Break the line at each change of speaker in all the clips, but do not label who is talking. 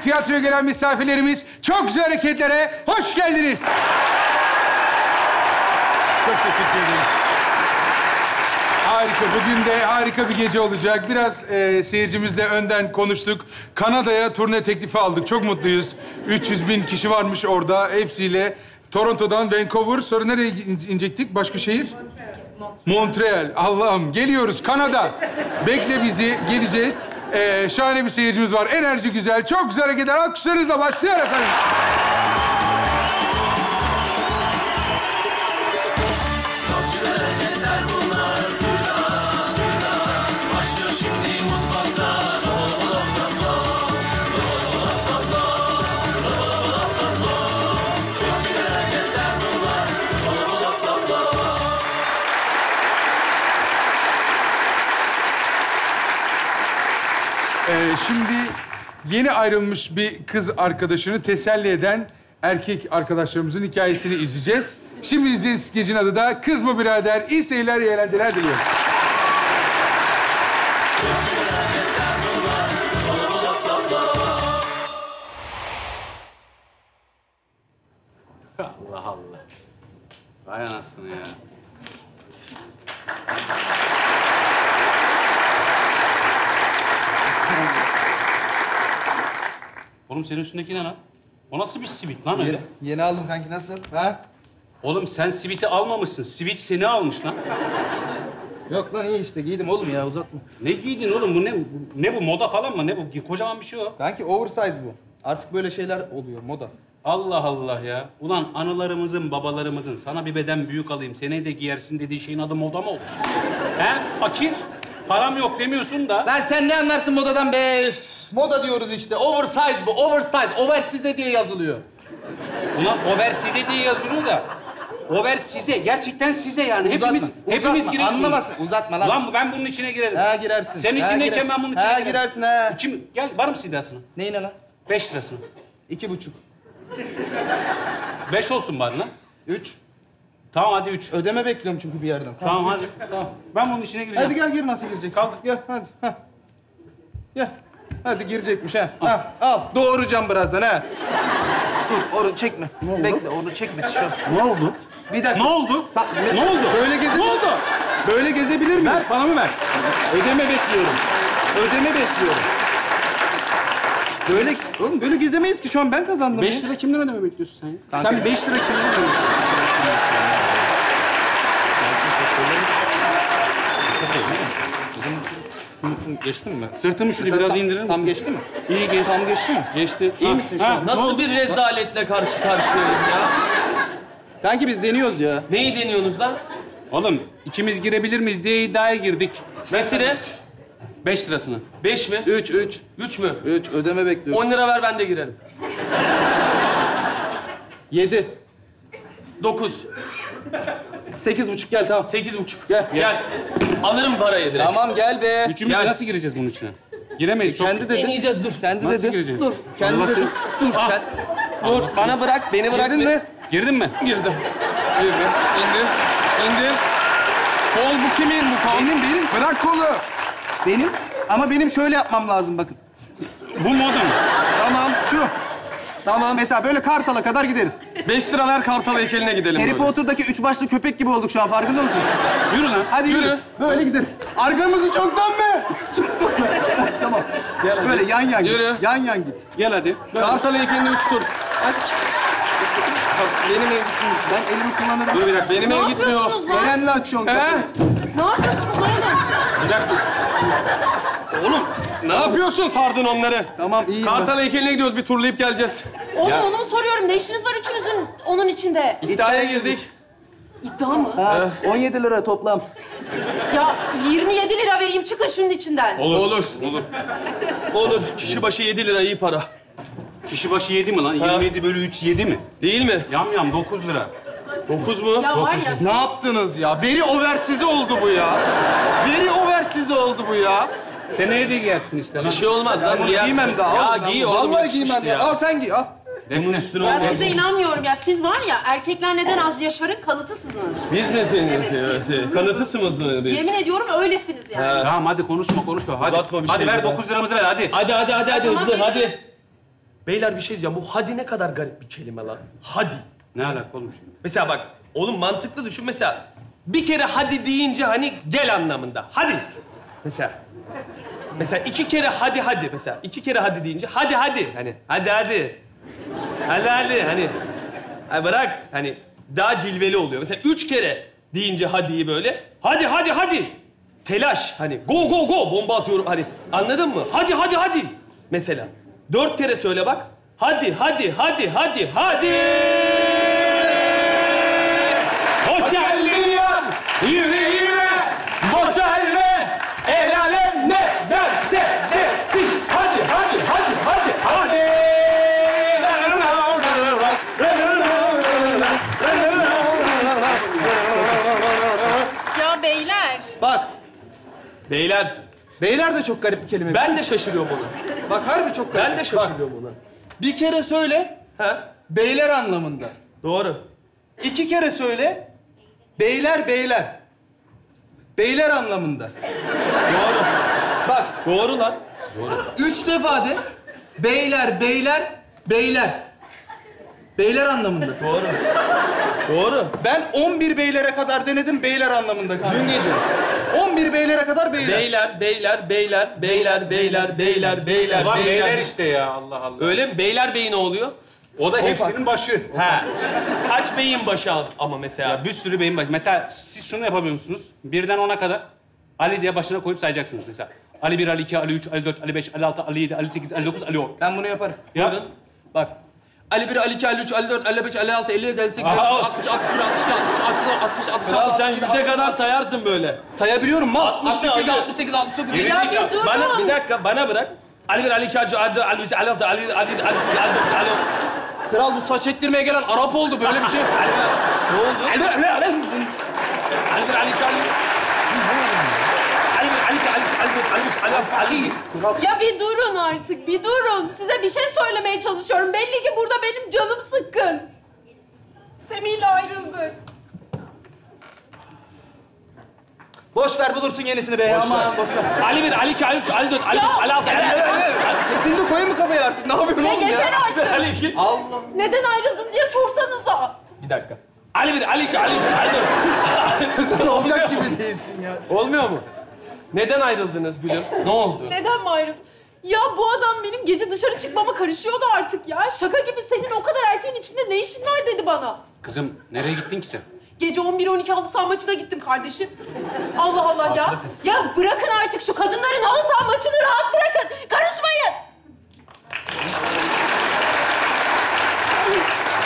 tiyatroya gelen misafirlerimiz çok güzel hareketlere hoş geldiniz. Çok teşekkür ederiz. Harika. Bugün de harika bir gece olacak. Biraz e, seyircimizle önden konuştuk. Kanada'ya turne teklifi aldık. Çok mutluyuz. 300 bin kişi varmış orada. Hepsiyle Toronto'dan Vancouver. Sonra nereye in- inecektik? Başka şehir? Montreal. Allah'ım geliyoruz Kanada. Bekle bizi. Geleceğiz. Ee, şahane bir seyircimiz var. Enerji güzel. Çok güzel hareketler. Alkışlarınızla başlıyor efendim. Yeni ayrılmış bir kız arkadaşını teselli eden erkek arkadaşlarımızın hikayesini izleyeceğiz. Şimdi izleyeceğiz gecenin adı da Kız mı Birader? İyi seyirler, iyi eğlenceler diliyorum.
Allah Allah. Vay anasını ya. Oğlum senin üstündeki ne lan? O nasıl bir sivit lan öyle?
Yeni, yeni aldım kanki nasıl? Ha?
Oğlum sen siviti almamışsın. Sivit seni almış lan.
Yok lan iyi işte giydim oğlum ya uzatma.
Ne giydin oğlum? Bu ne? bu- Ne bu? Moda falan mı? Ne bu? Kocaman bir şey o.
Kanki oversize bu. Artık böyle şeyler oluyor moda.
Allah Allah ya. Ulan anılarımızın, babalarımızın sana bir beden büyük alayım, seneye de giyersin dediği şeyin adı moda mı olur? He? Fakir. Param yok demiyorsun da.
Lan sen ne anlarsın modadan be? Üf, Moda diyoruz işte. Oversize bu. Oversize. Oversize diye yazılıyor.
Ulan over size diye yazılıyor da. Over size. Gerçekten size yani. Hepimiz,
uzatma.
hepimiz
uzatma.
gireriz.
Anlamasın. Uzatma lan.
Ulan ben bunun içine girerim.
Ha girersin.
Senin
Ha,
içindeyken
girer-
ben bunun içine
Ha
girerim.
girersin ha.
Kim? Gel var mısın iddiasına?
Neyine lan?
Beş lirasına.
İki buçuk.
Beş olsun bari lan.
Üç.
Tamam hadi üç.
Ödeme bekliyorum çünkü bir yerden.
Tamam hadi. Tamam. Ben bunun içine gireceğim.
Hadi gel gir nasıl gireceksin?
Kalk.
Gel hadi. Ha. Gel. Hadi girecekmiş ha. Ha al. Doğuracağım birazdan ha. Dur onu çekme. Bekle onu çekme şu.
Ne oldu?
Bir dakika.
Ne oldu?
Ta-
Ne oldu?
Böyle gezebilir
Ne oldu?
Böyle gezebilir miyiz?
Ver, bana mı ver?
Ödeme bekliyorum. Ödeme bekliyorum. Böyle, oğlum böyle gezemeyiz ki şu an ben kazandım
Beş
ya.
lira kimden ödeme bekliyorsun sen ya?
Kanka.
Sen beş lira kimden ödeme
Sırtım geçti mi?
Sırtımı
Mesela
biraz
tam-
indirir misin?
Tam geçti mi?
İyi geçti.
Tam geçti mi?
Geçti.
İyi
Ha,
misin şu an?
ne oldu?
Nasıl bir rezaletle karşı karşıyayım ya?
Kanki biz deniyoruz ya.
Neyi deniyorsunuz lan?
Oğlum ikimiz girebilir miyiz diye iddiaya girdik.
Nesine?
Beş lirasını.
Beş mi?
Üç, üç.
Üç mü?
Üç, ödeme bekliyorum.
On lira ver ben de girerim.
Yedi.
Dokuz.
Sekiz buçuk gel tamam.
Sekiz buçuk.
Gel.
Gel. Alırım parayı direkt.
Tamam gel be.
Üçümüz
Yani-
nasıl gireceğiz bunun içine? Giremeyiz. Çok...
Kendi dedi.
Deneyeceğiz, dur.
Kendi
Nasıl
dedi.
gireceğiz?
Dur. Kendi
Nasıl-
dedi. Dur.
Ah. Dur, bana bırak, beni bırak.
Girdin mi?
Girdin mi?
Girdim. Girdim. İndir. İndir. Kol bu kimin bu kol?
Benim, benim. Bırak kolu. Benim. Ama benim şöyle yapmam lazım bakın.
Bu moda mı?
Tamam, şu.
Tamam.
Mesela böyle Kartal'a kadar gideriz.
Beş lira ver Kartal heykeline gidelim
Harry
böyle.
Potter'daki üç başlı köpek gibi olduk şu an farkında mısınız?
Yürü lan.
Hadi yürü.
Yürü.
Böyle gidelim. Arkamızı çok dönme. Çok dönme. tamam.
Gel hadi.
Böyle yan yan
Yürü.
git. Yan yan git.
Gel hadi.
Kartal heykeline üç tur.
Hadi.
Benim ev gitmiyor.
Ben elimi kullanırım.
Dur bir dakika.
Benim
Ne
ev gitmiyor.
yapıyorsunuz lan?
Eren'le akşam.
He?
Ne yapıyorsunuz oğlum?
Bir dakika. Oğlum
Ne yapıyorsun sardın onları?
Tamam iyiyim.
Kartal heykeline gidiyoruz bir turlayıp geleceğiz.
Oğlum
Ya.
onu mu soruyorum? Ne işiniz var üçünüzün onun içinde?
İddiaya girdik.
İddia mı?
Ha, 17 lira toplam.
Ya 27 lira vereyim çıkın şunun içinden.
Olur.
Olur.
Olur.
Olur. Kişi başı 7 lira iyi para.
Kişi başı yedi mi lan? 27 bölü 3 yedi mi?
Değil mi?
Yam yam 9 lira.
9 mu?
Ya var ya
Ne yaptınız ya? Veri oversize oldu bu ya. Veri oversize oldu bu ya.
Seneye de gelsin işte lan.
Bir şey olmaz lan giyersin.
giymem daha.
Ya
oğlum. Ben
giy
bunu
oğlum.
Vallahi
yakışmıştı
giymem ya. Al sen giy al.
Bunun üstüne
Ya
olmaz.
size inanmıyorum ya. Siz var ya erkekler neden az yaşarın kanıtısınız.
Biz mi senin
Evet,
evet,
siz-
kanıtısımız mı biz?
Yemin ediyorum öylesiniz yani.
Tamam hadi konuşma konuşma. Hadi.
Uzatma bir
hadi
şey
ver
ya.
9 liramızı ver hadi.
Hadi hadi hadi hadi
tamam,
hızlı
peki.
hadi. Beyler bir şey diyeceğim. Bu hadi ne kadar garip bir kelime lan. Hadi.
Ne alaka oğlum şimdi?
Mesela bak oğlum mantıklı düşün mesela. Bir kere hadi deyince hani gel anlamında. Hadi. Mesela. Mesela iki kere hadi hadi mesela. iki kere hadi deyince hadi hadi. Hani hadi hadi. Hadi hadi hani. Ha bırak hani daha cilveli oluyor. Mesela üç kere deyince hadiyi böyle. Hadi hadi hadi. Telaş hani go go go bomba atıyorum hani anladın mı? Hadi hadi hadi. Mesela dört kere söyle bak. Hadi hadi hadi hadi hadi.
Beyler
Beyler
de çok garip bir kelime.
ben de şaşırıyorum ona.
Bak harbi çok garip.
Ben de şaşırıyorum ona.
bir kere söyle.
Ha?
Beyler anlamında.
Doğru.
İki kere söyle. Beyler beyler. Beyler anlamında.
Doğru.
Bak
Doğru lan.
üç defa de. Beyler beyler beyler. Beyler anlamında.
Doğru. Doğru.
Ben 11 beylere kadar denedim beyler anlamında kanka.
Dün gece.
11 beylere kadar beyler.
Beyler, beyler, beyler, beyler, beyler, beyler, beyler,
Ulan beyler
beyler.
işte ya Allah Allah.
Öyle mi? Beyler beyi ne oluyor?
O da hepsinin başı.
Ha. Kaç beyin başı al ama mesela?
Ya bir sürü beyin başı. Mesela siz şunu yapabiliyor musunuz? Birden ona kadar Ali diye başına koyup sayacaksınız mesela. Ali 1, Ali 2, Ali 3, Ali 4, Ali 5, Ali 6, Ali 7, Ali 8, Ali 9, Ali 10.
Ben bunu yaparım.
Ya.
Bak. 51, 52, 53, 54, 55, 56, 57, 58, 60, 61, 62, 63, 64, 66,
Kral
67, sen
yüze kadar sayarsın böyle.
Sayabiliyorum
mu?
67, 68, 69, 70.
Ya dur
Bana, bir dakika, bana bırak. 51, 52, 53, 54, 55, 56, 57, 58, 59, 60,
Kral bu saç ektirmeye gelen Arap oldu. Böyle bir şey.
ne oldu? 51, 52, 53.
Ya bir durun artık, bir durun. Size bir şey söylemeye çalışıyorum. Belli ki burada benim canım sıkkın. Semih'le ayrıldık.
Boş ver bulursun yenisini be. Aman boş ver.
Ali bir Ali iki Ali üç Ali dört Ali beş Ali altı Ali
Ali. Kesin de koyun mu kafaya artık? Ne yapıyorsun
Ya
oğlum
yeter
ya?
artık.
Ali iki
Allah.
Neden ayrıldın diye sorsanıza.
Bir dakika. Ali bir Ali iki Ali üç Ali dört
Sen olacak gibi değilsin ya.
Olmuyor mu? Neden ayrıldınız Gülüm? Ne oldu?
Neden mi ayrıldın? Ya bu adam benim gece dışarı çıkmama karışıyordu artık ya. Şaka gibi senin o kadar erkeğin içinde ne işin var dedi bana.
Kızım nereye gittin ki sen?
Gece 11-12 halı saha maçına gittim kardeşim. Allah Allah ya. Ya bırakın artık şu kadınların halı saha maçını rahat bırakın. Karışmayın.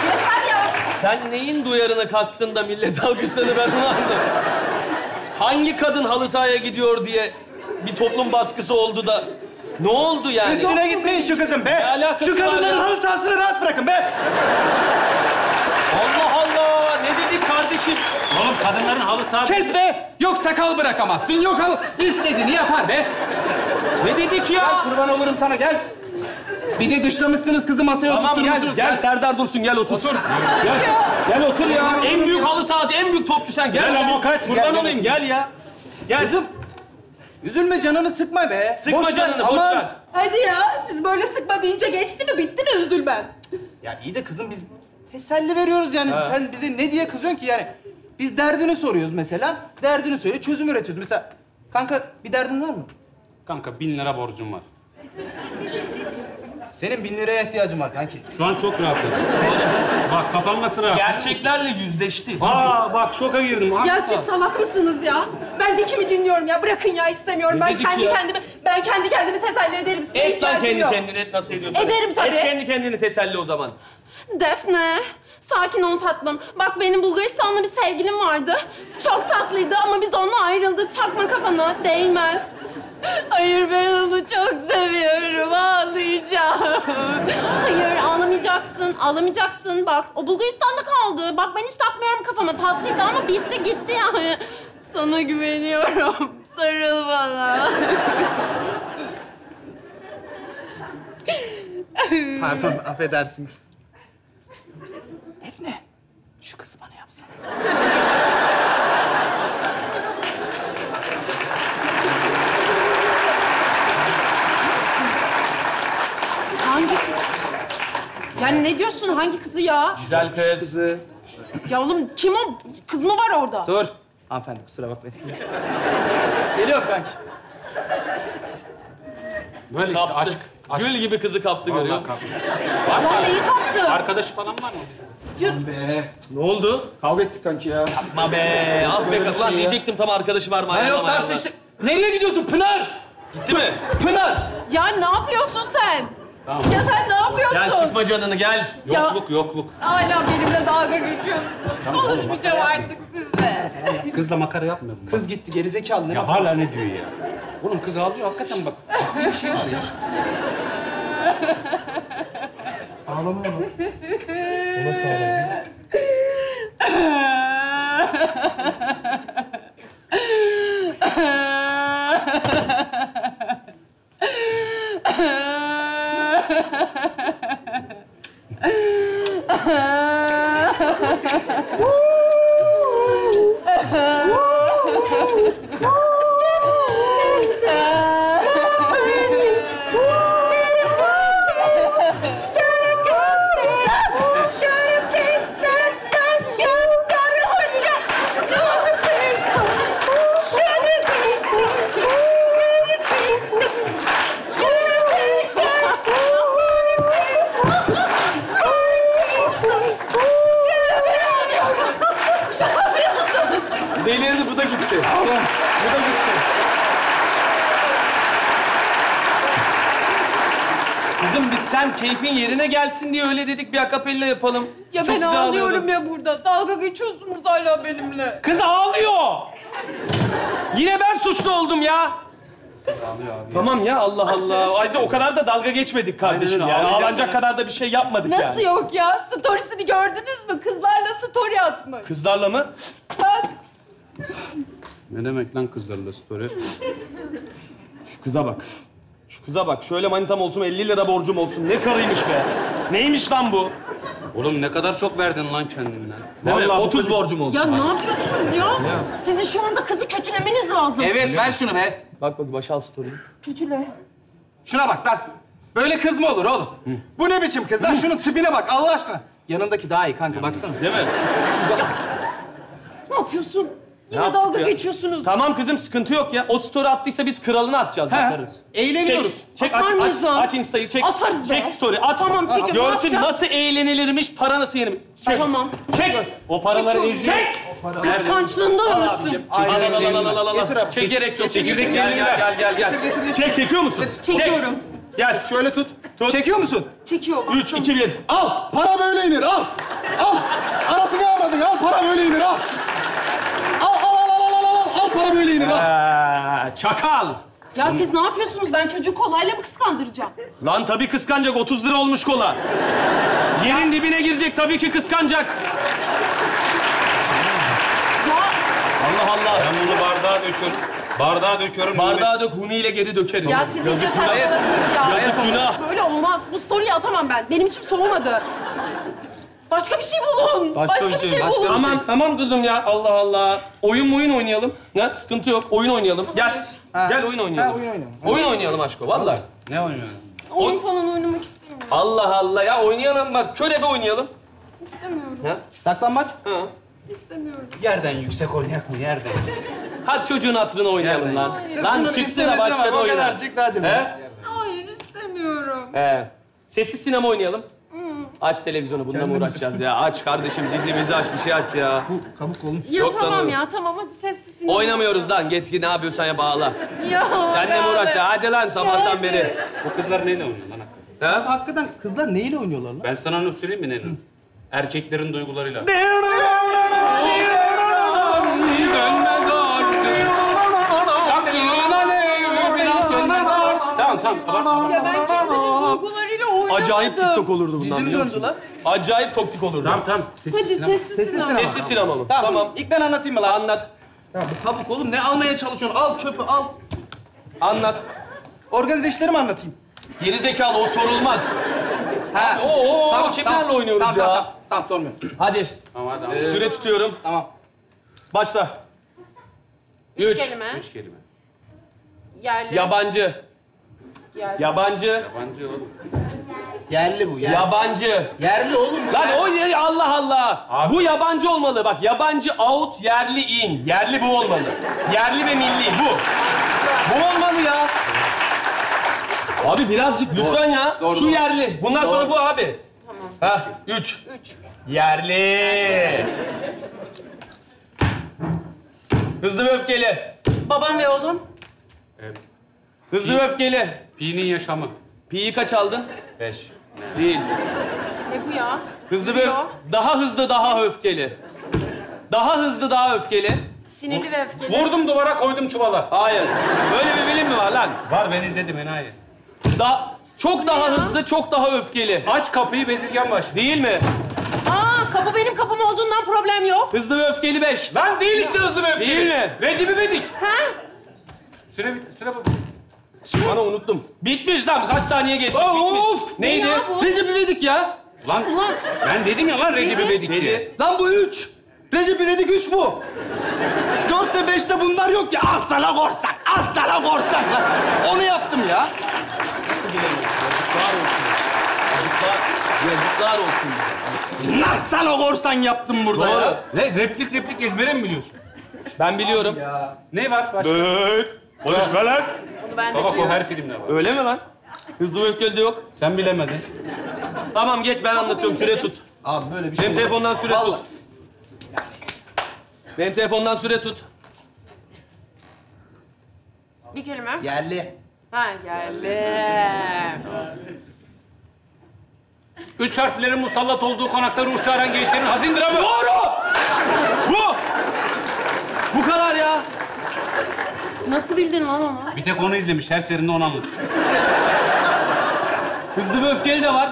Yeter ya.
Sen neyin duyarını kastın da millet alkışladı ben onu anlamadım. Hangi kadın halı sahaya gidiyor diye bir toplum baskısı oldu da ne oldu yani?
Üstüne gitmeyin şu kızın be.
Ne alakası
Şu kadınların
ya?
halı sahasını rahat bırakın be.
Allah Allah! Ne dedik kardeşim?
Oğlum kadınların halı saha...
Kes be. Yok sakal bırakamazsın. Yok al. İstediğini yapar be.
Ne dedik
Gel
ya?
kurban olurum sana gel. Bir de dışlamışsınız kızı masaya
Tamam gel,
oturtturmuşsunuz.
gel Serdar Dursun gel otur.
Otur.
Gel, gel otur ya. En büyük halı sahacı, en büyük topçu sen. Gel,
Gel ama kaç,
Kurban
gel.
olayım gel ya. Gel.
Kızım. Üzülme canını sıkma be.
Sıkma
boş ver,
canını, boş
aman.
ver.
Hadi ya. Siz böyle sıkma deyince geçti mi? Bitti mi üzülmem?
Ya iyi de kızım biz teselli veriyoruz yani. Sen bize ne diye kızıyorsun ki yani? Biz derdini soruyoruz mesela. Derdini söyle, çözüm üretiyoruz. Mesela kanka bir derdin var mı?
Kanka bin lira borcum var.
Senin bin liraya ihtiyacın var kanki.
Şu an çok rahatım. bak kafam nasıl rahat.
Gerçeklerle yüzleşti.
Aa bak şoka girdim.
Ya
Haklısın.
siz salak mısınız ya? Ben de kimi dinliyorum ya? Bırakın ya istemiyorum.
Ne
ben
dedik
kendi
ya?
kendimi ben kendi kendimi teselli ederim. Size
Et lan
ihtiyacım
kendi
yok.
kendine et nasıl ediyorsun?
Ederim tabii.
Et kendi kendini teselli o zaman.
Defne, sakin ol tatlım. Bak benim Bulgaristanlı bir sevgilim vardı. Çok tatlıydı ama biz onunla ayrıldık. Takma kafana, değmez. Hayır ben onu çok seviyorum, ağlayacağım. Hayır ağlamayacaksın, ağlamayacaksın. Bak o Bulgaristan'da kaldı. Bak ben hiç takmıyorum kafama. Tatlıydı ama bitti gitti yani. Sana güveniyorum. Sarıl bana.
Pardon, affedersiniz. Defne, şu kızı bana yapsana.
Hangi Yani ne diyorsun? Hangi kızı ya?
Güzel kız.
Kızı.
Ya oğlum kim o? Kız mı var orada?
Dur. Hanımefendi kusura bakmayın siz. Geliyorum kanki.
Böyle işte
Kaptı.
aşk. aşk.
Gül gibi kızı kaptı görüyor
Vallahi
musun?
kaptı.
Lan neyi kaptı?
Arkadaşı falan var mı bizim?
Be.
Ne oldu?
Kavga ettik kanki ya.
Ma be, al be
Böyle bir.
Lan
şey ya.
diyecektim tam arkadaşı var mı?
Ha
ayağına
yok
ayağına.
tartıştık. Nereye gidiyorsun Pınar?
Gitti mi?
Pınar!
Ya ne yapıyorsun sen?
Tamam.
Ya sen ne yapıyorsun?
Gel sıkma canını gel.
Ya-
Yokluk yokluk.
Hala benimle dalga geçiyorsunuz. Konuşmayacağım artık sizle.
Kızla makara yapmıyorum.
Kız gitti gerizekalı ne?
Ya hala ne diyor ya? Oğlum kız ağlıyor hakikaten bak. Bir şey var ya.
Ağlama mı?
Delirdi Woo! Keyfin yerine gelsin diye öyle dedik bir akapella yapalım.
Ya
Çok
ben
güzel
ağlıyorum
ağlıyordun.
ya burada. Dalga geçiyorsunuz hala benimle.
Kız ağlıyor. Yine ben suçlu oldum ya. Tamam ya Allah Allah. Ayrıca o kadar da dalga geçmedik kardeşim
Aynen
ya.
öyle, ağlayacak
Ağlanacak
yani.
kadar da bir şey yapmadık
Nasıl
yani.
yok ya? Storiesini gördünüz mü? Kızlarla story atmış.
Kızlarla mı?
Bak.
Ne demek lan kızlarla story?
Şu kıza bak. Şu kıza bak. Şöyle manitam olsun 50 lira borcum olsun. Ne karıymış be. Neymiş lan bu?
Oğlum ne kadar çok verdin lan kendinden.
Değil mi?
Vallahi bu
30
kız-
borcum olsun.
Ya ne yapıyorsunuz ya? Sizin şu anda kızı kötülemeniz lazım.
Evet ver şunu be.
Bak bak başal story'yi.
Kötüle.
Şuna bak lan. Böyle kız mı olur oğlum? Bu ne biçim kız lan? Şunun tipine bak Allah aşkına. Yanındaki daha iyi kanka baksana.
Değil mi?
Ne yapıyorsun? Yine dalga
ya?
geçiyorsunuz.
Tamam kızım sıkıntı yok ya. O story attıysa biz kralını atacağız.
He,
Bakarız.
eğleniyoruz.
Çek, çek
Atar
aç, aç,
mıyız lan?
aç Insta'yı çek.
Atarız be.
Çek story at.
Tamam, çekin,
Görsün nasıl eğlenilirmiş, para nasıl yenir. Çek.
Tamam.
Çek.
O paraları
Çekiyorum.
izle.
Çek.
Kıskançlığında ölsün.
Al al al al al al al.
Getir abi.
Çek gerek yok.
Getir,
Çekirdek
getir,
gel gel gel gel. Çek çekiyor musun?
Çekiyorum.
Çek. Gel.
Şöyle tut.
Tut.
Çekiyor musun?
Çekiyor.
3
bastım.
2 1.
Al. Para böyle inir. Al. Al. Arasını avradın. Al. Para böyle inir. Al. Al al al al al al. Al para böyle inir. Al.
Çakal.
Ya siz ne yapıyorsunuz? Ben çocuğu kolayla mı kıskandıracağım?
Lan tabii kıskanacak. 30 lira olmuş kola. Yerin dibine girecek tabii ki kıskanacak.
Ya
Allah Allah.
Ben bunu bardağa döküyorum. Bardağa döküyorum.
Bardağı dök, huniyle geri dökeriz.
Ya siz iyice saçmaladınız ya.
Yazık, günah.
Böyle olmaz. Bu story'i atamam ben. Benim içim soğumadı. Başka bir şey bulun. Başka, bir şey, bulun.
Tamam, tamam kızım ya. Allah Allah. Oyun oyun oynayalım. Ne? Sıkıntı yok. Oyun oynayalım. Gel.
Ha.
Gel oyun oynayalım.
Ha, oyun oynayalım.
Oyun oynayalım aşko. Vallahi.
Ne oynuyorsun?
Oyun falan oynamak istemiyorum.
Allah Allah ya oynayalım bak. Körebe oynayalım.
İstemiyorum.
Ha?
Saklambaç.
Ha.
İstemiyorum.
Yerden yüksek oynayak mı yerden yüksek?
Hadi çocuğun hatırına oynayalım lan.
Hayır.
Lan çıktı da başladı
O
oyuna.
kadar çıktı hadi.
He?
Hayır istemiyorum.
He. Sessiz sinema oynayalım. Aç televizyonu bununla mı uğraşacağız ya? Aç kardeşim dizimizi aç bir şey aç ya.
Bu kabuk oğlum.
Ya
Yok,
tamam
tanıyorum.
ya tamam hadi sessiz sinema.
Oynamıyoruz lan. Geç git ne yapıyorsan ya bağla.
Ya.
Senle mi
hadi.
uğraşacaksın? Hadi lan sabahtan beri.
Bu kızlar neyle oynuyor lan hakikaten?
Ha?
Hakikaten kızlar neyle oynuyorlar lan?
Ben sana ne söyleyeyim mi Nene? Erkeklerin duygularıyla. Tamam tamam. Abartma, abartma.
Ya ben.
Acayip TikTok olurdu bundan
Dizim
biliyor
döndü
musun?
lan.
Acayip toktik olurdu.
Tamam tamam. Sessiz
Hadi
sinema.
sessiz,
Sessiz
sinema.
sinema.
Sessiz sinema mı?
Tamam.
Tamam.
İlk ben anlatayım mı lan?
Anlat.
Ya bu kabuk oğlum ne almaya çalışıyorsun? Al çöpü al.
Anlat.
Organize işlerimi anlatayım.
Geri zekalı o sorulmaz.
Ha.
Oo, oo, kimlerle oynuyoruz
tamam,
ya?
Tamam, tamam, tamam sormuyorum.
Hadi.
Tamam hadi.
Ee, Süre tutuyorum.
Tamam.
Başla.
Üç,
Üç.
kelime.
Üç kelime.
Yerli.
Yabancı.
Yerli.
Yabancı.
Yabancı oğlum.
Yerli bu yerli.
Yabancı.
Yerli oğlum bu.
Lan
yerli.
o Allah Allah.
Abi.
Bu yabancı olmalı. Bak yabancı out, yerli in. Yerli bu olmalı. Yerli ve milli bu. Bu olmalı ya. Abi birazcık lütfen ya.
doğru,
Şu
doğru.
yerli. Bundan sonra bu abi. Tamam. Ha, üç.
Üç.
Yerli. Hızlı ve öfkeli.
Babam ve oğlum.
Evet.
Hızlı ve öfkeli.
Pi'nin yaşamı.
Pi'yi kaç aldın?
Beş.
Değil.
Ne bu ya?
Hızlı
Biliyor.
daha hızlı daha öfkeli. Daha hızlı daha öfkeli.
Sinirli ve öfkeli.
Vurdum duvara koydum çuvala.
Hayır. Böyle bir bilim mi var lan?
Var ben izledim enayi.
Da çok daha
ya?
hızlı, çok daha öfkeli.
Aç kapıyı bezirgen baş.
Değil mi?
Aa kapı benim kapım olduğundan problem yok.
Hızlı ve öfkeli beş.
Lan değil işte hızlı ve öfkeli.
Değil mi?
Recep İvedik.
Ha?
Süre bitti. Süre bak.
Bana unuttum. Bitmiş lan. Kaç saniye geçti? Bitmiş.
Of!
Neydi?
Ya bu.
Recep İvedik ya.
Lan
Ulan
ben dedim ya lan Recep
Neydi?
İvedik diye.
Lan bu üç. Recep İvedik üç bu. Dörtte beşte bunlar yok ya. Az sana korsak, az sana korsak lan. Onu yaptım ya.
Nasıl bilemiyorsun? Yazıklar olsun. Yazıklar, yazıklar olsun.
Nasıl sana korsan yaptım burada
Doğru.
ya.
Ne? Replik replik ezbere mi biliyorsun?
Ben biliyorum.
Ne var başka?
Evet. Konuşma lan.
bunu ben de
Baba o
biliyorum.
her filmde var.
Öyle mi lan? Hızlı ve öfkeli de yok.
Sen bilemedin.
Tamam geç ben anlatıyorum. Süre tut.
Abi böyle bir şey
Benim telefondan süre
Vallahi.
tut. Benim telefondan süre tut.
Bir kelime.
Yerli.
Ha yerli.
Üç harflerin musallat olduğu konakta ruh çağıran gençlerin hazin dramı.
Doğru! Bu! Bu kadar ya.
Nasıl bildin lan onu?
Bir tek onu izlemiş. Her seferinde onu anlatıyor.
Hızlı ve öfkeli de var.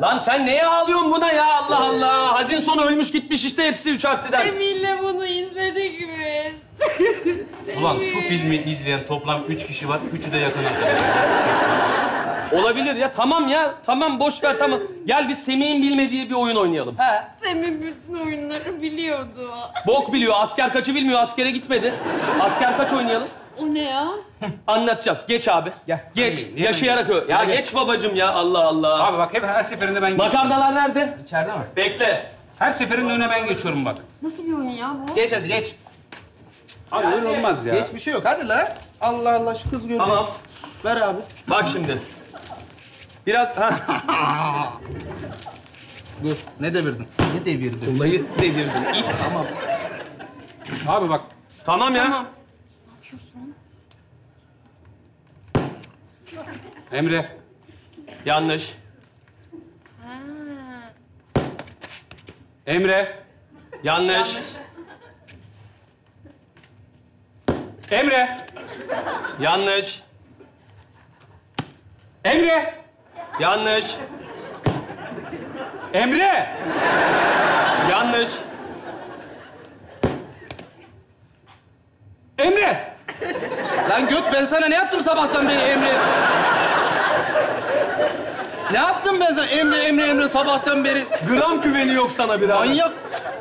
Lan sen neye ağlıyorsun buna ya Allah Allah. Hazin sonu ölmüş gitmiş işte hepsi üç harfliden.
Semih'le bunu izledik biz.
Ulan şu filmi izleyen toplam üç kişi var. Üçü de yakın arkadaş.
Olabilir ya tamam ya tamam boş ver tamam. Gel biz Semih'in bilmediği bir oyun oynayalım.
He.
Semih bütün oyunları biliyordu.
Bok biliyor asker kaçı bilmiyor askere gitmedi. Asker kaç oynayalım?
O ne ya?
Anlatacağız. Geç abi.
Gel.
Geç.
Niye-
Yaşayarak öl. Ya geç babacım ya Allah Allah.
Abi bak hep her seferinde ben geçiyorum.
Makarnalar nerede?
İçeride mi?
Bekle.
Her seferinde öne ben geçiyorum bak.
Nasıl bir oyun ya bu?
Geç hadi geç.
Abi öyle olmaz ya.
Geç bir şey yok hadi lan. Allah Allah şu kız görecek.
Tamam.
Ver abi.
Bak şimdi. Biraz ha.
Dur. Ne devirdin? Ne devirdin?
Olayı devirdin. İt. Tamam.
Abi bak
Tamam ya.
Tamam.
Emre.
Yanlış.
Ha.
Emre.
Yanlış.
Yanlış.
Emre.
Yanlış.
Emre.
Yanlış.
Emre.
Yanlış.
Emre.
Lan göt ben sana ne yaptım sabahtan beri Emre? ne yaptım ben sana Emre Emre Emre sabahtan beri?
Gram güveni yok sana biraz.
Manyak.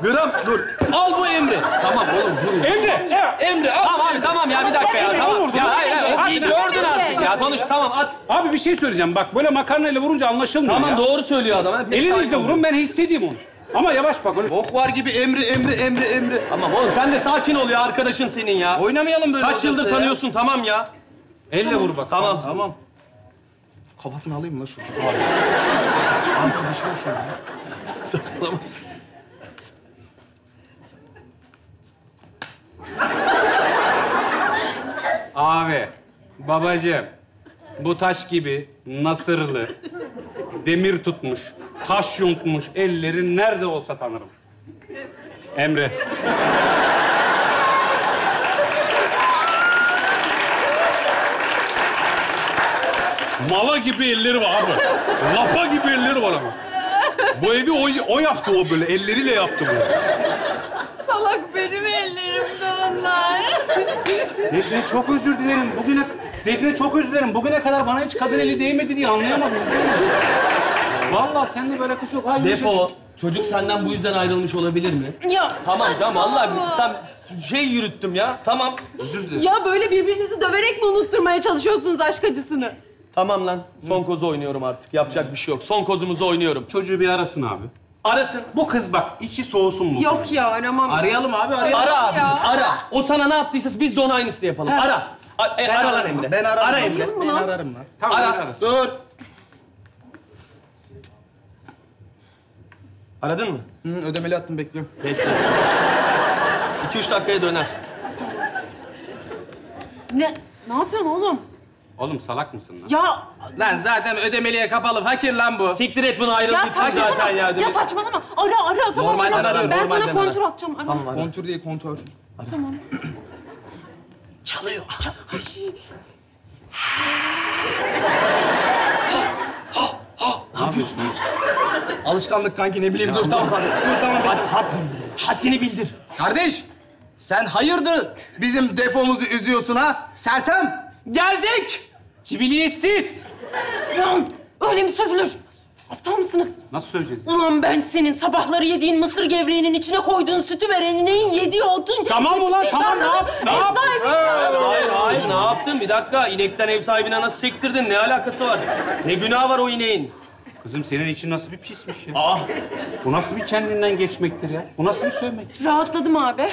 Gram dur. Al bu Emre.
Tamam oğlum dur.
Emre.
Emre al.
Tamam abi tamam ya bir dakika ya tamam. Ya hayır hayır o gördün artık ya. ya. Konuş tamam at.
Abi bir şey söyleyeceğim. Bak böyle makarnayla vurunca anlaşılmıyor
Tamam
ya.
doğru söylüyor adam. Hep
Elinizle
sakin
vurun ben hissedeyim onu. Ama yavaş bak. Öyle...
Bok var gibi emri, emri, emri, emri.
Tamam oğlum sen de sakin ol ya arkadaşın senin ya.
Oynamayalım böyle
Kaç yıldır
ya.
tanıyorsun tamam ya.
Elle vur bak.
Tamam.
Tamam. Kafasını alayım mı lan şu? Saçmalama.
Abi, babacığım, bu taş gibi nasırlı, demir tutmuş, taş yontmuş ellerin nerede olsa tanırım. Emre.
Mala gibi elleri var abi. Lafa gibi elleri var ama. Bu evi o, o yaptı o böyle. Elleriyle yaptı bu.
Salak benim ellerimde onlar.
Defne çok özür dilerim. Bugüne Defne çok özür dilerim. Bugüne kadar bana hiç kadın eli değmedi diye anlayamadım. Vallahi seninle böyle yok. Hayır,
Depo. Çocuk senden bu yüzden ayrılmış olabilir mi?
Ya
Tamam tamam vallahi sen şey yürüttüm ya. Tamam.
Ya böyle birbirinizi döverek mi unutturmaya çalışıyorsunuz aşk acısını?
Tamam lan. Son kozu oynuyorum artık. Yapacak bir şey yok. Son kozumuzu oynuyorum.
Çocuğu bir arasın abi.
Arasın.
Bu kız bak içi soğusun mu?
Yok ya aramam.
Arayalım abi, arayalım.
Ara abi.
Ya.
Ara. O sana ne yaptıysa biz de ona aynısını yapalım. Ara. A- e, ara lan
ararım.
Emre.
Ben ararım.
Ara Emre.
Ben ararım lan.
Tamam,
Ara.
Dur.
Aradın mı?
Hı, ödemeli attım, bekliyorum.
Bekle. İki üç dakikaya döner.
Ne? Ne yapıyorsun oğlum?
Oğlum salak mısın lan?
Ya
Lan zaten ödemeliye kapalı. Fakir lan bu.
Siktir et bunu ayrıl
ya
gitsin
saçmalama.
zaten ya.
Ya saçmalama. Ara ara tamam
Normalden
ara.
arıyorum,
Ben sana
normalden
kontrol
ara.
atacağım. Ara.
Tamam ara.
Kontür değil, kontör.
Tamam.
Çalıyor. Çal ne yapıyorsun? Alışkanlık kanki ne bileyim dur tamam. Dur tamam
Had,
bekle.
had bildir. Haddini bildir.
Kardeş sen hayırdır bizim defomuzu üzüyorsun ha? Sersem.
Gerzek. Cibiliyetsiz.
Lan öyle mi sövülür? Aptal mısınız?
Nasıl söyleyeceğiz?
Ulan ben senin sabahları yediğin mısır gevreğinin içine koyduğun sütü vereninin yediği otun...
Tamam ulan, tamam, ne
tarlanın
yap- ne
ev
yap-.
Hayır hayır ne yaptın? Bir dakika inekten ev sahibine nasıl sektirdin? Ne alakası var? Ne günah var o ineğin?
Kızım senin için nasıl bir pismiş ya?
Aa
Bu nasıl bir kendinden geçmektir ya? Bu nasıl bir sövmek?
Rahatladım abi.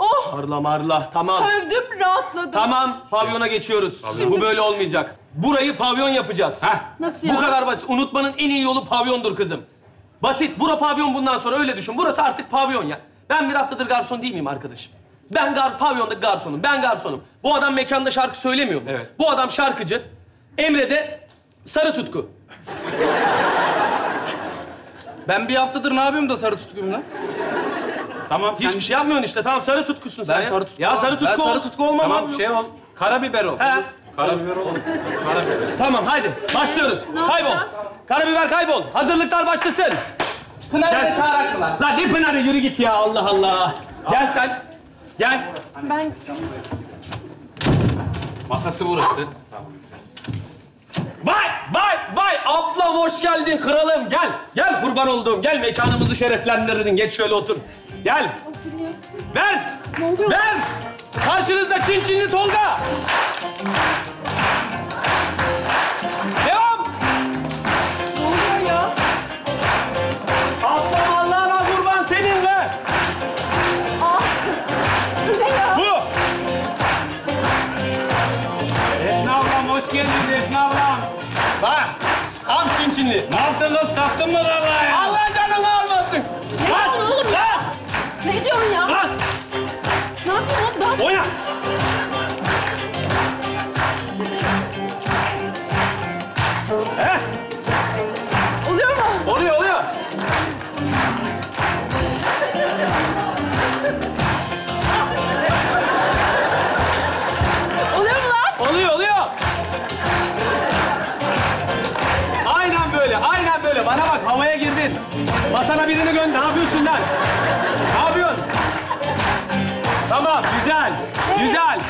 Oh!
marla marla. Tamam.
Sövdüm, rahatladım.
Tamam pavyona geçiyoruz. Bu böyle olmayacak. Burayı pavyon yapacağız.
Heh.
Nasıl
Bu
ya?
kadar basit. Unutmanın en iyi yolu pavyondur kızım. Basit. Bura pavyon bundan sonra öyle düşün. Burası artık pavyon ya. Ben bir haftadır garson değil miyim arkadaşım? Ben gar pavyonda garsonum. Ben garsonum. Bu adam mekanda şarkı söylemiyor mu?
Evet.
Bu adam şarkıcı. Emre de sarı tutku.
Ben bir haftadır ne yapıyorum da sarı tutkuyum lan?
Tamam sen...
Hiçbir şey yapmıyorsun işte. Tamam sarı tutkusun sen
Ben
ya.
sarı tutku
Ya
olmam.
sarı tutku
Ben sarı tutku olmam
Tamam
abi.
şey ol. Karabiber ol.
He.
Karabiber ol. Karabiber.
Tamam haydi başlıyoruz.
Ne
kaybol.
yapacağız?
Karabiber kaybol. Hazırlıklar başlasın.
Pınar'ı da çağırak mı lan?
Lan ne Pınar'ı yürü git ya Allah Allah. Gel sen. Gel.
Ben
Masası burası.
Vay vay vay ablam hoş geldin kralım gel. Gel kurban olduğum gel mekanımızı şereflendirdin geç şöyle otur. Gel. Ver.
Ne oluyor?
Ver. Karşınızda Çin Çinli Tolga. Devam.
ne oluyor ya?
Ablam Allah'ına kurban senin ver.
Ah! Ne ya?
Bu.
Defne ablam hoş geldin Defne ablam.
Bak. Tam Çin Çinli.
Ne yaptın lan? Sattın mı vallahi ya?
Allah
Ne yapıyorsun lan?
Ne yapıyorsun? Tamam, güzel. Güzel.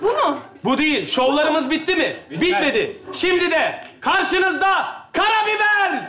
Bu mu?
Bu değil. Şovlarımız bitti mi? Bitmedi. Şimdi de karşınızda karabiber.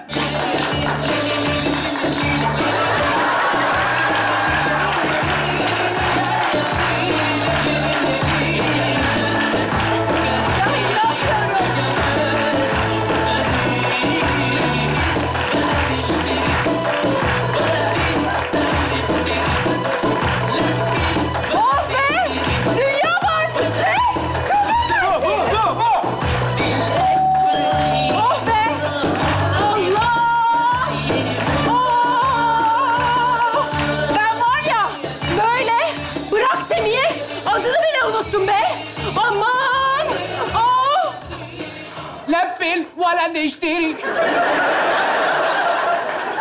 نبيع ولا نشتري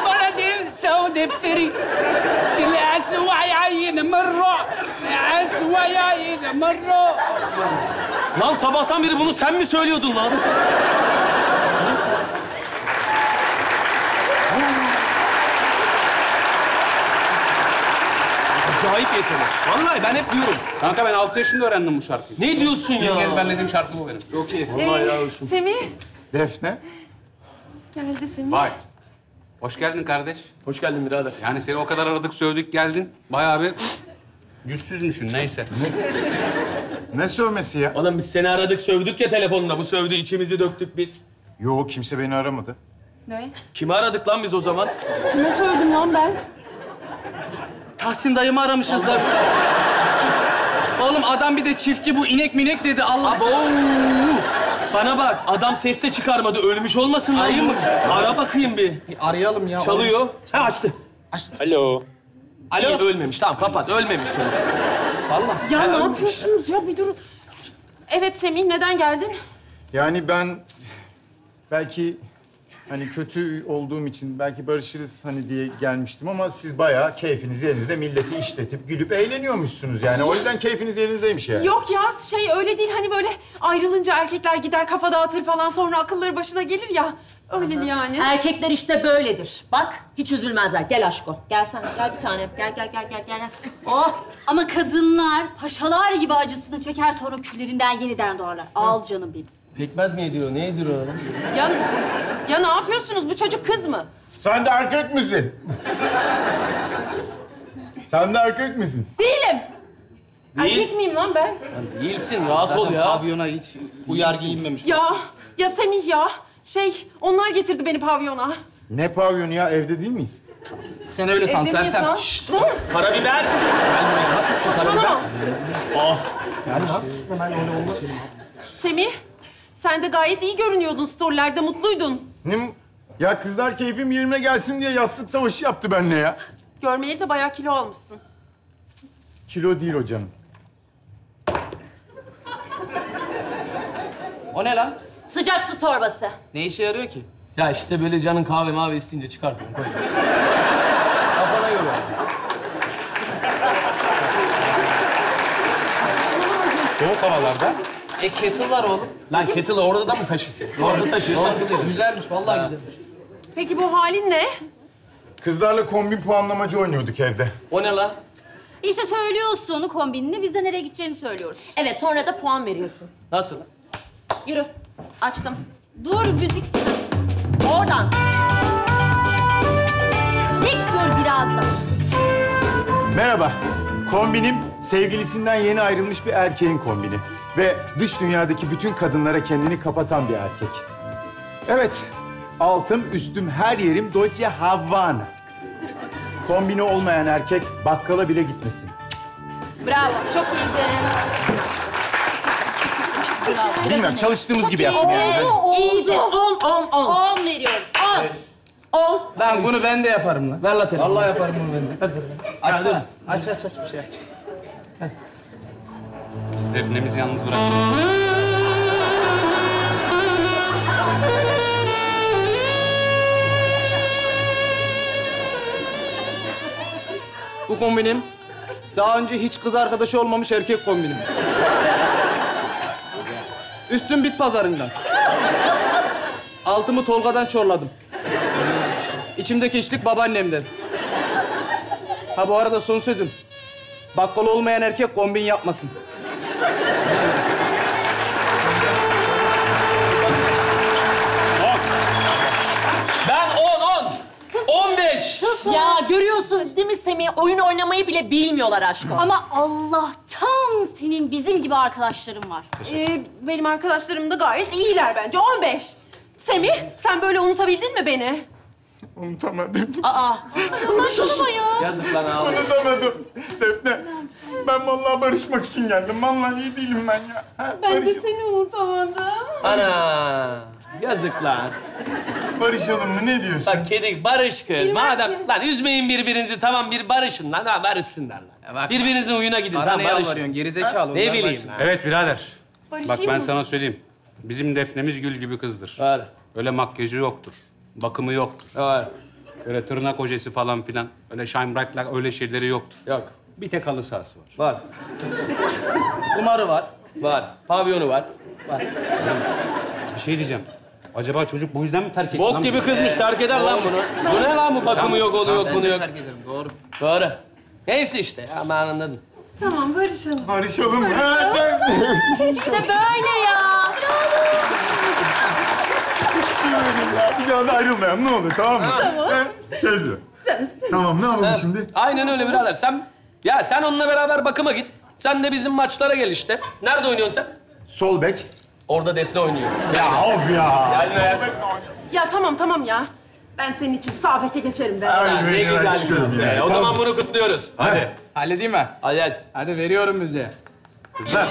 ولا ننسى ونفتري الأسوأ يعين مرة الأسوأ يعين مرة
Lan sabahtan beri bunu sen mi söylüyordun lan? Acayip yetenek. Vallahi ben hep diyorum.
Kanka ben 6 yaşında öğrendim bu şarkıyı.
Ne diyorsun
Bir kez
ya?
benlediğim şarkı bu benim.
Çok iyi.
Ee, Semih.
Defne.
Geldi Semih.
Vay. Hoş geldin kardeş.
Hoş geldin birader.
Yani seni o kadar aradık, sövdük, geldin. Bayağı bir yüzsüzmüşsün, neyse.
Ne sövmesi ya?
Oğlum biz seni aradık, sövdük ya telefonda. Bu sövdü, içimizi döktük biz.
Yok kimse beni aramadı.
Ne?
Kimi aradık lan biz o zaman?
Kime söyledim lan ben?
Tahsin dayımı aramışız da. Oğlum adam bir de çiftçi bu inek minek dedi Allah.
Abo! Bana bak, adam ses de çıkarmadı. Ölmüş olmasın lan
Arayayım mı?
Ara bakayım bir.
Bir arayalım ya.
Çalıyor. Ha açtı.
Alo.
İyi,
Alo.
ölmemiş. Tamam kapat. Ölmemiş sonuçta.
Vallahi.
Ya
Ha,
ne
ölmüş.
yapıyorsunuz ya bir durun. Evet Semih neden geldin?
Yani ben belki hani kötü olduğum için belki barışırız hani diye gelmiştim ama siz bayağı keyfiniz yerinizde milleti işletip gülüp eğleniyormuşsunuz yani. O yüzden keyfiniz yerinizdeymiş yani.
Yok ya şey öyle değil hani böyle ayrılınca erkekler gider kafa dağıtır falan sonra akılları başına gelir ya. Öyle yani.
Erkekler işte böyledir. Bak hiç üzülmezler. Gel aşko. Gel sen. Gel bir tanem. Gel gel gel gel gel. Oh.
Ama kadınlar paşalar gibi acısını çeker sonra küllerinden yeniden doğarlar. Al canım benim.
Pekmez mi yediriyor? Ne yediriyor lan?
Ya, ya ne yapıyorsunuz? Bu çocuk kız mı?
Sen de erkek misin? Sen de erkek misin?
Değilim.
Değil.
Erkek miyim lan ben?
Değilsin. Rahat ol ya.
pavyona hiç uyar giyinmemiş.
Ya, ya Semih ya. Şey, onlar getirdi beni pavyona.
Ne pavyonu ya evde değil miyiz?
Sen öyle san
Evde miyiz
sersem.
lan?
Şşt.
Değil mi?
Karabiber.
Saçmalama.
Ah.
Semih, sen de gayet iyi görünüyordun storylerde, mutluydun.
Ne Ya kızlar keyfim yerine gelsin diye yastık savaşı yaptı benimle ya.
Görmeyeli de bayağı kilo almışsın.
Kilo değil o canım.
O ne lan?
Sıcak su torbası.
Ne işe yarıyor ki?
Ya işte böyle canın kahve mavi isteyince çıkartıyorum. Koy.
Kafana göre.
Soğuk havalarda.
E kettle var oğlum.
Lan kettle'ı orada da mı taşısın? Orada taşıyorsan
Doğru.
kızım.
Güzelmiş vallahi güzelmiş.
Peki bu halin ne?
Kızlarla kombin puanlamacı oynuyorduk evde.
O ne lan?
İşte söylüyorsun kombinini, biz de nereye gideceğini söylüyoruz.
Evet sonra da puan veriyorsun.
Nasıl?
Yürü. Açtım.
Dur müzik.
Oradan.
Dik dur biraz da.
Merhaba. Kombinim sevgilisinden yeni ayrılmış bir erkeğin kombini. Ve dış dünyadaki bütün kadınlara kendini kapatan bir erkek. Evet, altım, üstüm, her yerim Dolce Havana. Kombini olmayan erkek bakkala bile gitmesin.
Bravo. Çok iyiydin.
Bilmiyorum, çalıştığımız gibi yaptım yani.
Oldu, oldu.
İyiydi. On, on, on.
On veriyoruz, on.
On.
Lan bunu ben de yaparım lan.
Ver la telefonu.
Vallahi yaparım bunu ben de. Açsana. Aç aç aç bir şey aç.
Biz Defne'mizi yalnız bıraktık.
Bu kombinim daha önce hiç kız arkadaşı olmamış erkek kombinim. Üstüm bit pazarından. Altımı Tolga'dan çorladım. İçimdeki içlik babaannemden. Ha bu arada son sözüm. Bakkal olmayan erkek kombin yapmasın.
Ben on, on. On beş.
Sıfır.
Ya görüyorsun değil mi Semih? Oyun oynamayı bile bilmiyorlar aşkım.
Ama Allah'tan senin bizim gibi arkadaşların var.
Ee, benim arkadaşlarım da gayet iyiler bence. 15. Semih, sen böyle unutabildin mi beni?
Unutamadım.
Aa. Saçmalama ya.
Yazık lan abi.
Unutamadım. Defne, ben vallahi barışmak için geldim. Vallahi iyi değilim ben ya. Ha,
Ben de
barış-
seni unutamadım.
Ana. Yazık lan.
barışalım mı? Ne diyorsun?
Bak kedi barış kız.
Bilmem
Madem
ki.
lan üzmeyin birbirinizi tamam bir barışın lan. Ha barışsınlar lan.
Ya bak-
Birbirinizin uyuna gidin
Bana
tamam
ne
barışın.
yalvarıyorsun gerizekalı?
Ne bileyim lan.
Evet birader. Bak
Barışayım
ben
mı?
sana söyleyeyim. Bizim Defne'miz gül gibi kızdır.
Öyle.
Öyle makyajı yoktur. Bakımı yoktur.
Öyle.
Öyle tırnak ojesi falan filan. Öyle shine bright'lar öyle şeyleri yoktur.
Yok.
Bir tek halı sahası var.
Var.
Kumarı var.
Var. Pavyonu var.
Bir şey diyeceğim. Acaba çocuk bu yüzden mi terk etti? lan
Bok gibi kızmış terk eder lan bunu. Bu ne lan bu bakımı yok, onu yok, bunu yok.
Terk ederim, doğru.
Doğru. Neyse işte ben anladım.
Tamam barışalım.
Barışalım.
İşte böyle ya.
Bir daha da ayrılmayalım ne olur tamam mı? Tamam. Söz ver. Tamam ne yapalım şimdi?
Aynen öyle birader. Sen ya sen onunla beraber bakıma git. Sen de bizim maçlara gel işte. Nerede oynuyorsun sen?
Sol bek.
Orada Defne oynuyor.
Ya of ya.
Yani.
Ya tamam tamam ya. Ben senin için sağ beke geçerim de.
Ay,
ne güzel
aşkım
kız be.
ya.
O zaman bunu kutluyoruz.
Hadi.
Halledeyim mi?
Hadi hadi.
Hadi veriyorum müziği.
Kızlar.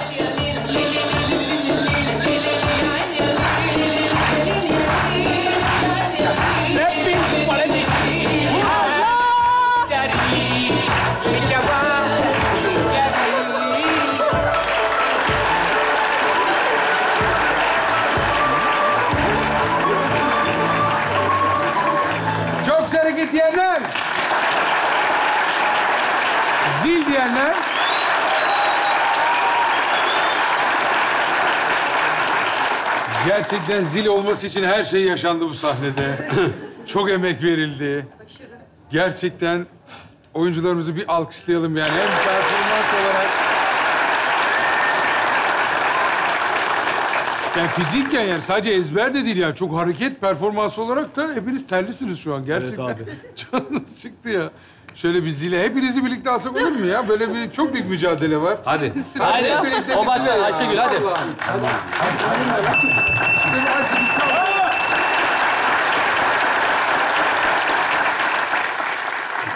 Gerçekten zil olması için her şey yaşandı bu sahnede. Çok emek verildi. Gerçekten oyuncularımızı bir alkışlayalım yani. Hem performans olarak... Yani fizikken yani sadece ezber de değil yani. Çok hareket performansı olarak da hepiniz terlisiniz şu an. Gerçekten canınız çıktı ya. Şöyle bir zile hepinizi birlikte alsak olur mu ya? Böyle bir çok büyük mücadele var.
Hadi.
Hadi.
Hep birlikte
O
bir
başla
zile.
Ayşegül hadi.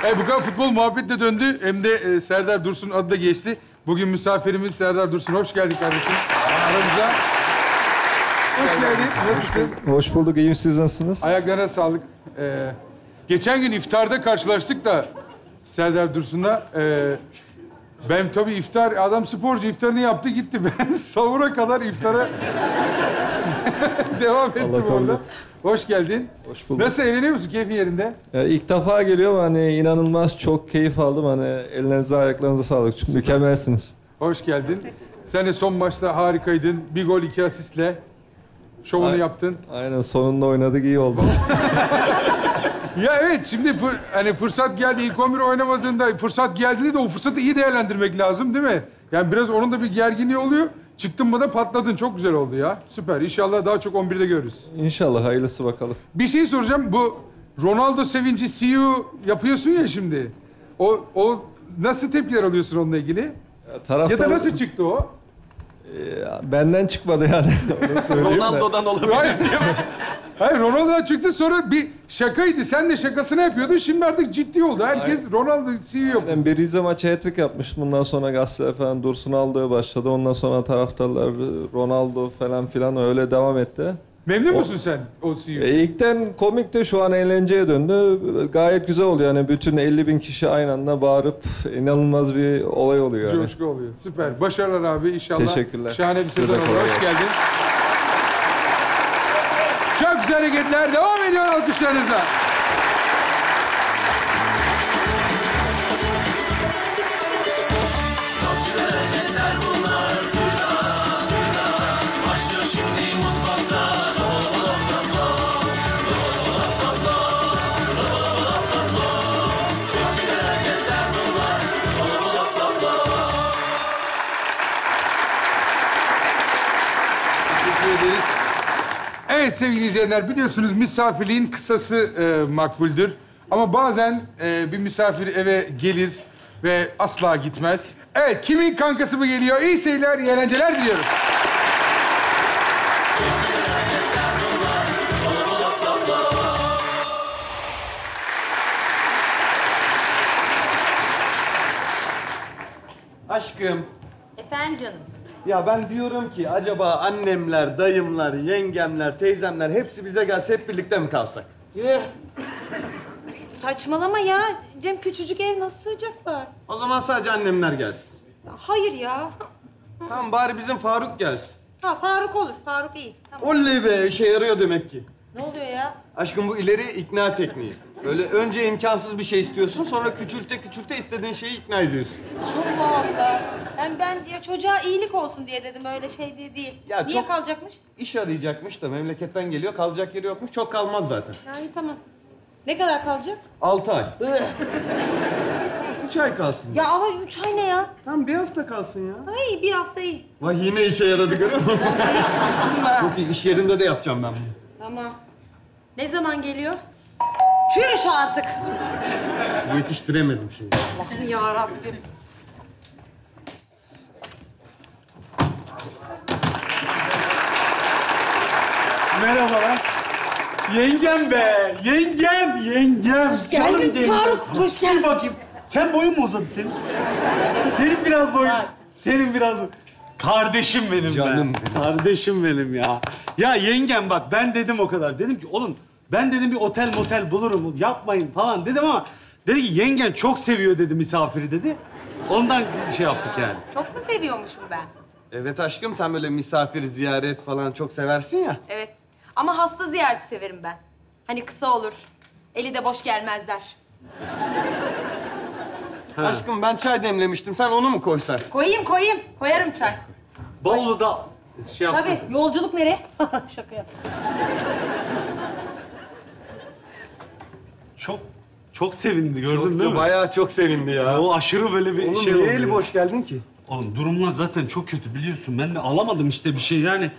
Evet, bu kadar futbol muhabbet de döndü. Hem de e, Serdar Dursun adı da geçti. Bugün misafirimiz Serdar Dursun. Hoş geldin kardeşim aramıza. Hoş geldin. Nasılsın?
Hoş bulduk. İyiyim. Siz nasılsınız?
Ayaklarına sağlık. Ee, geçen gün iftarda karşılaştık da Serdar Dursun'la. Ee, ben tabii iftar, adam sporcu iftarını yaptı gitti. Ben sahura kadar iftara devam ettim
kabul
orada. Hoş geldin.
Hoş bulduk.
Nasıl eğleniyor musun? Keyfin yerinde?
Ya ilk defa geliyorum. Hani inanılmaz çok keyif aldım. Hani ellerinize, ayaklarınıza sağlık. Çünkü mükemmelsiniz.
Hoş geldin. Sen de son maçta harikaydın. Bir gol, iki asistle şovunu
Ay-
yaptın.
Aynen sonunda oynadık. iyi oldu.
Ya evet şimdi fır- hani fırsat geldi ilk 11 oynamadığında fırsat geldiğinde de o fırsatı iyi değerlendirmek lazım değil mi? Yani biraz onun da bir gerginliği oluyor. Çıktın mı da patladın. Çok güzel oldu ya. Süper. İnşallah daha çok 11'de görürüz.
İnşallah hayırlısı bakalım.
Bir şey soracağım. Bu Ronaldo sevinci CEO yapıyorsun ya şimdi. O, o nasıl tepkiler alıyorsun onunla ilgili?
Ya,
Ya
taraftar...
da nasıl çıktı o?
Ya, benden çıkmadı yani.
Ronaldo'dan olabilir.
Hayır. Hayır Ronaldo'dan çıktı sonra bir şakaydı. Sen de şakasını yapıyordun. Şimdi artık ciddi oldu. Herkes Ronaldo CEO yapıyor.
Ben bir Rize maçı hat-trick yapmıştım. Bundan sonra gazeteler falan Dursun aldığı başladı. Ondan sonra taraftarlar Ronaldo falan filan öyle devam etti.
Memnun musun sen o E CEO?
E, ilkten komikti şu an eğlenceye döndü. Gayet güzel oluyor. Yani bütün 50 bin kişi aynı anda bağırıp inanılmaz bir olay oluyor yani.
Coşku oluyor. Süper. Başarılar abi inşallah.
Teşekkürler.
Şahane bir sezon olur. Hoş geldin. Çok güzel hareketler. Devam ediyor alkışlarınızla. Evet sevgili izleyenler biliyorsunuz misafirliğin kısası e, makbuldür. Ama bazen e, bir misafir eve gelir ve asla gitmez. Evet kimin kankası mı geliyor? İyi seyirler, iyi eğlenceler diliyorum.
Aşkım,
Efendim canım.
Ya ben diyorum ki acaba annemler, dayımlar, yengemler, teyzemler hepsi bize gelse hep birlikte mi kalsak?
Yuh. Saçmalama ya. Cem küçücük ev nasıl sığacaklar?
O zaman sadece annemler gelsin.
Ya hayır ya.
Tamam bari bizim Faruk gelsin.
Ha Faruk olur. Faruk iyi. Tamam.
Oley be işe yarıyor demek ki.
Ne oluyor ya?
Aşkım bu ileri ikna tekniği. Öyle önce imkansız bir şey istiyorsun sonra küçülte küçülte istediğin şeyi ikna ediyorsun.
Allah Allah. Ben ben ya çocuğa iyilik olsun diye dedim öyle şey diye değil.
Ya
Niye
çok-
kalacakmış?
İş arayacakmış da memleketten geliyor kalacak yeri yokmuş çok kalmaz zaten.
Ya iyi tamam. Ne kadar kalacak?
Altı ay. Üç ay kalsın.
ya ama üç ay ne ya?
Tamam bir hafta kalsın ya.
Ay bir hafta iyi.
Vay yine işe yaradı görüyor musun?
Kıstım ha.
çok iyi iş yerinde de yapacağım ben bunu.
Tamam. Ne zaman geliyor? Çüş artık.
Yetiştiremedim şimdi.
Allah'ım ya Rabbim.
Merhabalar. Yengem be, yengem, yengem.
Hoş geldin
Canım benim.
Faruk, hoş geldin.
Dur bakayım. Sen boyun mu uzadı senin? Senin biraz boyun. Senin biraz boyun. Kardeşim benim
Canım
be.
benim.
Kardeşim benim ya. Ya yengem bak ben dedim o kadar. Dedim ki oğlum ben dedim bir otel motel bulurum. Yapmayın falan dedim ama dedi ki yengen çok seviyor dedi misafiri dedi. Ondan şey yaptık yani.
Çok mu seviyormuşum ben?
Evet aşkım sen böyle misafir ziyaret falan çok seversin ya.
Evet. Ama hasta ziyareti severim ben. Hani kısa olur. Eli de boş gelmezler.
Aşkım ben çay demlemiştim sen onu mu koysan?
Koyayım koyayım. Koyarım çay.
Bavulu da şey yapsın.
Tabii. Yolculuk nereye? Şaka yap.
Çok çok sevindi gördün
Çok-
değil mi?
Bayağı çok sevindi ya.
O aşırı böyle bir
Oğlum
şey
niye
oldu.
eli boş geldin ki?
Oğlum durumlar zaten çok kötü biliyorsun. Ben de alamadım işte bir şey yani.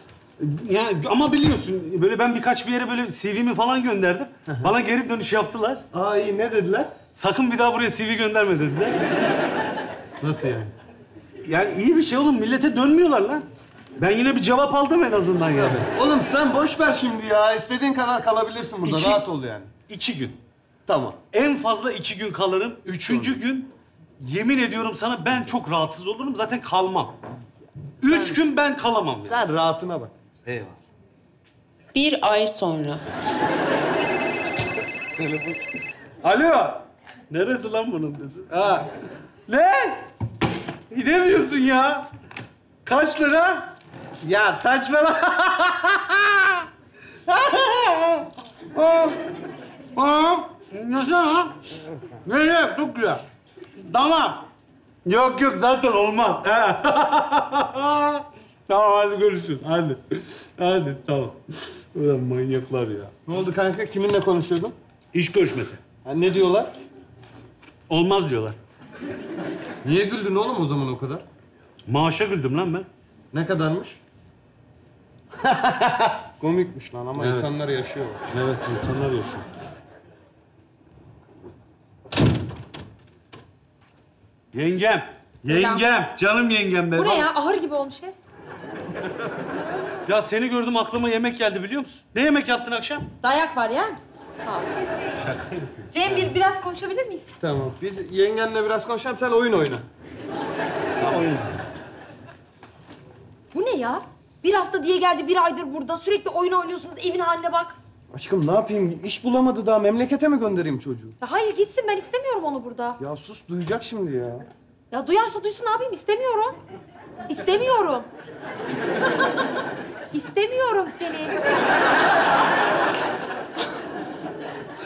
Yani ama biliyorsun böyle ben birkaç bir yere böyle CV'mi falan gönderdim. Bana geri dönüş yaptılar.
Aa iyi ne dediler?
Sakın bir daha buraya CV gönderme dediler.
Nasıl yani?
Yani iyi bir şey oğlum millete dönmüyorlar lan. Ben yine bir cevap aldım en azından yani.
Oğlum sen boş ver şimdi ya. İstediğin kadar kalabilirsin burada.
İki-
Rahat ol yani.
İki gün.
Tamam.
En fazla iki gün kalırım. Üçüncü gün yemin ediyorum sana ben çok rahatsız olurum. Zaten kalmam. Üç gün ben kalamam. Yani.
Sen rahatına bak.
Eyvallah.
Bir ay sonra.
Alo. Neresi lan bunun desi? Ha. Ne? Ne diyorsun ya? Kaç lira? Ya saçmalama. Aa, aa, Nasıl ha? Ne Çok güzel. Tamam. Yok yok zaten olmaz. Tamam hadi görüşürüz. Hadi. Hadi tamam. Ulan manyaklar ya.
Ne oldu kanka? Kiminle konuşuyordun?
İş görüşmesi.
Ha, ne diyorlar?
Olmaz diyorlar.
Niye güldün oğlum o zaman o kadar?
Maaşa güldüm lan ben.
Ne kadarmış? Komikmiş lan ama
Evet.
insanlar yaşıyor.
Evet, insanlar yaşıyor. Yengem, yengem, canım yengem be.
Bu ne ya? Ahır gibi olmuş ya.
Ya seni gördüm aklıma yemek geldi biliyor musun? Ne yemek yaptın akşam?
Dayak var yer misin? Tamam. Cem bir biraz konuşabilir miyiz?
Tamam. Biz yengenle biraz konuşalım. Sen oyun oyna.
Bu ne ya? Bir hafta diye geldi, bir aydır burada. Sürekli oyun oynuyorsunuz, evin haline bak.
Aşkım ne yapayım? İş bulamadı daha. Memlekete mi göndereyim çocuğu?
Ya hayır gitsin, ben istemiyorum onu burada.
Ya sus duyacak şimdi ya.
Ya duyarsa duysun ne yapayım? İstemiyorum. İstemiyorum. İstemiyorum seni.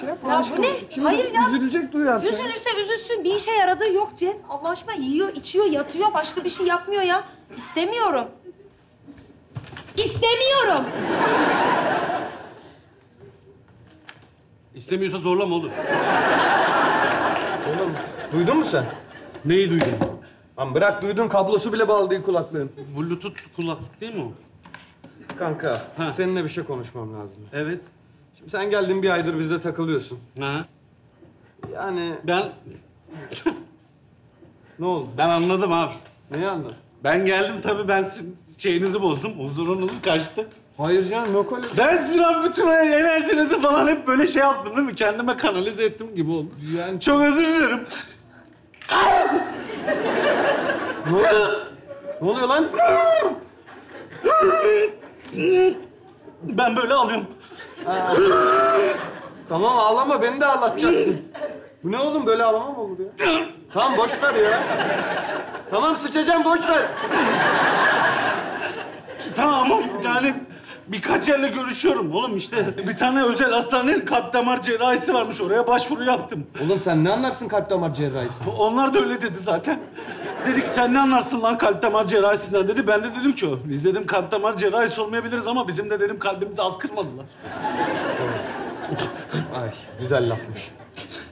Şey yapma
Ya
aşkım.
bu ne?
Şimdi
Hayır ya.
Üzülecek duyarsa.
Üzülürse üzülsün. Bir işe yaradığı yok Cem. Allah aşkına yiyor, içiyor, yatıyor. Başka bir şey yapmıyor ya. İstemiyorum. İstemiyorum.
İstemiyorsa zorlama oğlum.
Oğlum duydun mu sen?
Neyi duydun?
Lan bırak duydun kablosu bile bağlı değil kulaklığın.
Bluetooth kulaklık değil mi o?
Kanka seninle bir şey konuşmam lazım.
Evet.
Şimdi sen geldin bir aydır bizde takılıyorsun.
Ha.
Yani
Ben...
ne oldu?
Ben anladım abi.
Neyi anladın?
Ben geldim tabii ben sizin şeyinizi bozdum. Huzurunuz kaçtı.
Hayır canım yok öyle.
Ben sizin abi bütün enerjinizi falan hep böyle şey yaptım değil mi? Kendime kanalize ettim gibi oldu.
Yani
Çok özür dilerim.
ne oluyor? ne oluyor lan?
Ben böyle alıyorum.
Tamam ağlama beni de ağlatacaksın. Bu ne oğlum böyle ağlama mı olur ya? tamam boş ver ya. Tamam sıçacağım boş ver.
tamam yani birkaç yerle görüşüyorum oğlum işte. Bir tane özel hastanenin kalp damar cerrahisi varmış. Oraya başvuru yaptım.
Oğlum sen ne anlarsın kalp damar cerrahisi?
Onlar da öyle dedi zaten. Dedik sen ne anlarsın lan kalp damar cerrahisinden dedi. Ben de dedim ki o. Biz dedim kalp damar cerrahisi olmayabiliriz ama bizim de dedim kalbimizi az kırmadılar.
Ay güzel lafmış.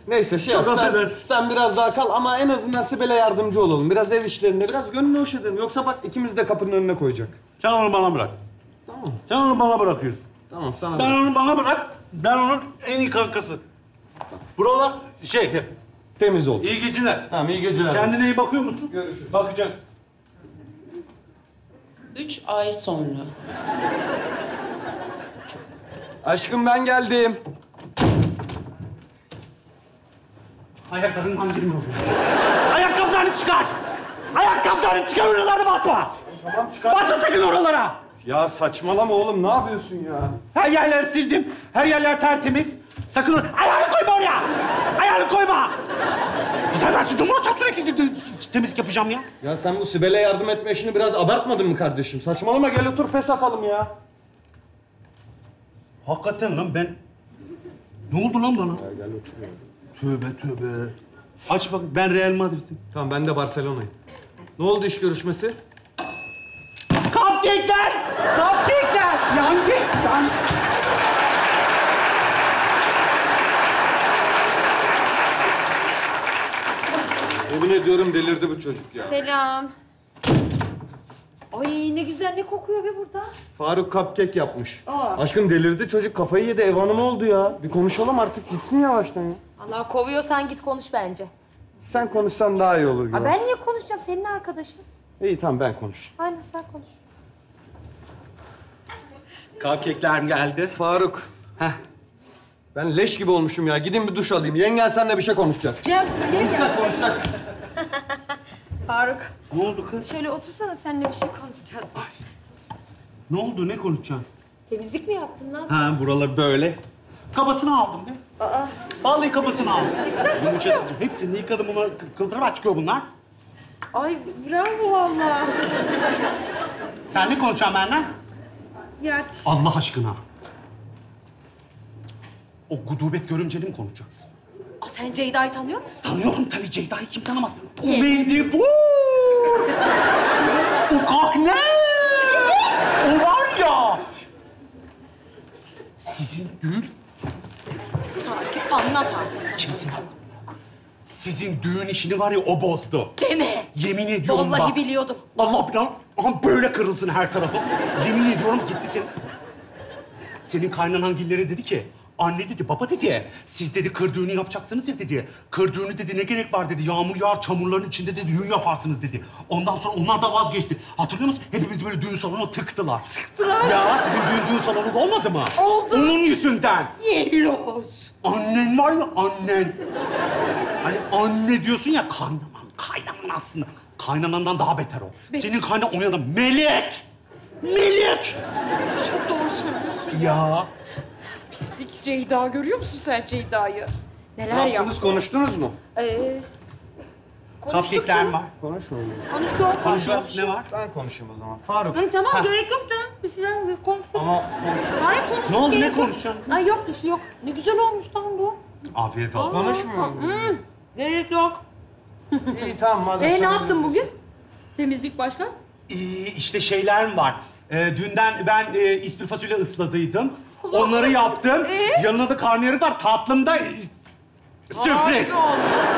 Neyse şey
Çok
yap, sen,
affedersin.
sen biraz daha kal ama en azından Sibel'e yardımcı olalım. Biraz ev işlerinde, biraz gönlünü hoş edelim. Yoksa bak ikimiz de kapının önüne koyacak.
Sen onu bana bırak.
Tamam.
Sen onu bana bırakıyorsun.
Tamam sana
Ben
bırak.
onu bana bırak. Ben onun en iyi kankası. Buralar şey...
Temiz ol.
İyi geceler.
Tamam iyi geceler.
Kendine iyi bakıyor musun?
Görüşürüz.
Bakacağız.
Üç ay sonra.
Aşkım ben geldim.
Ayakkabının hangi mi Ayakkabılarını çıkar! Ayakkabılarını çıkar oralara basma!
Tamam çıkar.
Basma sakın oralara!
Ya saçmalama oğlum ne yapıyorsun ya?
Her yerleri sildim. Her yerler tertemiz. Sakın ayağını koyma oraya! Ayağını koyma! Yeter ben sizden uğraşacağım sürekli de- de- temizlik yapacağım ya.
Ya sen bu Sibel'e yardım etme işini biraz abartmadın mı kardeşim? Saçmalama gel otur pes atalım ya.
Hakikaten lan ben... Ne oldu lan bana?
Gel otur.
Tövbe tövbe. Aç bak ben Real Madrid'im.
Tamam ben de Barcelona'yım. Ne oldu iş görüşmesi?
Cupcake'ler! Cupcake'ler! Yancı! Yancı!
Yemin ediyorum delirdi bu çocuk ya.
Selam. Ay ne güzel ne kokuyor be burada.
Faruk cupcake yapmış.
Aa.
Aşkım delirdi çocuk kafayı yedi ev hanımı oldu ya. Bir konuşalım artık gitsin yavaştan ya.
Allah kovuyorsan git konuş bence.
Sen konuşsan daha iyi olur gibi.
Aa, ben niye konuşacağım? Senin arkadaşın.
İyi tamam ben konuş.
Aynen sen konuş.
Cupcake'lerim geldi.
Faruk. Heh. Ben leş gibi olmuşum ya. Gidin bir duş alayım. Yengen seninle bir şey konuşacak.
Cem, gel
konuşacak.
Faruk.
Ne oldu kız?
Şöyle otursana seninle bir şey konuşacağız.
Ne oldu? Ne konuşacaksın?
Temizlik mi yaptın lan sen?
Ha buralar böyle. Kabasını aldım be.
Aa,
Vallahi kabasını aldım.
güzel kokuyor.
Hepsini yıkadım. Bunlar kıldırarak çıkıyor bunlar.
ay bravo valla.
Sen ne konuşacaksın benimle?
Ya
Allah aşkına. O gudubet görümceni mi konuşacağız?
Aa, sen Ceyda'yı tanıyor musun?
Tanıyorum tabii Ceyda'yı kim tanımaz? O
Ye.
mendebur! o kahne! o var ya! Sizin düğün
Sakin anlat artık.
kimse yok. Sizin düğün işini var ya o bozdu.
Deme.
Yemin ediyorum
Vallahi
bak.
biliyordum.
Allah bilir. Aha böyle kırılsın her tarafı. Yemin ediyorum gitti senin... Senin kaynanangilleri dedi ki... Anne dedi, baba dedi, siz dedi kır düğünü yapacaksınız ya dedi. Kır düğünü dedi ne gerek var dedi, yağmur yağar çamurların içinde de düğün yaparsınız dedi. Ondan sonra onlar da vazgeçti. Hatırlıyor musun? Hepimiz böyle düğün salonuna tıktılar.
Tıktılar.
Ya sizin düğün düğün salonu olmadı mı?
Oldu.
Onun yüzünden.
Yelos.
Annen var ya annen. Hani anne diyorsun ya kaynanan, kaynanan aslında. Kaynanandan daha beter o. Senin kaynan o yana melek. Melek.
Çok doğru söylüyorsun.
Ya.
Pislik Ceyda görüyor musun sen Ceyda'yı? Neler
Ne yaptınız
yaptı?
konuştunuz mu?
Ee, konuştuk
Cupcake'ler
canım.
var.
Konuşmuyor muyuz?
Konuştuk.
Konuşuyoruz. Ne var?
Ben konuşayım o zaman. Faruk.
Hı, tamam
Ha.
gerek yok canım. Bir şeyler bir konuştuk.
Ama
Hayır konuştuk.
Ne oldu,
gerek
ne
yok.
konuşacaksın?
Ay yok bir şey yok. Ne güzel olmuş lan bu.
Afiyet olsun.
konuşmuyor mu?
Hı, gerek yok.
İyi tamam madem.
Ee, ne
sen-
yaptın bugün? Temizlik başka?
İyi, işte şeyler var. Ee, dünden ben e, ispir fasulye ısladıydım. Onları yaptım.
Ee?
Yanına da karnıyarık var. Tatlımda sürpriz.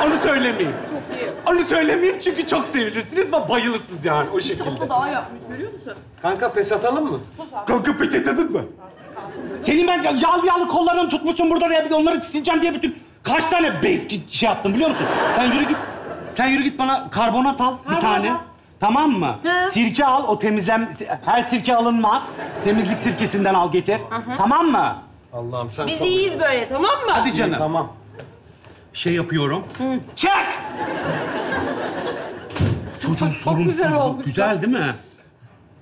Onu söylemeyeyim.
Çok iyi.
Onu söylemeyeyim çünkü çok sevilirsiniz ve bayılırsınız yani o şekilde.
Tatlı daha yapmış görüyor musun?
Kanka pes atalım mı?
Kanka peçetedin mi? Senin ben ya- yağlı yağlı kollarını tutmuşsun burada ya bir de onları sileceğim diye bütün kaç tane bez şey yaptım biliyor musun? Sen yürü git. Sen yürü git bana karbonat al bir
Karbonat.
tane. Tamam mı?
He.
Sirke al, o temizlem... Her sirke alınmaz. Temizlik sirkesinden al getir. Tamam mı?
Allah'ım sen
Biz
sabır.
iyiyiz böyle tamam mı?
Hadi canım.
Tamam.
Şey yapıyorum. Çek! Çocuğun
Çok güzel olmuş.
Güzel değil mi?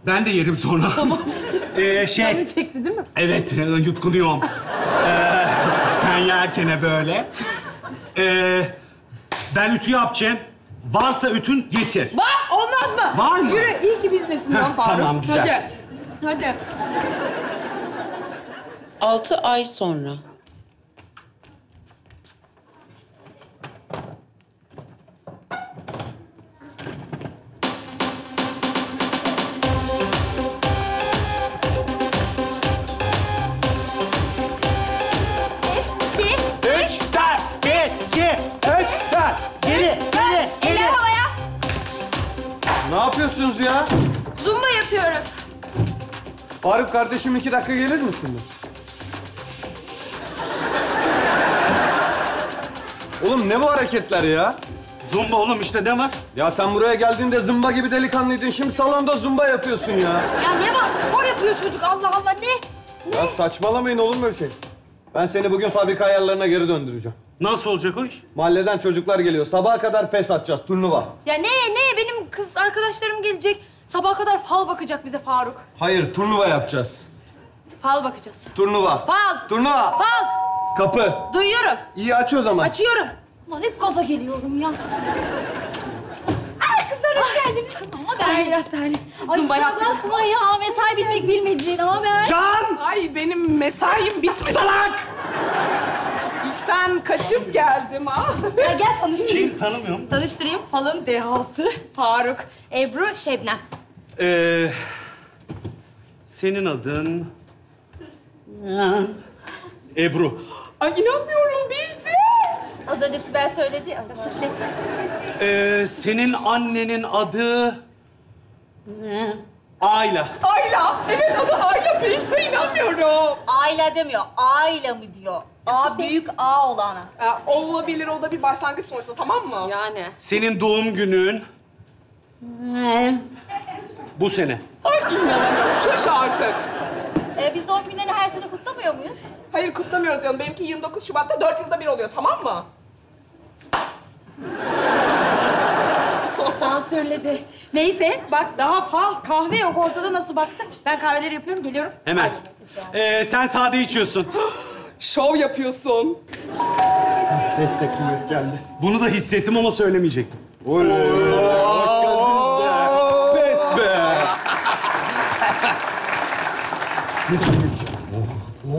Ben de yerim sonra. Tamam. ee, şey...
Canını çekti değil mi?
Evet, yutkunuyorum. ee, sen yerkene böyle. Ee, ben ütü yapacağım. Varsa ütün getir.
Var olmaz mı?
Var mı?
Yürü iyi ki bizlesin lan Faruk.
tamam, güzel.
Hadi.
Hadi.
Altı ay sonra.
Yapıyorsunuz ya?
Zumba yapıyoruz.
Faruk kardeşim iki dakika gelir misin? Oğlum ne bu hareketler ya?
Zumba oğlum işte ne var?
Ya sen buraya geldiğinde zımba gibi delikanlıydın. Şimdi salonda zumba yapıyorsun ya.
Ya ne var? Spor yapıyor çocuk. Allah Allah ne?
Ya saçmalamayın olur mu öyle şey? Ben seni bugün fabrika ayarlarına geri döndüreceğim.
Nasıl olacak o iş?
Mahalleden çocuklar geliyor. Sabaha kadar pes atacağız. Turnuva.
Ya ne ne? Benim kız arkadaşlarım gelecek. Sabaha kadar fal bakacak bize Faruk.
Hayır, turnuva yapacağız.
Fal bakacağız.
Turnuva.
Fal.
Turnuva.
Fal.
Kapı.
Duyuyorum.
İyi aç o zaman.
Açıyorum. Lan hep gaza geliyorum ya. Ay kızlar hoş geldiniz. Ama ben biraz terli. Zumba yaptık.
Bakma ya mesai bitmek bilmedi. Ne haber?
Can!
Ay benim mesaim bitmedi.
Salak!
İşten kaçıp geldim ha.
Ya gel tanıştırayım.
Kim? Tanımıyorum.
Tanıştırayım. Falın dehası. Faruk. Ebru, Şebnem.
Ee, senin adın... Ebru.
Ay inanmıyorum bildi.
Az önce Sibel söyledi. ya. Sus ne?
Ee, senin annenin adı... Ayla.
Ayla. Evet adı Ayla bildi inanmıyorum.
Ayla demiyor. Ayla mı diyor? A büyük A olana.
Ya, olabilir o da bir başlangıç sonuçta tamam mı?
Yani.
Senin doğum günün... Bu sene.
Ay inanamıyorum. Çöş artık.
Ee, biz doğum günlerini her sene kutlamıyor muyuz?
Hayır kutlamıyoruz canım. Benimki 29 Şubat'ta 4 yılda bir oluyor tamam mı?
Sansürledi. Neyse bak daha fal, kahve yok ortada nasıl baktık? Ben kahveleri yapıyorum geliyorum.
Hemen. Ee, sen sade içiyorsun.
Şov yapıyorsun.
Destekliyor geldi. Bunu da hissettim ama söylemeyecektim.
Pes be.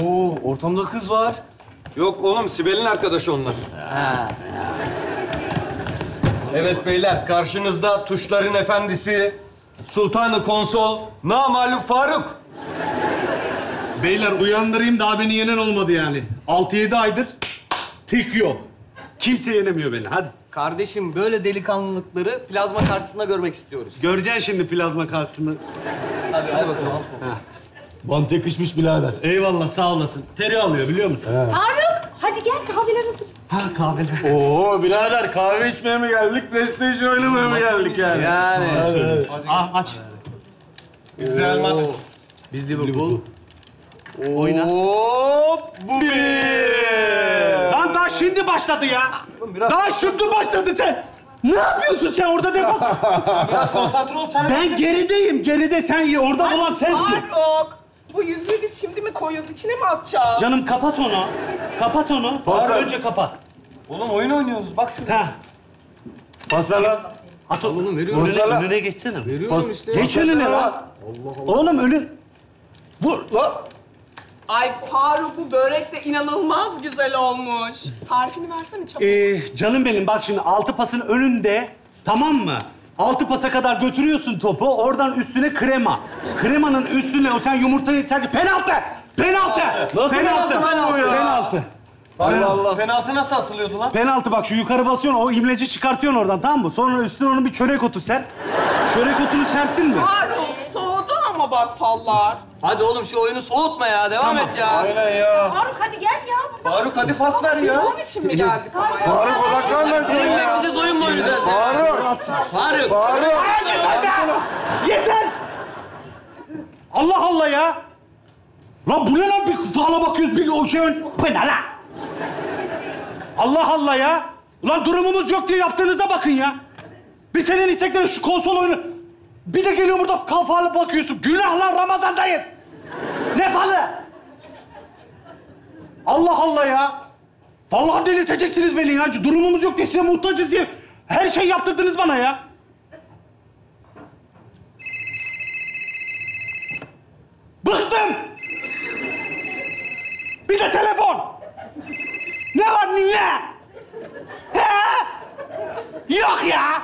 Oo, ortamda kız var. Yok oğlum, Sibel'in arkadaşı onlar. Evet beyler, karşınızda tuşların efendisi, sultanı konsol, namalup Faruk.
Beyler uyandırayım daha beni yenen olmadı yani. 6-7 aydır tek yok. Kimse yenemiyor beni. Hadi.
Kardeşim böyle delikanlılıkları plazma karşısında görmek istiyoruz.
Göreceksin şimdi plazma karşısında.
Hadi, hadi bakalım.
Bant yakışmış birader. Eyvallah sağ olasın. Teri alıyor biliyor musun?
Faruk hadi gel kahveler hazır.
Ha kahveler.
Oo birader kahve içmeye mi geldik, PlayStation oynamaya mı geldik yani?
Yani.
Ah aç.
Biz Real Madrid.
Biz Liverpool. Oyna.
Hop bu bir.
Lan daha şimdi başladı ya. Daha şimdi başladı sen. Ne yapıyorsun sen orada defans?
Biraz konsantre ol sen.
ben gerideyim. Geride sen orada olan sensin.
Faruk. Bu yüzüğü biz şimdi mi koyuyoruz? içine mi atacağız?
Canım kapat onu. Kapat onu.
Pas ver.
Önce kapat.
Oğlum oyun oynuyoruz, bak şuraya.
Ha.
Pas ver lan.
At o-
Oğlum veriyorum.
Önüne,
Vursana.
önüne geçsene.
Veriyorum işte.
Geç önüne lan. Oğlum önün... Vur.
Lan.
Ay Faruk bu börek de inanılmaz güzel olmuş. Tarifini versene çabuk.
Ee, canım benim bak şimdi altı pasın önünde tamam mı? Altı pasa kadar götürüyorsun topu. Oradan üstüne krema. Kremanın üstüne o sen yumurtayı sen penaltı. Penaltı.
Nasıl
penaltı
penaltı lan bu ya?
Penaltı.
Allah Allah. Penaltı nasıl atılıyordu lan?
Penaltı bak şu yukarı basıyorsun o imleci çıkartıyorsun oradan tamam mı? Sonra üstüne onun bir çörek otu ser. Çörek otunu serptin mi?
Faruk bak fallar.
Hadi oğlum şu oyunu soğutma ya. Devam et ya.
Aynen ya.
Faruk hadi gel ya.
Faruk hadi pas ver
Biz
ya.
bunun için mi geldik ama ya?
Faruk odaklan lan
Senin bekleyeceğiz oyun mu oynayacağız ya?
Faruk.
Faruk.
Faruk.
Yeter! Allah Allah ya! Lan bu ne lan? Bir fala bakıyoruz, bir o şey ön... Bu ne lan? Allah Allah ya! Ulan durumumuz yok diye yaptığınıza bakın ya! Bir senin isteklerin şu konsol oyunu... Bir de geliyor burada kafalı bakıyorsun. Günah lan Ramazan'dayız! Ne falı? Allah Allah ya! Vallahi delirteceksiniz beni ya. Durumumuz yok diye size muhtacız diye her şey yaptırdınız bana ya. Bıktım! Bir de telefon! Ne var niye? He? Yok ya!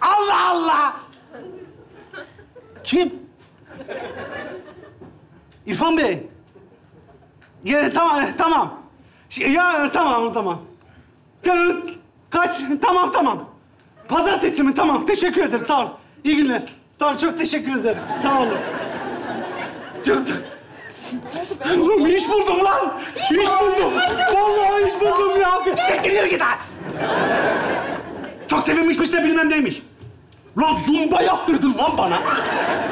Allah Allah! Kim? İrfan Bey. Ya, tamam, tamam. Şey, Ya tamam, tamam. Ya, kaç? Tamam, tamam. Pazartesi mi? Tamam. Teşekkür ederim. Sağ ol. İyi günler. Tamam, çok teşekkür ederim. Sağ olun. Çok sağ Oğlum iş buldum lan. İş, buldum. Vallahi iş buldum ya. Çekil yürü git lan. Çok sevinmişmiş de bilmem neymiş. Lan zumba yaptırdın lan bana.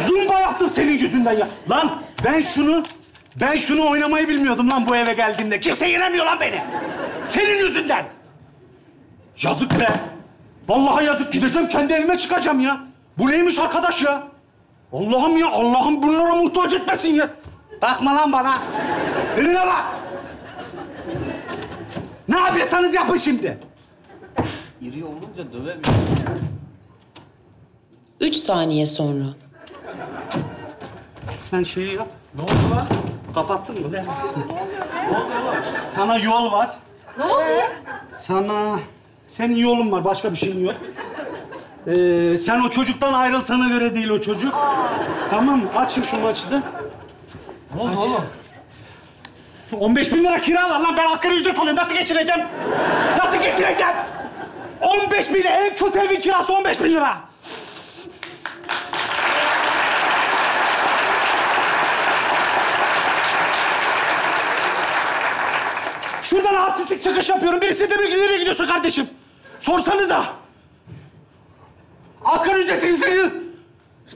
Zumba yaptım senin yüzünden ya. Lan ben şunu, ben şunu oynamayı bilmiyordum lan bu eve geldiğimde. Kimse yenemiyor lan beni. Senin yüzünden. Yazık be. Vallahi yazık. Gideceğim kendi evime çıkacağım ya. Bu neymiş arkadaş ya? Allah'ım ya, Allah'ım bunlara muhtaç etmesin ya. Bakma lan bana. Eline bak. Ne yapıyorsanız yapın şimdi.
İri olunca dövemiyor.
Üç saniye sonra.
Sen şeyi yap. Ne oldu lan? Kapattın mı? Ne? Sana yol var.
Ne oldu?
Sana... Senin yolun var, başka bir şeyin yok. Ee, sen o çocuktan ayrıl, sana göre değil o çocuk. Tamam mı? Açın şu maçı da. Ne oldu oğlum? 15 bin lira kira var lan. Ben asgari ücret alıyorum. Nasıl geçireceğim? Nasıl geçireceğim? 15 bin en kötü evin kirası 15 bin lira. Şuradan artistik çıkış yapıyorum. Birisi de bir gün nereye gidiyorsun kardeşim? Sorsanıza. Asgari ücretinizi...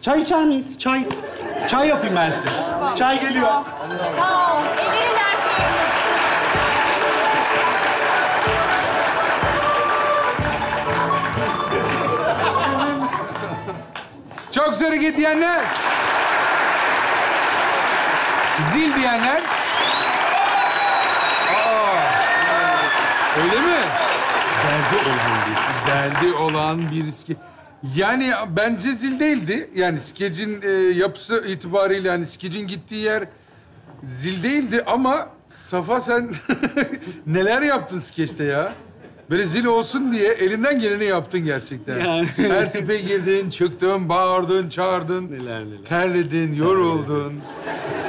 Çay içer miyiz? Çay. Çay yapayım ben size. Çay geliyor.
Sağ ol. Erkeğimiz.
Çok sarı git diyenler. Zil diyenler. Öyle mi? Derdi olan bir, derdi olan bir ske... Yani bence zil değildi. Yani skecin e, yapısı itibariyle hani skecin gittiği yer zil değildi ama Safa sen neler yaptın skeçte ya? Böyle zil olsun diye elinden geleni yaptın gerçekten.
Yani.
Her tipe girdin, çıktın, bağırdın, çağırdın.
Neler neler.
Terledin, yoruldun. Gerçekten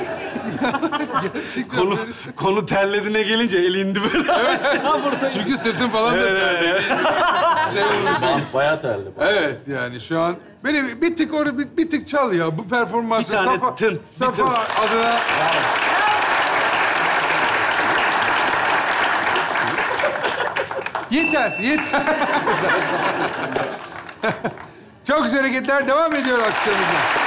Konu, konu terlediğine gelince el indi böyle.
Evet.
aşağı burada.
Çünkü sırtın falan da
Evet,
terledi.
evet.
şey olmuş.
Bayağı terli.
Evet yani şu an böyle bir tık orada bir, bir tık çal ya bu performansı
Bir tane
Safa,
tın,
Safa
tın.
adına. yeter, yeter. Çok güzel hareketler devam ediyor alkışlarımızla.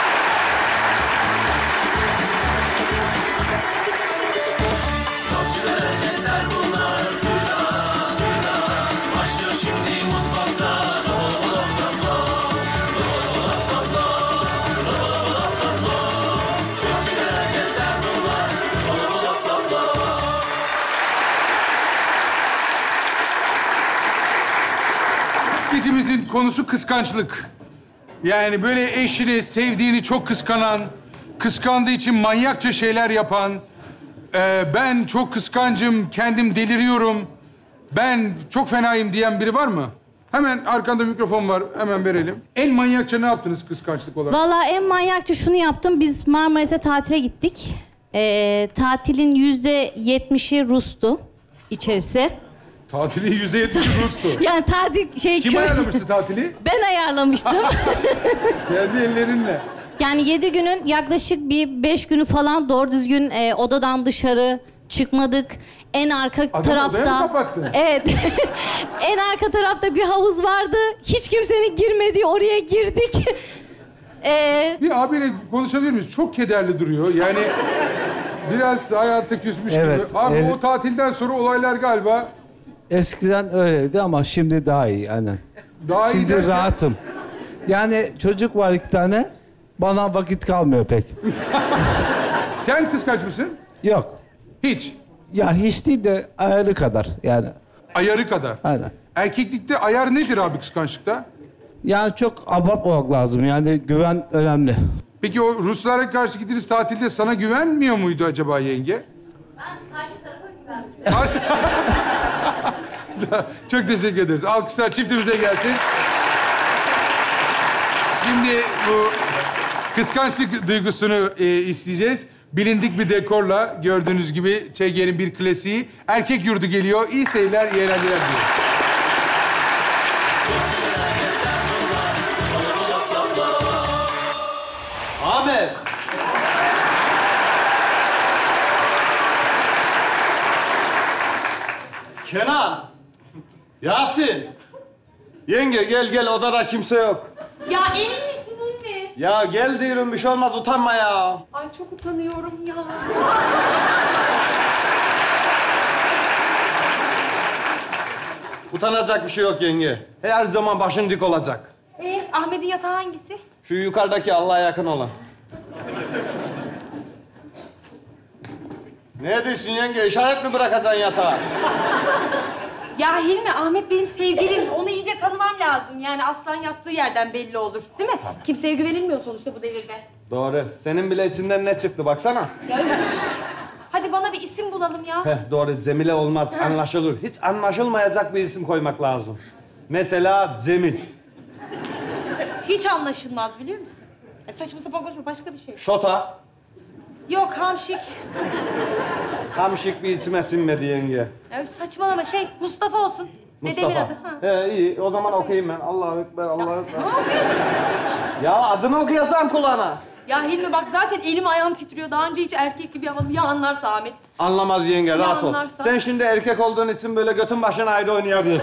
Konusu kıskançlık. Yani böyle eşini, sevdiğini çok kıskanan, kıskandığı için manyakça şeyler yapan, e, ben çok kıskancım, kendim deliriyorum, ben çok fenayım diyen biri var mı? Hemen arkanda mikrofon var, hemen verelim. En manyakça ne yaptınız kıskançlık olarak?
Vallahi en manyakça şunu yaptım. Biz Marmaris'e tatile gittik. Ee, tatilin yüzde yetmişi Rus'tu içerisi.
Tatilin yüzde yetmişi Rus'tu.
Yani tatil şey...
Kim
köy-
ayarlamıştı tatili?
Ben ayarlamıştım.
Kendi ellerinle.
yani yedi günün yaklaşık bir beş günü falan doğru düzgün e, odadan dışarı çıkmadık. En arka
mı
tarafta... Evet. en arka tarafta bir havuz vardı. Hiç kimsenin girmediği oraya girdik. Ee,
Bir abiyle konuşabilir miyiz? Çok kederli duruyor. Yani biraz hayatta küsmüş
Evet,
gibi. Abi
evet.
o tatilden sonra olaylar galiba
Eskiden öyleydi ama şimdi daha iyi aynen.
Daha iyi
şimdi
derken?
rahatım. Yani çocuk var iki tane. Bana vakit kalmıyor pek.
Sen kıskanç mısın?
Yok.
Hiç.
Ya hiç değil de ayarı kadar yani.
ayarı kadar.
Aynen.
Erkeklikte ayar nedir abi kıskançlıkta?
Yani çok abartmamak lazım. Yani güven önemli.
Peki o Ruslara karşı gittiğiniz tatilde sana güvenmiyor muydu acaba yenge? Karşı taraf... Çok teşekkür ederiz. Alkışlar çiftimize gelsin. Şimdi bu kıskançlık duygusunu e, isteyeceğiz. Bilindik bir dekorla gördüğünüz gibi ÇG'nin bir klasiği. Erkek yurdu geliyor. İyi seyirler, iyi eğlenceler diliyorum.
Ahmet. Kenan. Yasin. Yenge gel gel odada kimse yok.
Ya emin misin Hilmi?
Ya gel diyorum bir şey olmaz utanma ya.
Ay çok utanıyorum ya.
Utanacak bir şey yok yenge. Her zaman başın dik olacak.
Ee, Ahmet'in yatağı hangisi?
Şu yukarıdaki Allah'a yakın olan. Ne diyorsun yenge? İşaret mi bırakacaksın yatağa?
Ya Hilmi, Ahmet benim sevgilim. Onu iyice tanımam lazım. Yani aslan yattığı yerden belli olur. Değil mi? Kimseye güvenilmiyor sonuçta bu devirde.
Doğru. Senin bile içinden ne çıktı baksana.
Ya sus. Hadi bana bir isim bulalım ya.
Heh, doğru. Cemile olmaz. Anlaşılır. Hiç anlaşılmayacak bir isim koymak lazım. Mesela Cemil.
Hiç anlaşılmaz biliyor musun? Saçma sapan konuşma, başka bir şey.
Şota.
Yok, hamşik.
Hamşik bir içime sinmedi yenge.
Ya saçmalama şey, Mustafa olsun. Dedemin
Mustafa.
adı. Ha.
He iyi. O zaman okuyayım ben. Allahu Ekber, Allahu Ekber.
Ne yapıyorsun?
Ya adını okuyacağım kulağına.
Ya Hilmi bak zaten elim ayağım titriyor. Daha önce hiç erkek gibi yapmadım. Ya anlarsa Ahmet.
Anlamaz yenge, rahat ol.
anlarsa?
Sen şimdi erkek olduğun için böyle götün başın ayrı oynayabilir.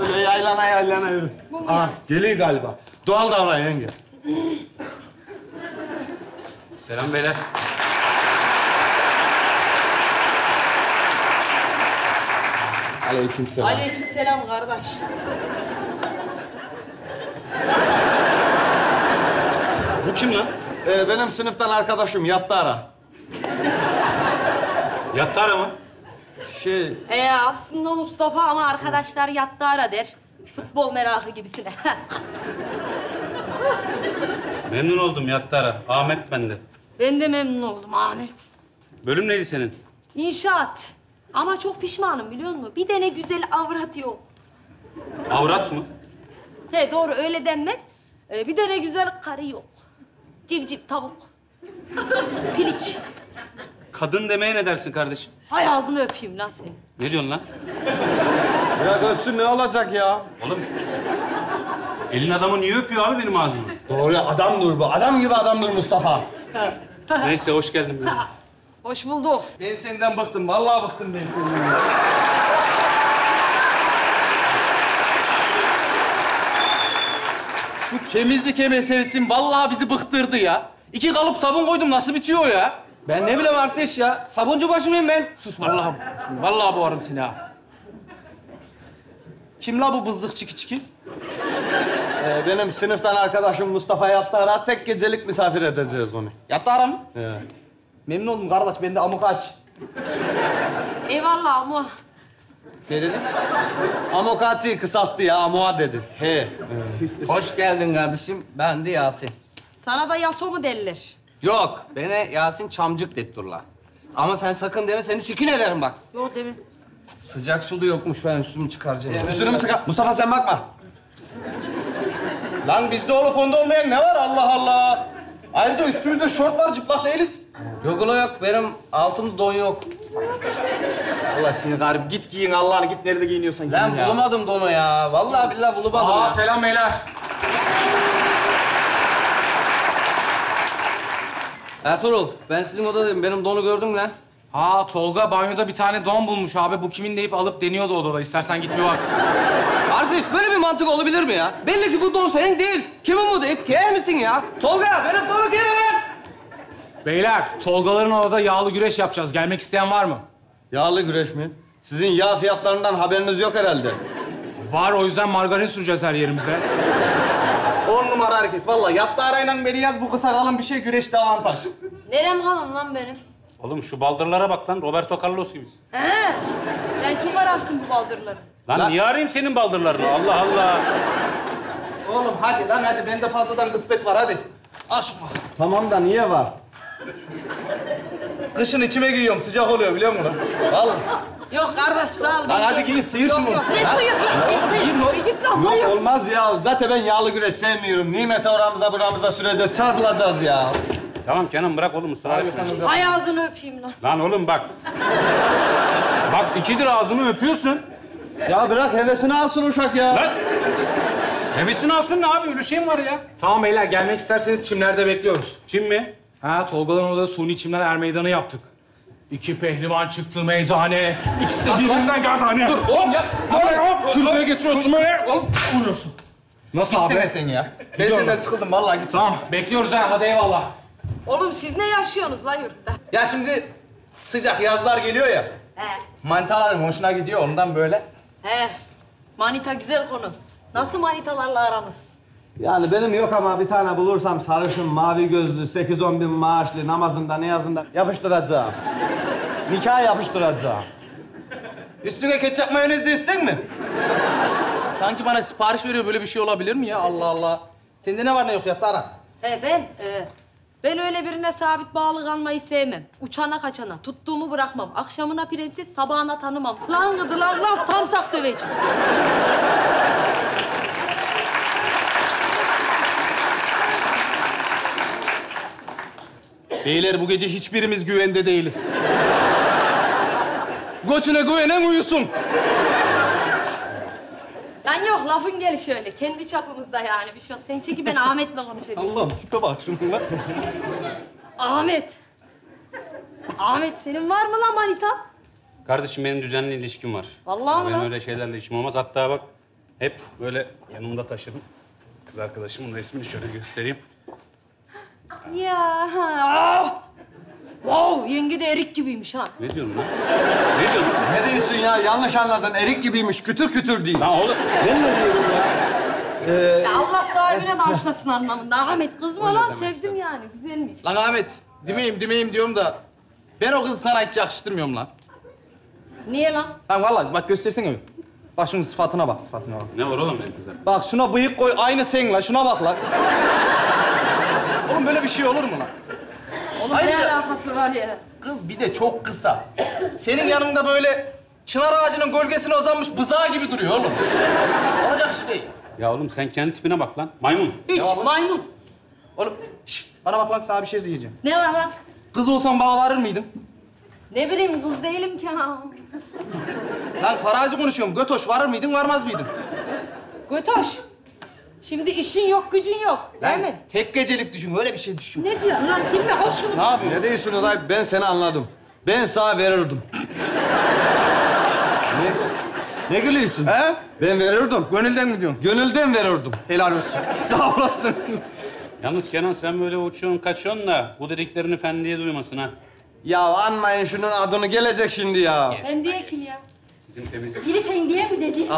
Öyle yaylana yaylana yürü.
Bu mu
Aa,
ya?
geliyor galiba. Doğal davran yenge.
Selam beyler.
Aleyküm selam.
Aleykümselam kardeş.
Bu kim lan?
Ee, benim sınıftan arkadaşım Yattara.
Yattara mı?
Şey,
Ee, aslında Mustafa ama arkadaşlar yattı ara der. Futbol merakı gibisine.
Memnun oldum Yattara. Ahmet ben de.
Ben de memnun oldum Ahmet.
Bölüm neydi senin?
İnşaat. Ama çok pişmanım biliyor musun? Bir tane güzel avrat yok.
Avrat mı?
He doğru öyle denmez. Ee, bir tane güzel karı yok. Civciv, tavuk. Piliç.
Kadın demeye ne dersin kardeşim?
Hay ağzını öpeyim lan seni.
Ne diyorsun lan?
ya öpsün ne olacak ya?
Oğlum, elin adamı niye öpüyor abi benim ağzımı?
Doğru adamdır bu. Adam gibi adamdır Mustafa.
Neyse, hoş geldin.
Hoş bulduk.
Ben senden bıktım. Vallahi bıktım ben senden. ya. Şu temizlik meselesi vallahi bizi bıktırdı ya. İki kalıp sabun koydum nasıl bitiyor ya? Ben ne bileyim arkadaş ya. Sabuncu başı mıyım ben? Sus vallahi. Vallahi boğarım seni ha. Kim la bu bızlık çiki çiki?
Ee, benim sınıftan arkadaşım Mustafa Yattara. Tek gecelik misafir edeceğiz onu.
Yattı ara mı?
He.
Memnun oldum kardeş. Ben de amuk aç.
Eyvallah ama.
Ne dedin?
Amokati'yi kısalttı ya, amoa dedi.
He. Hoş geldin kardeşim. Ben de Yasin.
Sana da yaso mu derler?
Yok, bana Yasin Çamcık det durla. Ama sen sakın deme, seni çikin ederim bak.
Yok demin.
Sıcak su da yokmuş, ben üstümü çıkaracağım.
Üstünü mü çıkar? Mustafa sen bakma.
Lan bizde olup onda olmayan ne var Allah Allah? Ayrıca üstümüzde şort var, çıplak değiliz. Yok ulan yok, benim altımda don yok. Allah seni garip, git giyin Allah'ını, git nerede giyiniyorsan giyin
Lan
ya. bulamadım donu ya, vallahi billahi bulamadım
Aa,
ya.
selam beyler.
Ertuğrul, ben sizin odadayım, benim donu gördüm lan.
Ha Tolga banyoda bir tane don bulmuş abi. Bu kimin deyip alıp deniyordu odada. İstersen git bir bak.
Arkadaş böyle bir mantık olabilir mi ya? Belli ki bu don senin değil. Kimin bu deyip giyer misin ya? Tolga, benim donu giyer lan.
Beyler, Tolgaların odada yağlı güreş yapacağız. Gelmek isteyen var mı?
Yağlı güreş mi? Sizin yağ fiyatlarından haberiniz yok herhalde.
Var, o yüzden margarin süreceğiz her yerimize.
On numara hareket. Vallahi yattı arayla beni yaz bu kısa kalın bir şey güreşte avantaj.
Nerem hanım lan benim?
Oğlum şu baldırlara bak lan. Roberto Carlos gibisin.
He. Sen çok ararsın bu baldırları.
Lan, niye arayayım senin baldırlarını? Allah Allah.
Oğlum hadi lan hadi bende fazladan kısmet var hadi. Al şunu.
Tamam da niye var?
Kışın içime giyiyorum. Sıcak oluyor biliyor musun? Al.
Yok kardeş sağ ol.
Lan hadi giyin sıyır şunu.
Yok ne
Lan.
suyu?
Lan.
git lan.
Yok
hayır.
olmaz ya. Zaten ben yağlı güreş sevmiyorum. Nimeti oramıza buramıza süreceğiz. Çarpılacağız ya.
Tamam Kenan bırak oğlum ısrar etme.
Hay ağzını öpeyim lan.
Lan oğlum bak. bak ikidir ağzımı öpüyorsun.
Ya bırak hevesini alsın uşak ya.
Lan! Hevesini alsın ne abi? Öyle şey mi var ya?
Tamam beyler gelmek isterseniz çimlerde bekliyoruz.
Çim mi?
Ha Tolga'dan orada suni çimler er meydanı yaptık. İki pehlivan çıktı meydane. İkisi de birbirinden geldi hani.
Dur oğlum ya.
Hop hop. Şuraya getiriyorsun böyle. Hop vuruyorsun. Nasıl abi?
Gitsene sen ya. Ben
Gidiyorum.
senden sıkıldım vallahi git.
Tamam bekliyoruz ha hadi eyvallah.
Oğlum siz ne yaşıyorsunuz lan yurtta?
Ya şimdi sıcak yazlar geliyor ya.
He.
Manitalarım hoşuna gidiyor ondan böyle.
He. Manita güzel konu. Nasıl manitalarla aranız?
Yani benim yok ama bir tane bulursam sarışın, mavi gözlü, 8-10 bin maaşlı, namazında, niyazında yapıştıracağım. Nikah yapıştıracağım.
Üstüne ketçap mayonez de isten mi? Sanki bana sipariş veriyor böyle bir şey olabilir mi ya Allah Allah. Sende ne var ne yok ya Tara?
He ben, e, ben öyle birine sabit bağlı kalmayı sevmem. Uçana kaçana, tuttuğumu bırakmam. Akşamına prenses, sabahına tanımam. Lan gıdı lan lan samsak döveceğim.
Beyler bu gece hiçbirimiz güvende değiliz. Götüne güvenen uyusun.
Lan yok lafın gelişi öyle. Kendi çapımızda yani bir şey yok. Sen çeki ben Ahmet'le konuşayım.
Allah'ım tipe bak şununla.
Ahmet. Ahmet senin var mı lan manita?
Kardeşim benim düzenli ilişkim var.
Vallahi mi
Ben
lan?
öyle şeylerle işim olmaz. Hatta bak hep böyle yanımda taşırım. Kız arkadaşımın resmini şöyle göstereyim.
Ya. Ah! Wow, yenge de erik gibiymiş ha.
Ne diyorsun lan? Ne diyorsun?
Ne diyorsun ya? Yanlış anladın. Erik gibiymiş. Kütür kütür değil.
Lan oğlum.
Ben ne diyorum ya? Ee,
Ya Allah sahibine bağışlasın anlamında. Ahmet kızma lan sevdim yani. Güzelmiş.
Lan Ahmet, demeyeyim demeyeyim diyorum da... Ben o kızı sana hiç yakıştırmıyorum lan.
Niye lan?
Lan vallahi bak göstersene bir. Bak şunun sıfatına bak, sıfatına bak.
Ne var oğlum benim kızlar?
Bak şuna bıyık koy, aynı sen lan. Şuna bak lan. Oğlum böyle bir şey olur mu lan?
Oğlum
Ayrıca-
ne alakası var ya?
Kız bir de çok kısa. Senin yanında böyle çınar ağacının gölgesine uzanmış bızağı gibi duruyor oğlum. Olacak iş değil.
Ya oğlum sen kendi tipine bak lan. Maymun.
Hiç maymun.
Oğlum şş, bana bak lan sana bir şey diyeceğim.
Ne var lan?
Kız olsan bağlarır mıydın?
Ne bileyim kız değilim ki ha.
Lan farazi konuşuyorum. Götoş varır mıydın, varmaz mıydın?
Götoş. Şimdi işin yok, gücün yok. Değil
Lan
mi?
tek gecelik düşün, öyle bir şey düşün.
Ne diyorsun lan? Kimle? Al şunu.
Ne yapıyorsun?
ne diyorsunuz abi? Ben seni anladım. Ben sana verirdim. ne? Ne gülüyorsun?
He?
Ben verirdim.
Gönülden mi diyorsun?
Gönülden verirdim.
Helal olsun. Sağ olasın.
Yalnız Kenan sen böyle uçuyorsun kaçıyorsun da bu dediklerini fendiye duymasın ha.
Ya anmayın şunun adını gelecek şimdi ya.
Fendiye kim ya?
Bizim temizlik.
Biri fendiye mi dedi?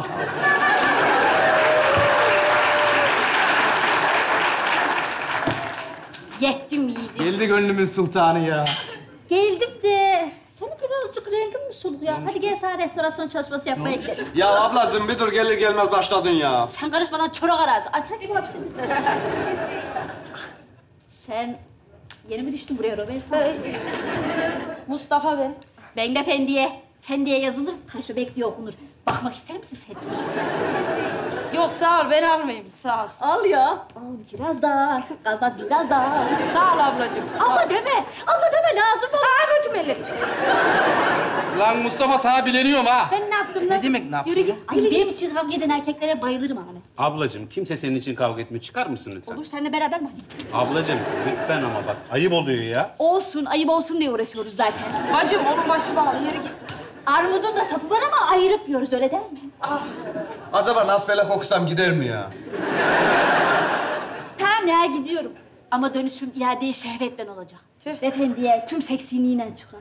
Yettim yiğidim.
Geldi gönlümün sultanı ya.
Geldim de senin birazcık rengin mi soluk ya? Hadi gel sana restorasyon çalışması yapmaya gidelim.
Ya ablacığım bir dur gelir gelmez başladın ya.
Sen karışmadan çorak arazi. Ay sen gibi bir şey. Sen yeni mi düştün buraya Roberto?
Mustafa ben.
Ben de Fendiye. Fendiye yazılır, taş bebek diye okunur. Bakmak ister misin Fendiye?
Yok sağ ol, ben almayayım. Sağ ol.
Al ya. Al biraz daha. Kalmaz biraz daha.
Sağ ol ablacığım.
Abla deme. Abla deme lazım olur.
Aa, götüm eli.
Lan Mustafa sana bileniyorum ha.
Ben ne yaptım lan?
Ne demek ne yaptın
Yürü git. Ay benim için kavga eden erkeklere bayılırım Ahmet.
Ablacığım kimse senin için kavga etmiyor. Çıkar mısın lütfen?
Olur seninle beraber mi?
Ablacığım lütfen ama bak ayıp oluyor ya.
Olsun, ayıp olsun diye uğraşıyoruz zaten.
Bacım onun başı bağlı. Yürü git.
Armudun da sapı var ama ayırıp yiyoruz öyle değil mi?
Acaba nasfelek okusam gider mi ya?
Tamam ya gidiyorum. Ama dönüşüm iadeye şehvetten olacak. Efendiye tüm seksiliğiyle çıkar.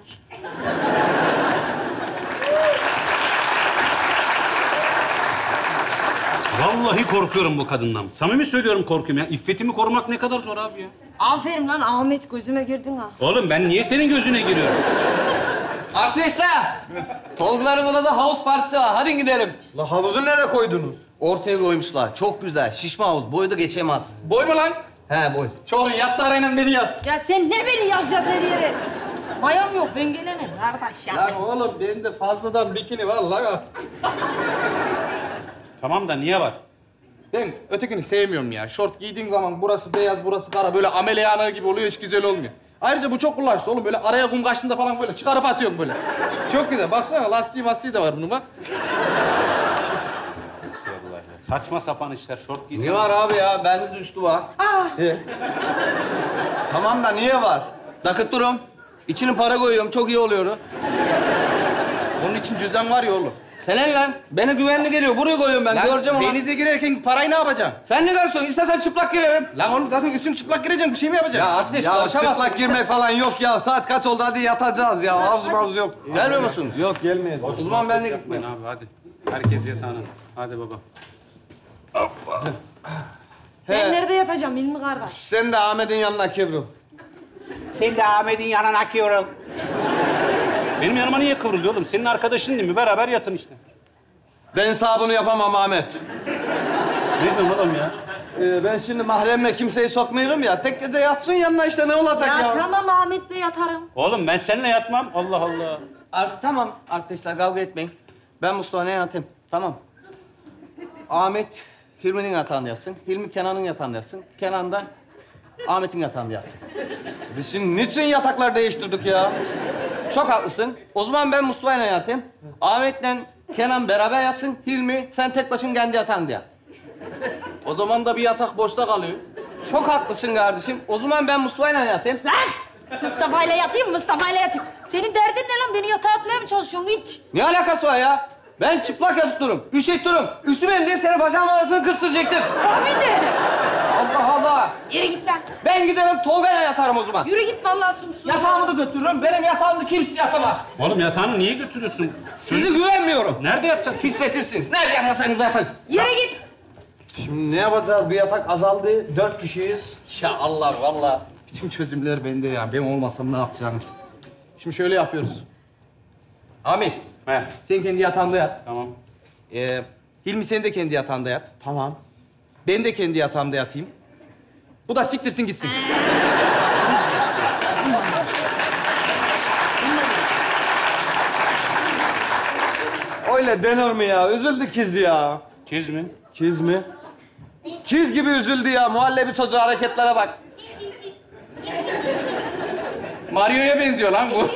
Vallahi korkuyorum bu kadından. Samimi söylüyorum korkuyorum ya. İffetimi korumak ne kadar zor abi ya.
Aferin lan Ahmet gözüme girdin ha.
Oğlum ben niye senin gözüne giriyorum?
Arkadaşlar, Tolgaların odada havuz partisi var. Hadi gidelim.
La havuzu nereye koydunuz?
Ortaya koymuşlar. Çok güzel. Şişme havuz. Boyu da geçemez. Boy mu lan? He boy. Çoğun yattı arayla beni yaz.
Ya sen ne beni yazacaksın her yere? Mayam yok, ben gelemem kardeş ya.
Lan oğlum bende fazladan bikini var lan.
Tamam da niye var?
Ben ötekini sevmiyorum ya. Şort giydiğin zaman burası beyaz, burası kara. Böyle amele yanığı gibi oluyor, hiç güzel olmuyor. Ayrıca bu çok kullanışlı oğlum. Böyle araya kum kaçtığında falan böyle çıkarıp atıyorum böyle. Çok güzel. Baksana lastiği mastiği de var bunun bak.
Saçma sapan işler. Şort giysen.
Ne var abi ya? Bende de üstü var.
Aa,
Tamam da niye var? Nakit durum. İçine para koyuyorum, çok iyi oluyor. Onun için cüzdan var ya oğlum.
Senin lan. Beni güvenli geliyor. Buraya koyuyorum ben.
Lan
Göreceğim onu.
denize girerken parayı ne yapacaksın?
Sen ne garson? İstersen çıplak girerim.
Lan oğlum zaten üstün çıplak gireceksin. Bir şey mi yapacaksın?
Ya arkadaş
Ya çıplak
girmek falan yok ya. Saat kaç oldu? Hadi yatacağız ya. Havuz mavuz yok.
Gelmiyor musunuz?
Yok gelmeyiz.
O zaman ben de
Yapmayın abi hadi. Herkes yatağına. Hadi baba.
ben nerede yatacağım Hilmi kardeş?
Sen de Ahmet'in yanına kıvrıl.
Sen de Ahmet'in yanına kıvrıl. Benim yanıma niye kıvrılıyor oğlum? Senin arkadaşın değil mi? Beraber yatın işte.
Ben sağ bunu yapamam Ahmet.
Ne diyorsun oğlum ya?
Ee, ben şimdi mahremle kimseyi sokmuyorum ya. Tek gece yatsın yanına işte ne olacak ya?
Ya tamam Ahmet'le yatarım.
Oğlum ben seninle yatmam. Allah Allah.
Ar- tamam arkadaşlar kavga etmeyin. Ben Mustafa'nın yatayım. Tamam. Ahmet Hilmi'nin yatağında yatsın. Hilmi Kenan'ın yatağında yatsın. Kenan da Ahmet'in yatağında yatsın.
Biz şimdi niçin yataklar değiştirdik ya?
Çok haklısın. O zaman ben Mustafa'yla yatayım. Ahmet'le Kenan beraber yatsın. Hilmi sen tek başın kendi yatağında yat. O zaman da bir yatak boşta kalıyor. Çok haklısın kardeşim. O zaman ben Mustafa'yla yatayım.
Lan! Mustafa ile yatayım, Mustafa ile yatayım. Senin derdin ne lan? Beni yatağa atmaya mı çalışıyorsun hiç?
Ne alakası var ya? Ben çıplak yatıp durum. Üşüt durum. Üstüme diye seni bacağımın arasına kıstıracaktım.
Abi de!
Allah Allah.
Yürü git lan.
Ben giderim Tolga'ya yatarım o zaman.
Yürü git vallahi sumsum.
Yatağımı da götürürüm. Benim yatağımda kimse yatamaz.
Oğlum yatağını niye götürüyorsun?
Sizi güvenmiyorum.
Nerede yatacaksın?
Pisletirsiniz. Nerede yatarsanız yatın.
Yürü git.
Şimdi ne yapacağız? Bir yatak azaldı. Dört kişiyiz.
Ya Allah vallahi bütün çözümler bende ya. Ben olmasam ne yapacaksınız? Şimdi şöyle yapıyoruz. Ahmet,
He.
sen kendi yatağında yat.
Tamam.
Ee, Hilmi sen de kendi yatağında yat.
Tamam.
Ben de kendi yatağımda yatayım. Bu da siktirsin gitsin.
Öyle denir mi ya? Üzüldü kız ya.
Kiz mi?
Kiz mi? Kiz gibi üzüldü ya. Muhallebi çocuğu hareketlere bak.
Mario'ya benziyor lan bu.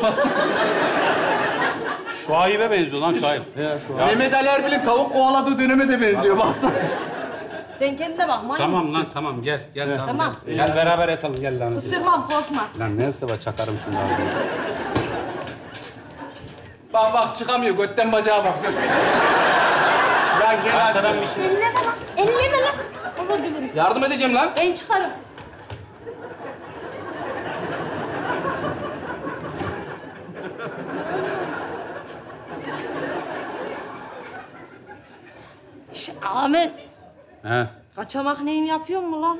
Şuayb'e benziyor lan Şuayb.
Ya şu
Ya-
Mehmet Ali Erbil'in tavuk kovaladığı döneme de benziyor. Baksana.
Sen kendine bak manyak.
Tamam lan tamam gel. Gel tamam.
Tamam.
Gel, Gel beraber yatalım gel lan.
Isırmam korkma.
Lan ne sıva çakarım şimdi abi.
Bak bak çıkamıyor. Götten bacağa bak. Lan gel.
Arkadan bir şey.
Elleme lan. Elleme lan. Allah gülürüm.
Yardım edeceğim lan.
Ben çıkarım. Şş, Ahmet.
He.
Kaçamak neyim yapıyor mu lan?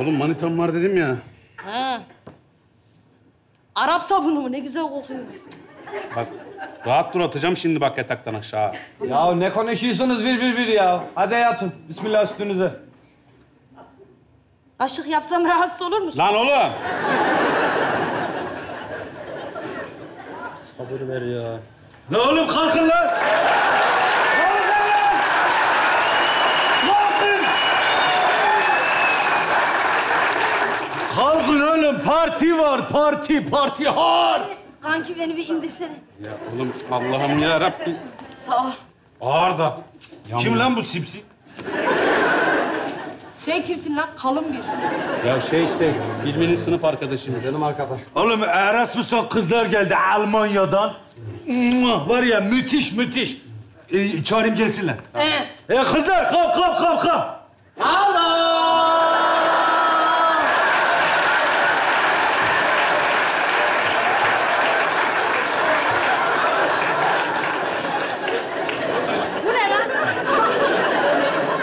Oğlum manitam var dedim ya.
He. Arap sabunu mu? Ne güzel kokuyor.
Bak rahat dur atacağım şimdi bak yataktan aşağı.
Ya ne konuşuyorsunuz bir bir bir ya? Hadi yatın. Bismillah üstünüze.
Kaşık yapsam rahatsız olur musun?
Lan oğlum.
Sabır ver ya.
Ne oğlum kalkın lan! Kalkın oğlum parti var parti parti har.
Kanki beni bir indirsene.
Ya oğlum Allah'ım ya Rabbim.
Sağ ol.
Ağır da.
Kim lan bu sipsi?
Sen kimsin lan? Kalın bir.
Ya şey işte Hilmi'nin sınıf arkadaşıymış.
Canım arkadaş.
Oğlum Erasmus'tan kızlar geldi Almanya'dan. Var ya müthiş müthiş. Ee, çağırayım gelsinler.
He.
E kızlar kalk kalk kalk kalk.
Bu ne lan?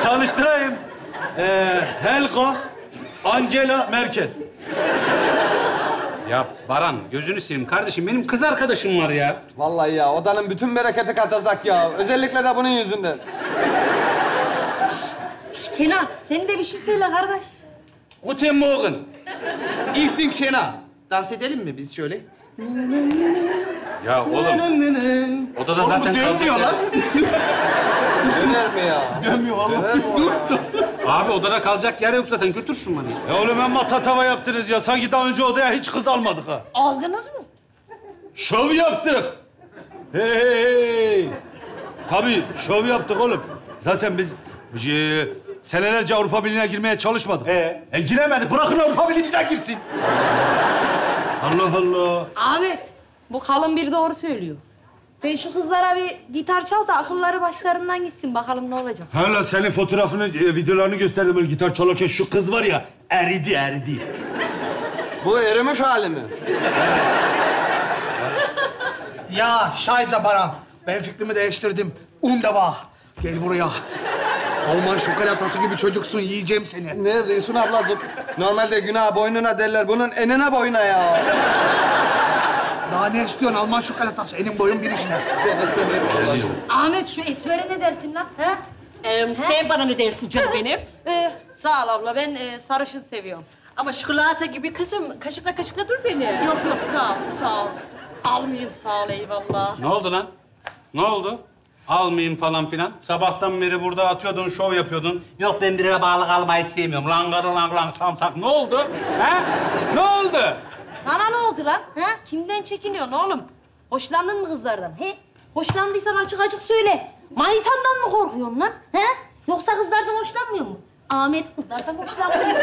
Tanıştırayım. Ee, Helga, Angela Merkel.
Ya Baran gözünü seveyim kardeşim benim kız arkadaşım var ya.
Vallahi ya odanın bütün bereketi katacak ya. Özellikle de bunun yüzünden.
Şş, Kenan sen de bir şey söyle kardeş.
Guten Morgen. Ich bin Kenan. Dans edelim mi biz şöyle?
Ya oğlum. Odada
Oğlum
zaten
dönmüyor
kalacak
lan.
Döner mi ya?
Dönmüyor oğlum.
Abi odada kalacak yer yok zaten. Götür şunu bana.
Ya oğlum amma tatava yaptınız ya. Sanki daha önce odaya hiç kız almadık ha.
Aldınız mı?
Şov yaptık. Hey hey hey. Tabii şov yaptık oğlum. Zaten biz e, senelerce Avrupa Birliği'ne girmeye çalışmadık. Ee? E giremedik. Bırakın Avrupa Birliği bize girsin. Allah Allah.
Ahmet, bu kalın bir doğru söylüyor. Sen şu kızlara bir gitar çal da akılları başlarından gitsin. Bakalım ne olacak.
Hala senin fotoğrafını, e, videolarını gösterdim böyle gitar çalarken şu kız var ya eridi eridi.
Bu erimiş hali mi?
Ya Şahit'e Baran. Ben fikrimi değiştirdim. Undaba. Gel buraya. Alman şokolatası gibi çocuksun. Yiyeceğim seni.
Ne diyorsun ablacığım? Normalde günah boynuna derler. Bunun enine boyuna ya.
Daha ne istiyorsun Alman şokolatası? Elim boyum bir işte.
Ben istemiyorum.
Ahmet, şu esmere ne dersin lan? He?
Ee, sen bana ne dersin canım benim?
Ee, sağ ol abla, ben e, sarışın seviyorum.
Ama şokolata gibi kızım. Kaşıkla kaşıkla dur beni.
Yok yok, sağ ol, sağ ol. Almayayım, sağ ol, eyvallah.
Ne oldu lan? Ne oldu? Almayayım falan filan. Sabahtan beri burada atıyordun, şov yapıyordun. Yok ben birine bağlı kalmayı sevmiyorum. Langara lang lang samsak. Ne oldu? He? Ne oldu?
Sana ne oldu lan? He? Kimden çekiniyorsun oğlum? Hoşlandın mı kızlardan? He? Hoşlandıysan açık açık söyle. Manitandan mı korkuyorsun lan? He? Yoksa kızlardan hoşlanmıyor mu? Ahmet kızlardan hoşlanmıyor.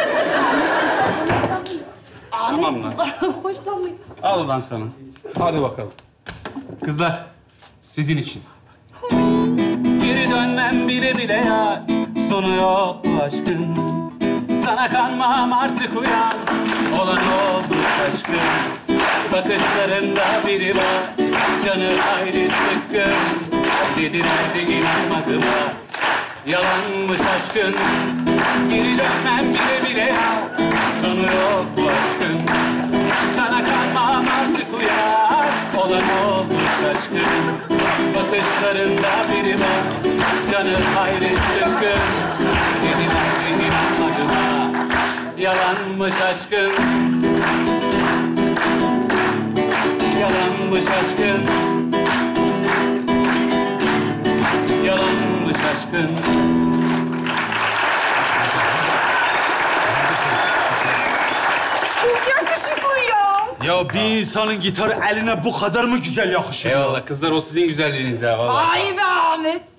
Ahmet
Tamam lan.
kızlardan hoşlanmıyor.
Al ulan sana. Hadi bakalım. Kızlar, sizin için. Geri dönmem bile bile ya, sonu yok bu aşkın. Sana kanmam artık uyan, olan oldu aşkın. Bakışlarında biri var, canı hayli sıkkın. Dediler de inanmadım ha, yalanmış aşkın. Geri dönmem bile bile ya, sonu yok bu aşkın. Sana kanmam artık uyar Olan olmuş aşkın Bakışlarında biri var Canı hayli sıkkın anne inanmadım ha Yalanmış aşkın Yalanmış aşkın Yalanmış aşkın
Çok yakışıklı ya.
Ya bir insanın gitarı eline bu kadar mı güzel yakışır?
Eyvallah kızlar o sizin güzelliğiniz ya vallahi.
Ay be Ahmet.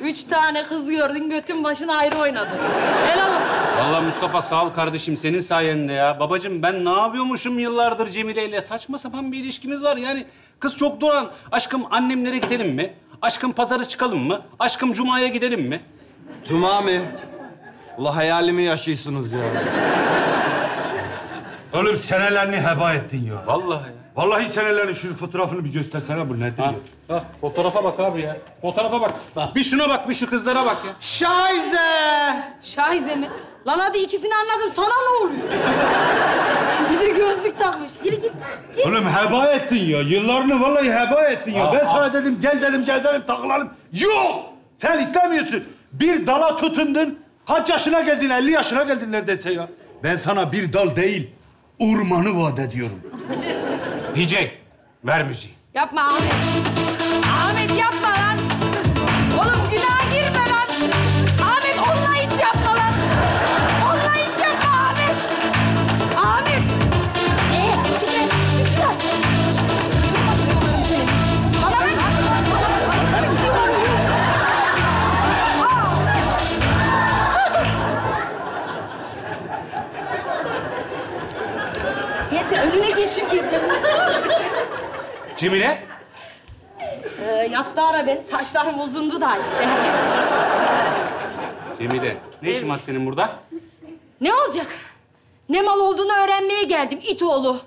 Üç tane kız gördün, götün başına ayrı oynadı. Helal olsun.
Vallahi Mustafa sağ ol kardeşim senin sayende ya. Babacığım ben ne yapıyormuşum yıllardır Cemile ile? Saçma sapan bir ilişkimiz var yani. Kız çok duran. Aşkım annemlere gidelim mi? Aşkım pazara çıkalım mı? Aşkım cumaya gidelim mi?
Cuma mı? Ula hayalimi yaşıyorsunuz ya.
Oğlum senelerini heba ettin ya.
Vallahi ya.
Vallahi senelerini şunun fotoğrafını bir göstersene bu nedir ya?
Ha, fotoğrafa bak abi ya. Fotoğrafa bak. Bir şuna bak, bir şu kızlara bak ya.
Şayze!
Şahize mi? Lan hadi ikisini anladım. Sana ne oluyor? Bir de gözlük takmış. Yürü git.
Oğlum heba ettin ya. Yıllarını vallahi heba ettin ya.
Aa,
ben sana dedim gel dedim gezelim takılalım. Yok! Sen istemiyorsun. Bir dala tutundun. Kaç yaşına geldin? 50 yaşına geldin neredeyse ya. Ben sana bir dal değil, ormanı vaat ediyorum.
DJ, ver müziği.
Yapma Ahmet. Ahmet yapma lan.
Cemile,
Ee, yattı ara ben. Saçlarım uzundu da işte.
Cemile. Ne işin var senin burada?
Ne olacak? Ne mal olduğunu öğrenmeye geldim it oğlu.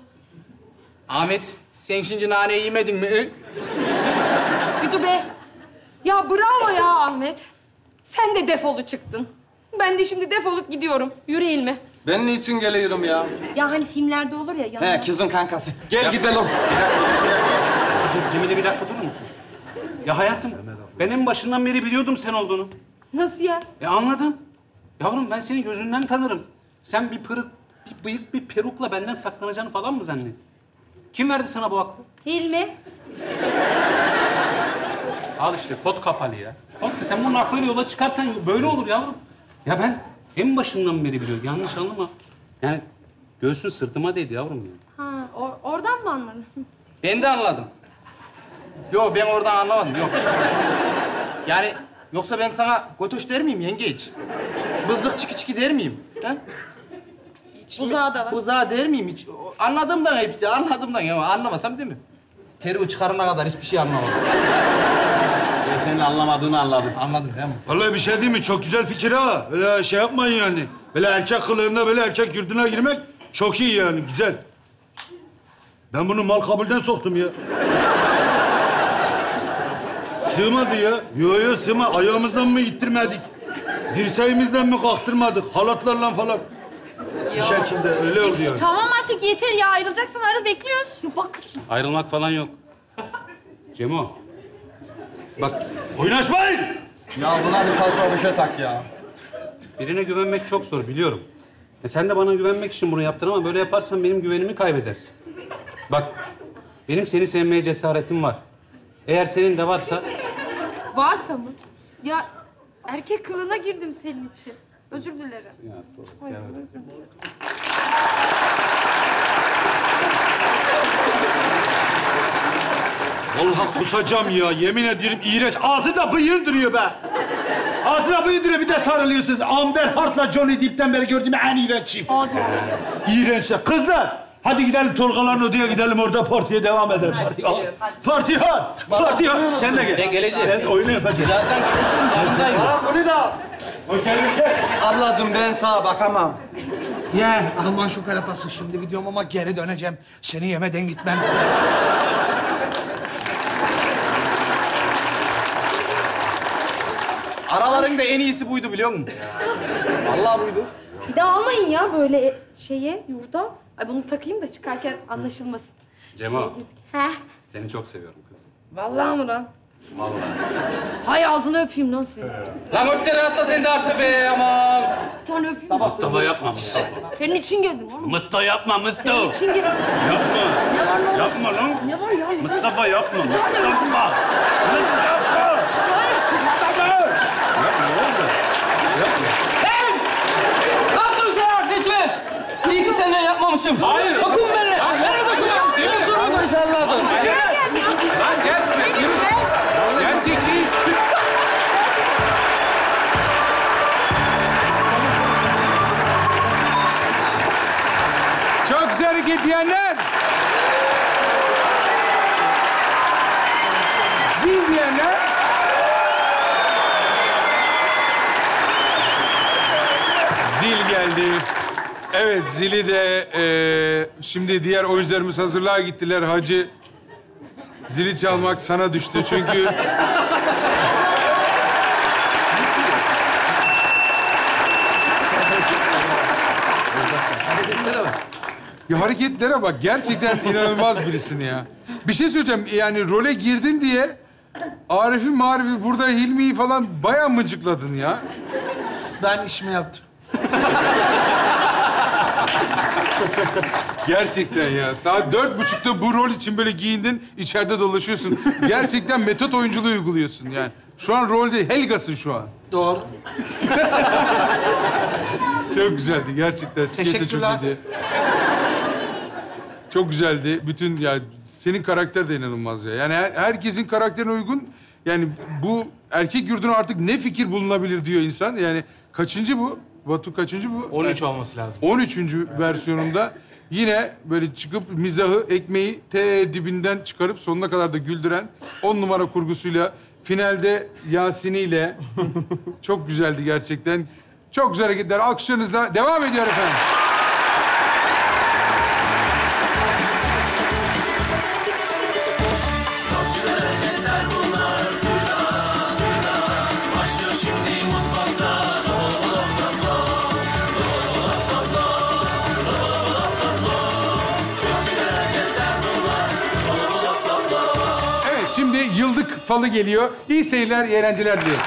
Ahmet, sen şimdi nane yemedin mi? hı?
Bir dur be. Ya bravo ya Ahmet. Sen de defolu çıktın. Ben de şimdi defolup gidiyorum. Yürü mi?
Ben niçin geliyorum ya?
Ya hani filmlerde olur ya yanında.
He kızın kankası. Gel gidelim.
Dur Cemile bir dakika durur musun? Ya hayatım, ben en başından beri biliyordum sen olduğunu.
Nasıl ya?
E anladım. Yavrum ben seni gözünden tanırım. Sen bir pırık, bir bıyık, bir perukla benden saklanacağını falan mı zannettin? Kim verdi sana bu aklı?
Hilmi.
Al işte kot kafalı ya. Kot, sen bunun aklıyla yola çıkarsan böyle olur yavrum. Ya ben en başından beri biliyorum. Yanlış anlama. Yani göğsün sırtıma değdi yavrum ya.
Ha, or- oradan mı anladın?
Ben de anladım. Yok ben oradan anlamadım yok. Yani yoksa ben sana gotoş der miyim yenge hiç? Bızlık çiki çiki der miyim? He?
Buzağı da var.
Bızağı der miyim hiç? Anladığımdan hepsi, anladığımdan ya. Anlamasam değil mi? Peruğu çıkarana kadar hiçbir şey anlamadım.
Ben senin anlamadığını anladım.
Anladım değil mi?
Vallahi bir şey değil mi? Çok güzel fikir ha. Böyle şey yapmayın yani. Böyle erkek kılığında böyle erkek yurduna girmek çok iyi yani. Güzel. Ben bunu mal kabulden soktum ya. Sığmadı ya. Yo yo sığma. Ayağımızdan mı ittirmedik? Dirseğimizden mi kalktırmadık? Halatlarla falan. Bir şekilde öyle oldu yani.
Tamam artık yeter ya. Ayrılacaksan ayrıl bekliyoruz.
Ya bak.
Ayrılmak falan yok. Cemo. Bak
Oynaşmayın!
Ya buna bir tasma bir şey tak ya.
birine güvenmek çok zor biliyorum. E sen de bana güvenmek için bunu yaptın ama böyle yaparsan benim güvenimi kaybedersin. Bak benim seni sevmeye cesaretim var. Eğer senin de varsa
Varsa mı? Ya erkek kılığına girdim senin için. Özür dilerim. Ay, özür dilerim.
Vallahi kusacağım ya. Yemin ediyorum iğrenç. Ağzında bıyığın duruyor be. Ağzına bıyığın duruyor. Bir de sarılıyorsunuz. Amber Hart'la Johnny Depp'ten beri gördüğüm en iğrenç çift.
Hadi.
İğrençler. Kızlar. Hadi gidelim Tolgaların odaya gidelim orada partiye devam edelim. Parti al. Parti al. Parti al. Sen de gel.
Ben geleceğim.
Ben oyunu yapacağım.
Birazdan geleceğim. Yanındayım.
Ha bunu da.
Hoş geldin.
Ablacığım ben sana bakamam.
Ye Alman şokolatası şimdi gidiyorum ama geri döneceğim. Seni yemeden gitmem.
Aralarında en iyisi buydu biliyor musun? Vallahi buydu.
Bir de almayın ya böyle e, şeye yurda. Ay bunu takayım da çıkarken anlaşılmasın.
Cemo.
Heh.
seni çok seviyorum kız.
Vallahi mı lan?
Vallahi.
Hay ağzını öpeyim lan seni.
Lan öpteri atla sen de artık be aman.
Bir tane öpeyim.
Mustafa yapma Mustafa.
Senin için geldim oğlum.
Mustafa yapma
Senin
Mustafa.
için geldim.
Yapma.
Ne var lan?
Yapma lan.
Ne var ya?
Mustafa yapma. Mustafa. Mustafa.
Ne yaptın sen Neşme? İyi yapmamışım.
Hayır.
Dokun beni. Beni dokun.
Cemil.
Dur sen lan.
Lan gel. Gerçek değil.
Çok güzel hareket diyenler. Zil diyenler. Zil geldi. Evet, zili de eee, şimdi diğer oyuncularımız hazırlığa gittiler. Hacı, zili çalmak sana düştü çünkü... Ya hareketlere bak. Gerçekten inanılmaz birisin ya. Bir şey söyleyeceğim. Yani role girdin diye Arif'i Marif'i burada Hilmi'yi falan bayağı mıcıkladın ya.
Ben işimi yaptım.
Gerçekten ya. Saat dört buçukta bu rol için böyle giyindin, içeride dolaşıyorsun. Gerçekten metot oyunculuğu uyguluyorsun yani. Şu an rolde Helga'sın şu an.
Doğru.
Çok güzeldi gerçekten. Skesi çok
Teşekkürler.
iyiydi. Çok güzeldi. Bütün ya senin karakter de inanılmaz ya. Yani her- herkesin karakterine uygun. Yani bu erkek yurduna artık ne fikir bulunabilir diyor insan. Yani kaçıncı bu? Batu kaçıncı bu?
13 olması lazım.
13. versiyonunda yine böyle çıkıp mizahı, ekmeği T dibinden çıkarıp sonuna kadar da güldüren on numara kurgusuyla finalde Yasin'iyle çok güzeldi gerçekten. Çok güzel hareketler. Alkışlarınızla devam ediyor efendim. Falı geliyor. İyi seyirler, iyi eğlenceler diliyorum.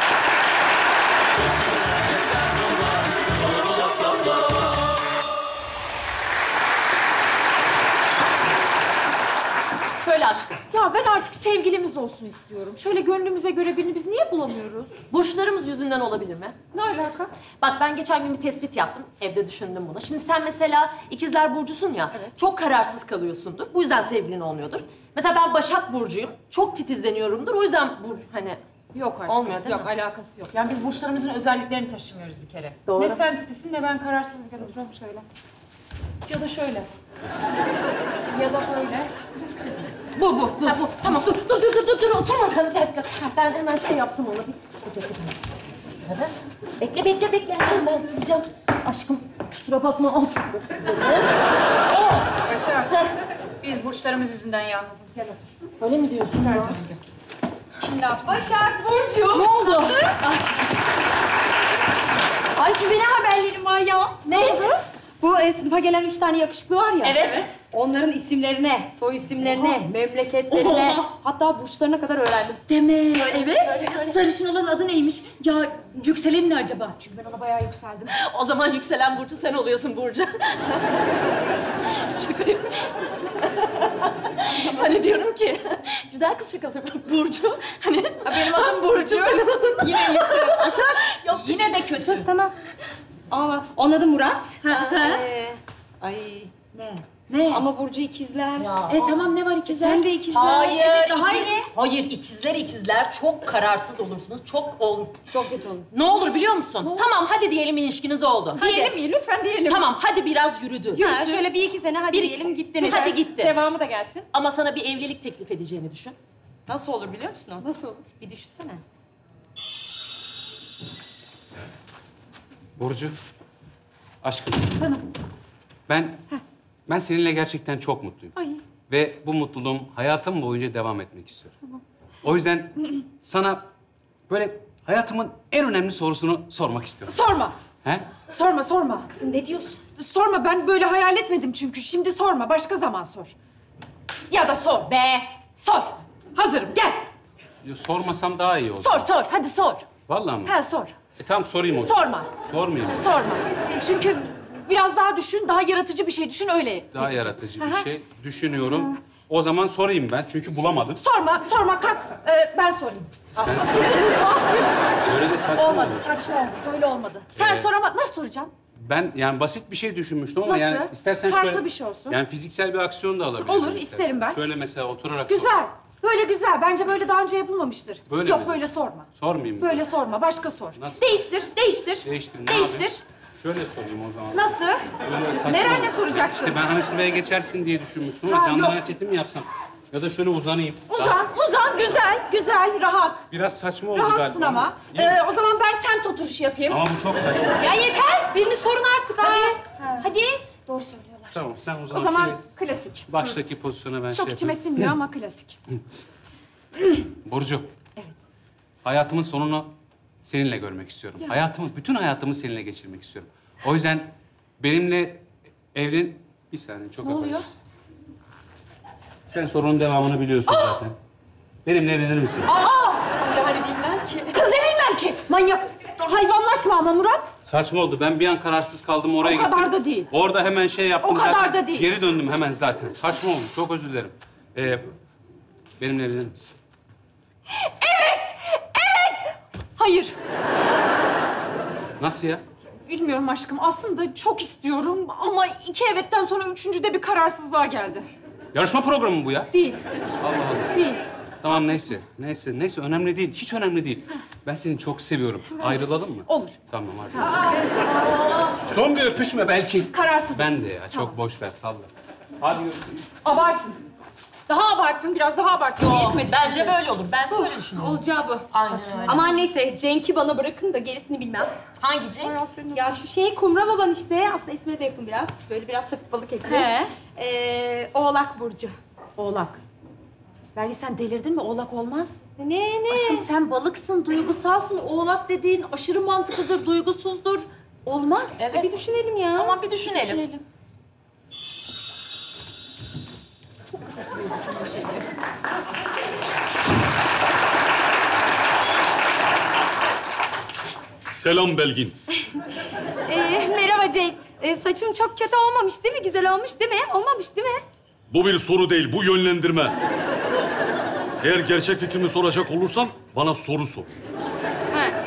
Olsun istiyorum. Şöyle gönlümüze göre birini biz niye bulamıyoruz?
Burçlarımız yüzünden olabilir mi?
Ne alaka?
Bak ben geçen gün bir tespit yaptım. Evde düşündüm bunu. Şimdi sen mesela ikizler burcusun ya. Çok kararsız kalıyorsundur. Bu yüzden sevgilin olmuyordur. Mesela ben Başak burcuyum. Çok titizleniyorumdur. O yüzden bur hani
Yok aşkım.
Olmuyor değil
yok
mi?
alakası yok. Yani biz burçlarımızın özelliklerini taşımıyoruz bir kere.
Doğru.
Ne sen titizsin ne ben kararsız bir kere. Duralım şöyle. Ya da şöyle. ya da böyle.
Bu, bu, bu, bu. Tamam, dur, dur, dur, dur, dur, dur. Oturmadan bir dakika. Ben hemen şey yapsam ona bir... Bekle, bekle. Bekle. Hemen ben sileceğim. Aşkım, kusura bakma. Altında Oh!
Başak. Biz burçlarımız yüzünden yalnızız. Gel otur.
Öyle mi diyorsun
Gel
ya?
canım gel. Kim ne yapsın?
Başak, Burcu.
Ne oldu?
Ay size ne haberlerim var ya?
Ne oldu?
Bu e, sınıfa gelen üç tane yakışıklı var ya.
Evet.
Onların isimlerine, soy isimlerine, memleketlerine,
Oha.
hatta burçlarına kadar öğrendim.
Deme.
Evet.
Sarışın olan adı neymiş? Ya yükselen ne acaba? Çünkü ben ona bayağı yükseldim.
O zaman yükselen Burcu sen oluyorsun Burcu. Şaka yapıyorum. hani diyorum ki, güzel kız şakası. Burcu. Hani
benim adım Burcu.
senin adın.
Yine yükselen. Sus!
Yine de kötü.
Sus tamam. Ama onun adı Murat. Ee, ay
Ne? Ne?
ama Burcu ikizler.
E tamam ne var ikizler?
Sen de ikizler.
Hayır,
Evet,
ikiz-
hayır.
Hayır, ikizler ikizler çok kararsız olursunuz. Çok ol...
Çok kötü oldu.
Ne olur biliyor musun? Tamam hadi diyelim ilişkiniz oldu. Hadi.
Diyelim mi? Lütfen diyelim.
Tamam hadi biraz yürüdü.
Ha, şöyle bir iki sene hadi
Bir iki
diyelim
sene.
gittiniz.
Hadi gitti.
Devamı da gelsin.
Ama sana bir evlilik teklif edeceğini düşün.
Nasıl olur biliyor musun o?
Nasıl olur?
Bir düşünsene.
Burcu. Aşkım. Ben ben seninle gerçekten çok mutluyum.
Ay.
Ve bu mutluluğum hayatım boyunca devam etmek istiyorum. O yüzden sana böyle hayatımın en önemli sorusunu sormak istiyorum.
Sorma.
He?
Sorma sorma. Kızım ne diyorsun? Sorma ben böyle hayal etmedim çünkü. Şimdi sorma başka zaman sor. Ya da sor be. Sor. Hazırım gel.
Yo, Sormasam daha iyi olur.
Sor sor hadi sor.
Vallahi mi?
Ha sor.
E tamam sorayım o zaman.
Sorma.
Sormayayım.
Sorma. Çünkü biraz daha düşün, daha yaratıcı bir şey düşün öyle.
Daha yaratıcı bir
Aha.
şey düşünüyorum. O zaman sorayım ben çünkü bulamadım.
Sorma, sorma kalk. Ee, ben sorayım.
Sen sor.
ne yapıyorsun?
Öyle de saçma
Olmadı,
olur.
saçma oldu. Böyle olmadı. Sen
Evet.
sorama, nasıl soracaksın?
Ben yani basit bir şey düşünmüştüm ama
Nasıl?
yani istersen
Farklı
şöyle...
bir şey olsun.
Yani fiziksel bir aksiyon da alabilirim.
Olur,
istersen.
isterim ben.
Şöyle mesela oturarak sor.
Güzel. Böyle güzel. Bence böyle daha önce yapılmamıştır.
Böyle
Yok
mi?
böyle sorma.
Sormayayım mı?
Böyle sorma, başka sor.
Nasıl?
Değiştir, değiştir.
Değiştir. Ne
Değiştir.
yapayım? Şöyle sorayım o zaman.
Nasıl?
Böyle saçma
Nereye
olur.
soracaksın?
İşte ben hani şuraya geçersin diye düşünmüştüm ama
Ha,
candan
yok.
hareketi mi yapsam? Ya da şöyle uzanayım.
Uzan,
Daha-
uzan. Güzel, güzel, rahat.
Biraz saçma oldu
Rahatsın
galiba.
ama. Ee, o zaman ben semt oturuşu yapayım.
Ama bu çok saçma.
Ya yeter! Birini sorun artık hadi. Hadi.
Doğru söylüyorlar.
Tamam sen o
O
zaman,
zaman
şöyle
klasik.
baştaki pozisyona ben
Çok
şey
içime
yapayım.
sinmiyor ama klasik.
Burcu. Hayatımın sonunu seninle görmek istiyorum.
Ya.
Hayatımı, bütün hayatımı seninle geçirmek istiyorum. O yüzden benimle evlen... Bir saniye çok
Ne oluyor?
affedersin. Sen sorunun devamını biliyorsun zaten. Benimle evlenir misin?
Aa! Yani bilmem ki. Kız ne bilmem ki. Manyak. Hayvanlaşma ama Murat.
Saçma oldu. Ben bir an kararsız kaldım oraya
O kadar
gittim.
da değil.
Orada hemen şey yaptım
O kadar
zaten.
da değil.
Geri döndüm hemen zaten. Saçma oldu. Çok özür dilerim. Ee, benimle evlenir misin?
Evet! Evet! Hayır.
Nasıl ya?
Bilmiyorum aşkım. Aslında çok istiyorum ama iki evetten sonra üçüncüde bir kararsızlığa geldi.
Yarışma programı mı bu ya?
Değil.
Allah Allah.
Değil.
Tamam neyse. Neyse. Neyse önemli değil. Hiç önemli değil. Ben seni çok seviyorum. Ayrılalım mı?
Olur.
Tamam hadi. Son bir öpüşme belki.
Kararsız.
Ben de ya. Çok boş ver salla. Hadi görüşürüz.
Abartın. Daha abartın, biraz daha abartın. Yetmedi.
Bence böyle olur. Ben böyle düşünüyorum.
Olacağı bu.
Aynen öyle.
Ama neyse Cenk'i bana bırakın da gerisini bilmem.
Hangi Cenk?
Ya şu şey kumral olan işte aslında ismine de yakın biraz. Böyle biraz hafif balık etli.
He.
Ee, Oğlak Burcu.
Oğlak. Belki sen delirdin mi? Oğlak olmaz.
Ne ne?
Aşkım sen balıksın, duygusalsın. Oğlak dediğin aşırı mantıklıdır, duygusuzdur. Olmaz.
Evet.
Bir düşünelim ya.
Tamam bir düşünelim.
Düşünelim.
Selam Belgin.
Ee, merhaba Cenk. Ee, saçım çok kötü olmamış değil mi? Güzel olmuş değil mi? Olmamış değil mi?
Bu bir soru değil, bu yönlendirme. Eğer gerçek fikrimi soracak olursan bana soru sor.
Ha.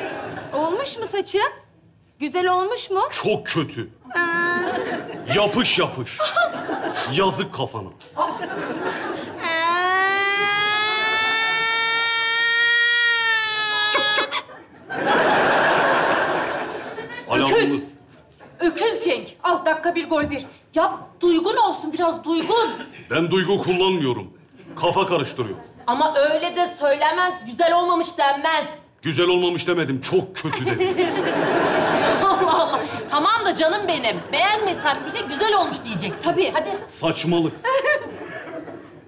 Olmuş mu saçım? Güzel olmuş mu?
Çok kötü.
Ha.
Yapış yapış. Yazık kafana.
Öküz.
Alarmımız...
Öküz Cenk. Al dakika bir gol bir. Yap duygun olsun biraz duygun.
Ben duygu kullanmıyorum. Kafa karıştırıyor.
Ama öyle de söylemez, güzel olmamış denmez.
Güzel olmamış demedim, çok kötü dedim.
Allah Allah. Tamam da canım benim. Beğenmesen bile güzel olmuş diyeceksin. Tabii. Hadi.
Saçmalık.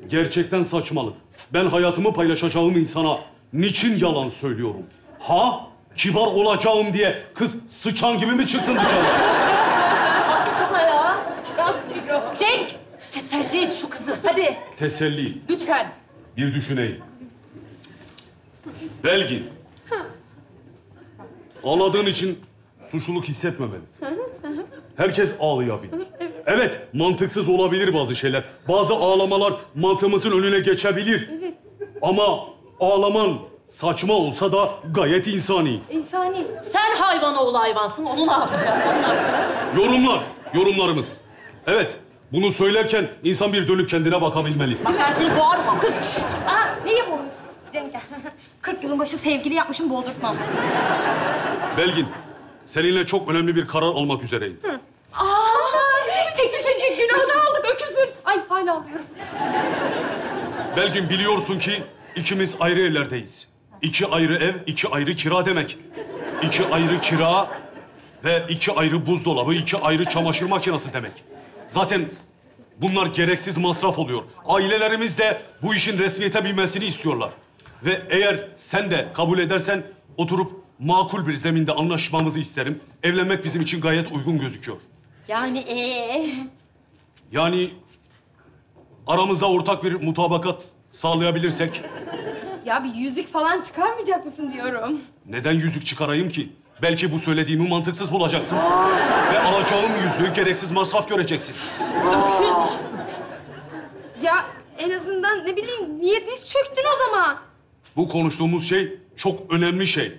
Gerçekten saçmalık. Ben hayatımı paylaşacağım insana niçin yalan söylüyorum? Ha? Kibar olacağım diye kız sıçan gibi mi çıksın dışarı?
Haklı kıza ya. Cenk! Teselli et şu kızı. Hadi.
Teselli.
Lütfen.
Bir düşüneyim. Belgin. Ağladığın için suçluluk hissetmemelisin. Herkes ağlayabilir. Evet, mantıksız olabilir bazı şeyler. Bazı ağlamalar mantığımızın önüne geçebilir.
Evet.
Ama ağlaman saçma olsa da gayet insani.
İnsani. Sen hayvan oğlu hayvansın. Onu ne yapacağız? Ne yapacağız?
Yorumlar, yorumlarımız. Evet, bunu söylerken insan bir dönüp kendine bakabilmeli.
Bak ben seni boğarım. Kız. şşt!
Aa, neyi boğuyorsun? Cenk, 40 yılın başı sevgili yapmışım, boğdurtmam.
Belgin, seninle çok önemli bir karar almak üzereyim.
Aa, teklif edecek günahını aldık öküzün. Ay hala alıyorum.
Belgin biliyorsun ki ikimiz ayrı evlerdeyiz. İki ayrı ev, iki ayrı kira demek. İki ayrı kira ve iki ayrı buzdolabı, iki ayrı çamaşır makinesi demek. Zaten bunlar gereksiz masraf oluyor. Ailelerimiz de bu işin resmiyete binmesini istiyorlar. Ve eğer sen de kabul edersen oturup makul bir zeminde anlaşmamızı isterim. Evlenmek bizim için gayet uygun gözüküyor.
Yani ee.
Yani aramızda ortak bir mutabakat sağlayabilirsek
Ya bir yüzük falan çıkarmayacak mısın diyorum.
neden yüzük çıkarayım ki? Belki bu söylediğimi mantıksız bulacaksın. Ve alacağım yüzüğü gereksiz masraf göreceksin.
Öküz işte. Ya en azından ne bileyim niye diz çöktün o zaman?
Bu konuştuğumuz şey çok önemli şey.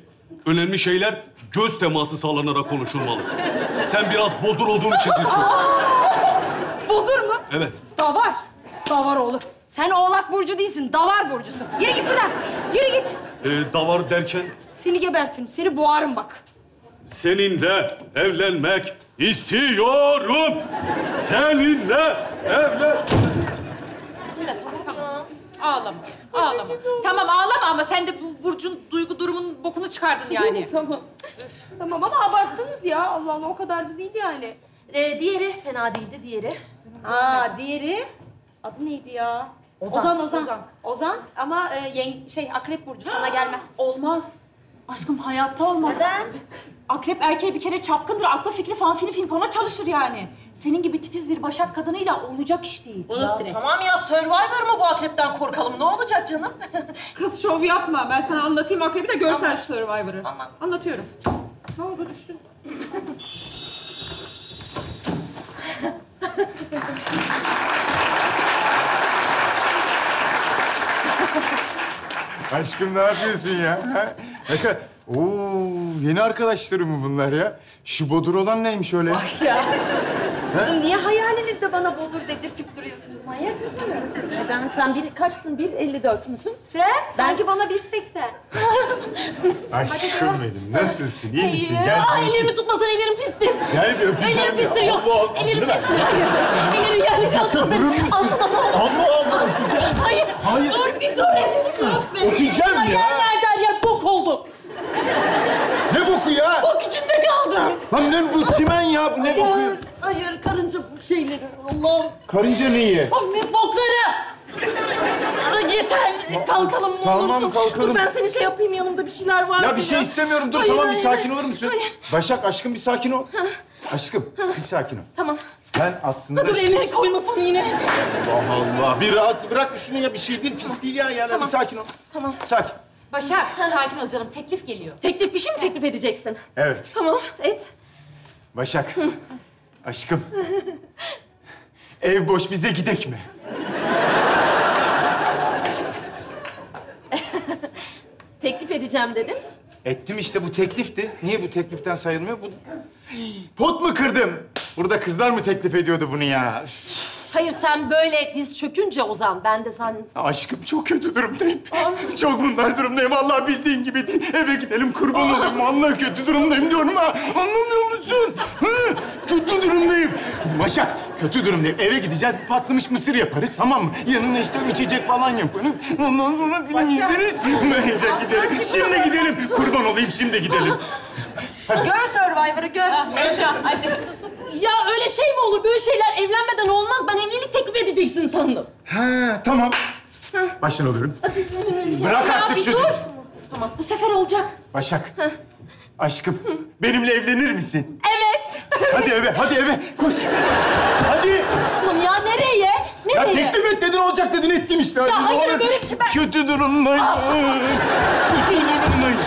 Önemli şeyler göz teması sağlanarak konuşulmalı. Sen biraz bodur olduğun için diz çöktün.
Bodur mu?
Evet.
Davar. Davar oğlu. Sen oğlak burcu değilsin, davar burcusun. Yürü git buradan. Yürü git.
Ee, davar derken
Seni gebertirim, seni boğarım bak.
Seninle evlenmek istiyorum. Seninle evlen...
Tamam. Ağlama, ağlama. Tamam ağlama ama sen de bu Burcu'nun duygu durumunun bokunu çıkardın yani.
tamam. Tamam ama abarttınız ya. Allah Allah o kadar da değil yani.
Ee, diğeri fena değildi diğeri.
Aa diğeri adı neydi ya?
Ozan,
Ozan Ozan.
Ozan.
Ozan, ama e, yeng- şey akrep burcu sana gelmez.
Olmaz. Aşkım hayatta olmaz.
Neden?
Akrep erkeği bir kere çapkındır. Aklı fikri fan fili film fana çalışır yani. Senin gibi titiz bir başak kadınıyla olacak iş değil.
Ya, tamam ya Survivor mu bu akrepten korkalım? Ne olacak canım?
Kız şov yapma. Ben sana anlatayım akrebi de görsen şu Survivor'ı. Anlatıyorum. Ne oldu düştün?
Aşkım ne yapıyorsun ya? Ha? Oo, yeni arkadaşlarım mı bunlar ya? Şu bodur olan neymiş öyle?
Ya. Kızım niye hayalinizde bana bodur dedirtip duruyorsunuz? Manyak mısınız?
Neden? Sen bir, kaçsın? 1.54 müsün?
Sen? Sanki bana 1.80.
Aşkım benim, nasılsın? İyi misin? Gel.
Aa, ellerimi tutmasan ellerim pistir.
Gel bir öpeceğim
Ellerim
ya.
pistir yok.
Allah Allah.
Ellerim pistir. Ellerim yani altına benim. Ne olur.
Allah Allah.
Hayır.
Hayır.
Dur bir dur elimi öpme.
Öpeceğim ya.
Yerler der yer bok oldu.
Ne boku ya?
Bok içinde kaldım.
Lan ne bu çimen ya? Bu ne boku?
Hayır, hayır karınca şeyleri. Allah'ım.
Karınca neyi?
Of ne bokları. Yeter. Kalkalım ne
Tamam,
olursun.
kalkalım.
Dur ben seni şey yapayım yanımda bir şeyler var.
Ya bir şey istemiyorum. Dur
Hayır,
tamam bir
hayır,
sakin
hayır.
olur musun?
Hayır.
Başak aşkım bir sakin ol. Aşkım bir sakin ol.
Tamam.
Ben aslında...
Dur elleri koymasam yine.
Allah Allah. Bir rahat bırak şunu ya. Bir şey değil. Pis değil ya. Yani
Tamam.
bir sakin ol.
Tamam.
Sakin.
Başak sakin ol canım. Teklif geliyor. Teklif bir şey mi teklif edeceksin?
Evet.
Tamam et.
Başak. Aşkım. Ev boş bize gidek mi?
Teklif edeceğim dedin.
Ettim işte bu teklifti. Niye bu tekliften sayılmıyor? Bu... Pot mu kırdım? Burada kızlar mı teklif ediyordu bunu ya? Üf.
Hayır sen böyle diz çökünce Ozan ben de sen...
Aşkım çok kötü durumdayım. Çok bunlar durumdayım. Vallahi bildiğin gibi değil. Eve gidelim kurban olayım. Vallahi kötü durumdayım diyorum ha. Anlamıyor musun? Hı? Kötü durumdayım. Başak kötü durumdayım. Eve gideceğiz bir patlamış mısır yaparız tamam mı? Yanına işte içecek falan yaparız. Ondan sonra film izleriz. Bence gidelim. Şimdi gidelim. Kurban olayım şimdi gidelim.
Gör Survivor'ı gör. Yaşa hadi. Ya öyle şey mi olur? Böyle şeyler evlenmeden olmaz. Ben evlilik teklif edeceksin sandım.
Ha tamam. Baştan alıyorum. Bırak
Ya
artık
bir
şu
dur. Tamam bu sefer olacak.
Başak. Aşkım benimle evlenir misin?
Evet.
Hadi eve, hadi eve. Koş. Hadi.
Sonya nereye?
Ya
Nereye?
teklif et dedin, olacak dedin, ettim işte. Hadi,
Ya
ne
hayır, böyle bir şey ben-
Kötü durumdayım. Kötü durumdayım.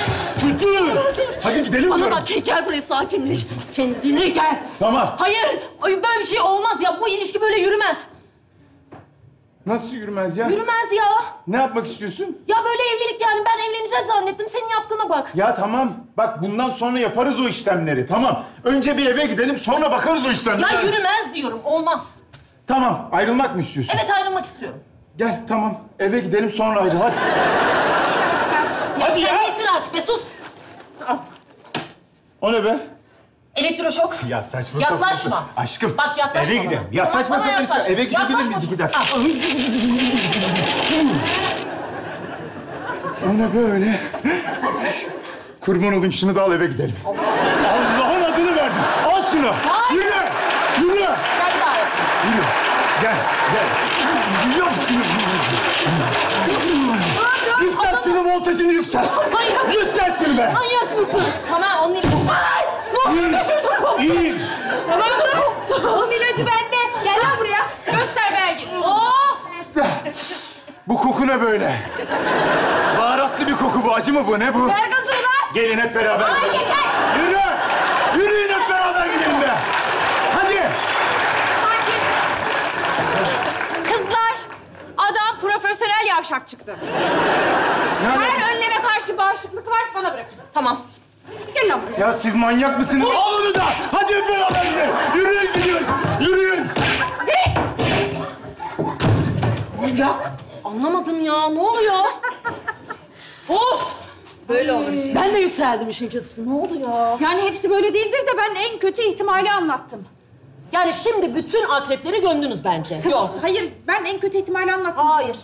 Gidelim
Bana
diyorum.
bak gel buraya sakinleş. Kendine gel.
Tamam.
Hayır ay, böyle bir şey olmaz ya. Bu ilişki böyle yürümez.
Nasıl yürümez ya?
Yürümez ya.
Ne yapmak istiyorsun?
Ya böyle evlilik yani ben evleneceğiz zannettim. Senin yaptığına bak.
Ya tamam. Bak bundan sonra yaparız o işlemleri. Tamam. Önce bir eve gidelim, sonra bakarız o işlemlere.
Ya yürümez diyorum. Olmaz.
Tamam. Ayrılmak mı istiyorsun?
Evet ayrılmak istiyorum.
Gel tamam. Eve gidelim sonra ayrıl. Hadi.
Ya
Hadi
sen
ya.
gittin artık be sus.
O ne be?
Elektroşok.
Ya saçma
Yaklaşma.
sapan- Aşkım.
Bak yaklaşma
Eve
bana.
gidelim. Ya
Bana
saçma sapan
yaklaş.
şey. Eve gidebilir
Yaklaşma.
miyiz iki dakika?
Ah.
O ne böyle? Kurban olayım şunu da al eve gidelim. Allah'ın adını verdim. Al şunu. Yürü. Yürü.
Gel bari.
Yürü. Gel. Gel. Yürü şunu. Yükselt şunu voltajını yükselt.
Manyak.
Yükselt şunu be.
Manyak mısın? Tamam onun ilacı. Ay!
İyi. İyi.
Tamam tamam. Onun ilacı bende. Gel lan buraya. Göster belge. Oh!
Bu koku ne böyle? Baharatlı bir koku bu. Acı mı bu? Ne bu?
Ver gazı ulan.
Gelin hep beraber.
Ay
gidelim.
yeter.
Yürü! Yürüyün hep beraber gidelim be! Hadi!
Kızlar, adam profesyonel yavşak çıktı.
Yani-
Her önleme karşı bağışıklık var, bana bırakın.
Tamam.
Gel lan buraya.
Ya siz manyak mısınız? Al onu da! Hadi hep beraber gidelim! Yürüyün gidiyoruz! Yürüyün!
Manyak. Anlamadım ya. Ne oluyor? of! Böyle olur işte. Ben de yükseldim işin kötüsü. Ne oldu ya?
Yani hepsi böyle değildir de ben en kötü ihtimali anlattım.
Yani şimdi bütün akrepleri gömdünüz bence. Yok.
Hayır, ben en kötü ihtimali anlattım.
Hayır.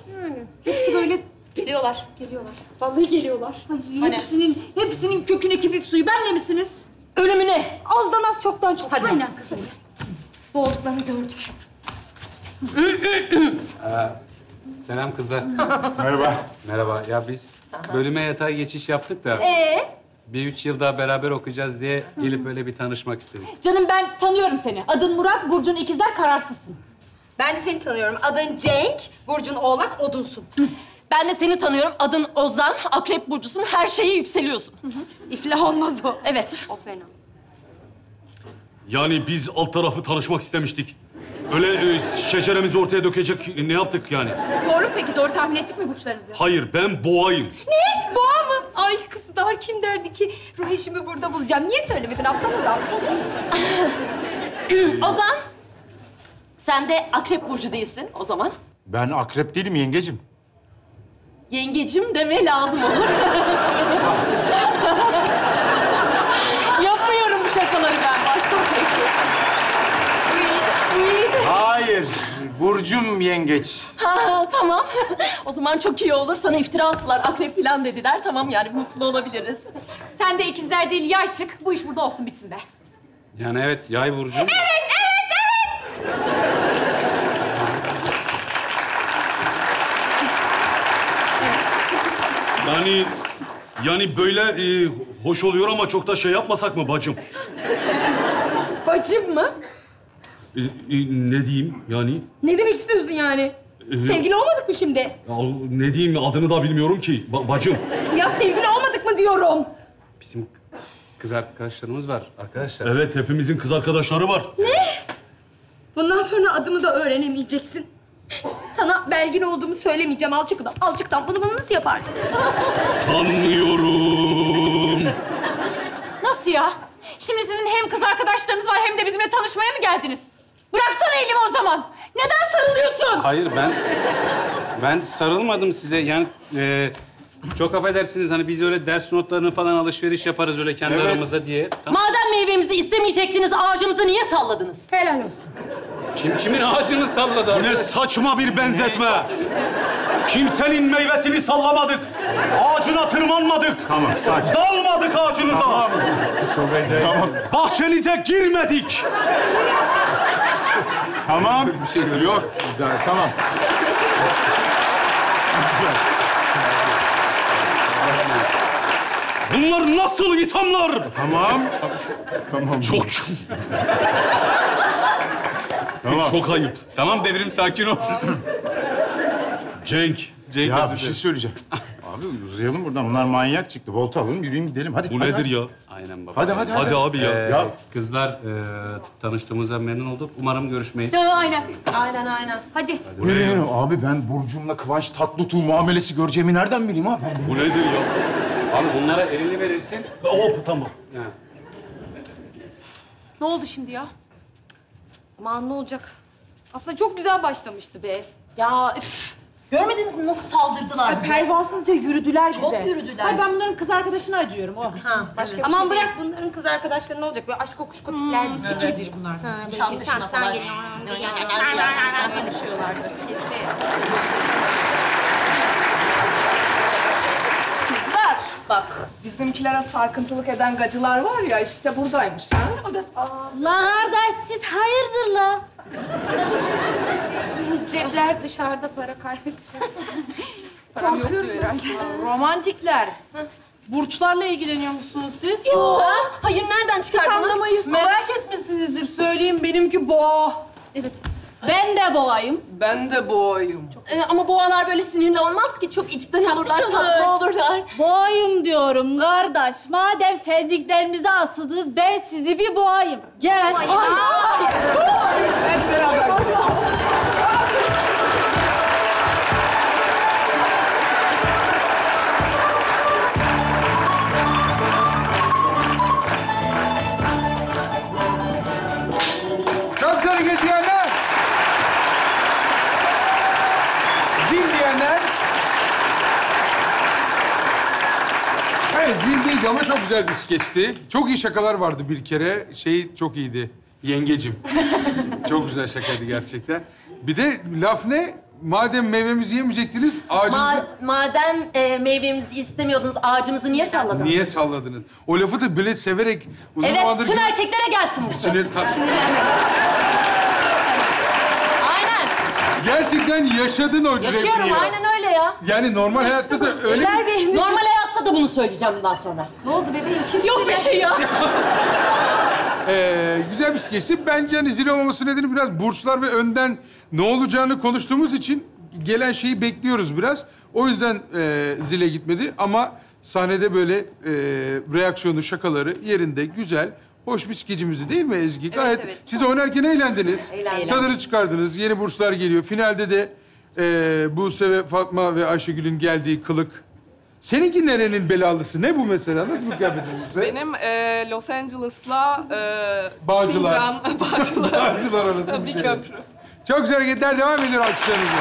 Hepsi böyle
Geliyorlar.
geliyorlar. Vallahi geliyorlar.
Hani?
hepsinin, hepsinin köküne kibrit suyu. Benle misiniz?
Ölümüne.
Azdan az, çoktan çok.
Hadi.
Aynen kızım. Boğulduklarını gördük.
Selam kızlar.
Merhaba.
Merhaba. Ya biz bölüme yatay geçiş yaptık da
Ee?
bir üç yıl daha beraber okuyacağız diye gelip böyle bir tanışmak istedik.
Canım ben tanıyorum seni. Adın Murat, Burcun ikizler, kararsızsın.
Ben de seni tanıyorum. Adın Cenk, Burcun Oğlak, Odunsun.
Ben de seni tanıyorum. Adın Ozan, Akrep Burcu'sun. Her şeye yükseliyorsun.
İflah olmaz o.
Evet.
O fena.
Yani biz alt tarafı tanışmak istemiştik. Öyle e, şeceremizi ortaya dökecek ne yaptık yani?
Doğru mu peki? Doğru tahmin ettik mi burçlarınızı?
Hayır ben boğayım.
Ne? Boğa mı? Ay kızlar kim derdi ki ruh eşimi burada bulacağım? Niye söylemedin? Aptal aptal?
Ozan, sen de Akrep Burcu değilsin o zaman.
Ben akrep değilim yengecim.
Yengecim deme lazım olur. Yapmıyorum bu şakaları ben. Baştan bekliyorsun.
Hayır. Burcum yengeç.
Ha tamam. o zaman çok iyi olur. Sana iftira attılar. Akrep falan dediler. Tamam yani mutlu olabiliriz.
Sen de ikizler değil yay çık. Bu iş burada olsun bitsin be.
Yani evet yay burcu.
Evet, evet, evet.
Yani yani böyle e, hoş oluyor ama çok da şey yapmasak mı bacım?
Bacım mı?
E, e, ne diyeyim yani?
Ne demek istiyorsun yani?
Ee,
Sevgili olmadık mı şimdi?
Ya, ne diyeyim adını da bilmiyorum ki Ba- bacım.
Ya sevgili olmadık mı diyorum.
Bizim kız arkadaşlarımız var arkadaşlar.
Evet hepimizin kız arkadaşları var.
Bundan sonra adımı da öğrenemeyeceksin. Sana belgin olduğumu söylemeyeceğim alçıktan. Alçıktan bunu bana nasıl yaparsın?
Sanmıyorum.
Nasıl ya? Şimdi sizin hem kız arkadaşlarınız var hem de bizimle tanışmaya mı geldiniz? Bıraksana elimi o zaman. Neden sarılıyorsun?
Hayır ben ben sarılmadım size. Yani e, çok affedersiniz hani biz öyle ders notlarını falan alışveriş yaparız öyle kendi
Evet.
aramızda diye. Tamam.
Madem meyvemizi istemeyecektiniz, ağacımızı niye salladınız?
Helal olsun.
Kim kimin ağacını salladı?
Bu ne saçma bir benzetme. Kimsenin meyvesini sallamadık. Ağacına tırmanmadık.
Tamam, sakin.
Dalmadık ağacınıza.
Tamam.
Çok acayip.
Tamam.
Bahçenize girmedik.
Tamam. Bir şey yok. Güzel, tamam.
Bunlar nasıl ithamlar?
Tamam. Tamam.
Çok
Tamam.
çok ayıp.
Tamam devrim sakin ol.
Cenk.
Cenk
Ya bir şey söyleyeceğim. Abi uzayalım buradan. Bunlar manyak çıktı. Volta alalım, yürüyün gidelim. Hadi.
Bu
hadi,
nedir
hadi.
ya?
Aynen baba.
Hadi, hadi, hadi.
Hadi abi ya.
Ee,
Ya.
Kızlar e, tanıştığımıza memnun olduk. Umarım görüşmeyiz.
Aynen. Aynen, aynen. Hadi.
Yürü, yürü. Abi ben Burcu'mla Kıvanç Tatlıtuğ muamelesi göreceğimi nereden bileyim abi?
Bu nedir ya?
Abi bunlara elini verirsin.
Hop tamam.
Ha.
Ne oldu şimdi ya?
Aman ne olacak? Aslında çok güzel başlamıştı be.
Ya üf. Görmediniz mi nasıl saldırdılar bize?
pervasızca yürüdüler bize.
Çok yürüdüler.
Ay ben bunların kız arkadaşına acıyorum. Oh.
Ha,
Başka bir
Aman
şey
bırak bunların kız arkadaşları ne olacak? Böyle aşk kokuşko tipler
Hmm, evet. bunlar.
Nişanlısına falan geliyor. Konuşuyorlardır kesin.
Kızlar bak bizimkilere sarkıntılık eden gacılar var ya işte buradaymış. Ha? O da
La kardeş siz hayırdır la?
Cepler dışarıda para kaybediyor.
param yoktu herhalde.
Romantikler. Burçlarla ilgileniyor musunuz siz?
Yok.
Hayır, nereden çıkardınız?
anlamayız.
Merak etmişsinizdir. Söyleyeyim, benimki boğa.
Evet.
Ben de boğayım.
Ben de boğayım.
Ee, ama boğalar böyle sinirli olmaz ki. Çok içten olurlar, tatlı olurlar.
Boğayım diyorum kardeş. Madem sevdiklerimizi asıdınız ben sizi bir boğayım. Gel.
Hep beraber.
Değildi ama çok güzel bir skeçti. Çok iyi şakalar vardı bir kere. Şey çok iyiydi. Yengecim. çok güzel şakaydı gerçekten. Bir de laf ne? Madem meyvemizi yemeyecektiniz, ağacımızı
Ma- madem e, meyvemizi istemiyordunuz, ağacımızı niye salladınız?
niye salladınız? O lafı da böyle severek uzun
Evet,
zamandır...
tüm erkeklere gelsin bu söz.
Sinir tas-
Aynen.
Gerçekten yaşadın o
Yaşıyorum,
repliği.
aynen öyle ya.
Yani normal hayatta da öyle
Özer Bey, normal hayatta da bunu söyleyeceğim bundan sonra.
Ne oldu bebeğim? Kimsin
Yok bir şey ya.
Ee, güzel bir skeçti. Bence hani zil olmaması nedeni biraz burçlar ve önden ne olacağını konuştuğumuz için gelen şeyi bekliyoruz biraz. O yüzden e, zile gitmedi ama sahnede böyle e, reaksiyonu, şakaları yerinde, güzel, hoş bir skecimizdi değil mi Ezgi? Gayet
evet.
siz oynarken eğlendiniz.
Eğlendim.
Tadını çıkardınız. Yeni burçlar geliyor. Finalde de e, Buse ve Fatma ve Ayşegül'ün geldiği kılık. Seninki nerenin belalısı? Ne bu mesela? Nasıl bir kıyafetin?
Benim e, Los Angeles'la e,
Bağcılar.
Sincan, Bağcılar,
Bağcılar arası bir
bir
şey.
köprü.
Çok güzel hareketler devam ediyor alkışlarınızla.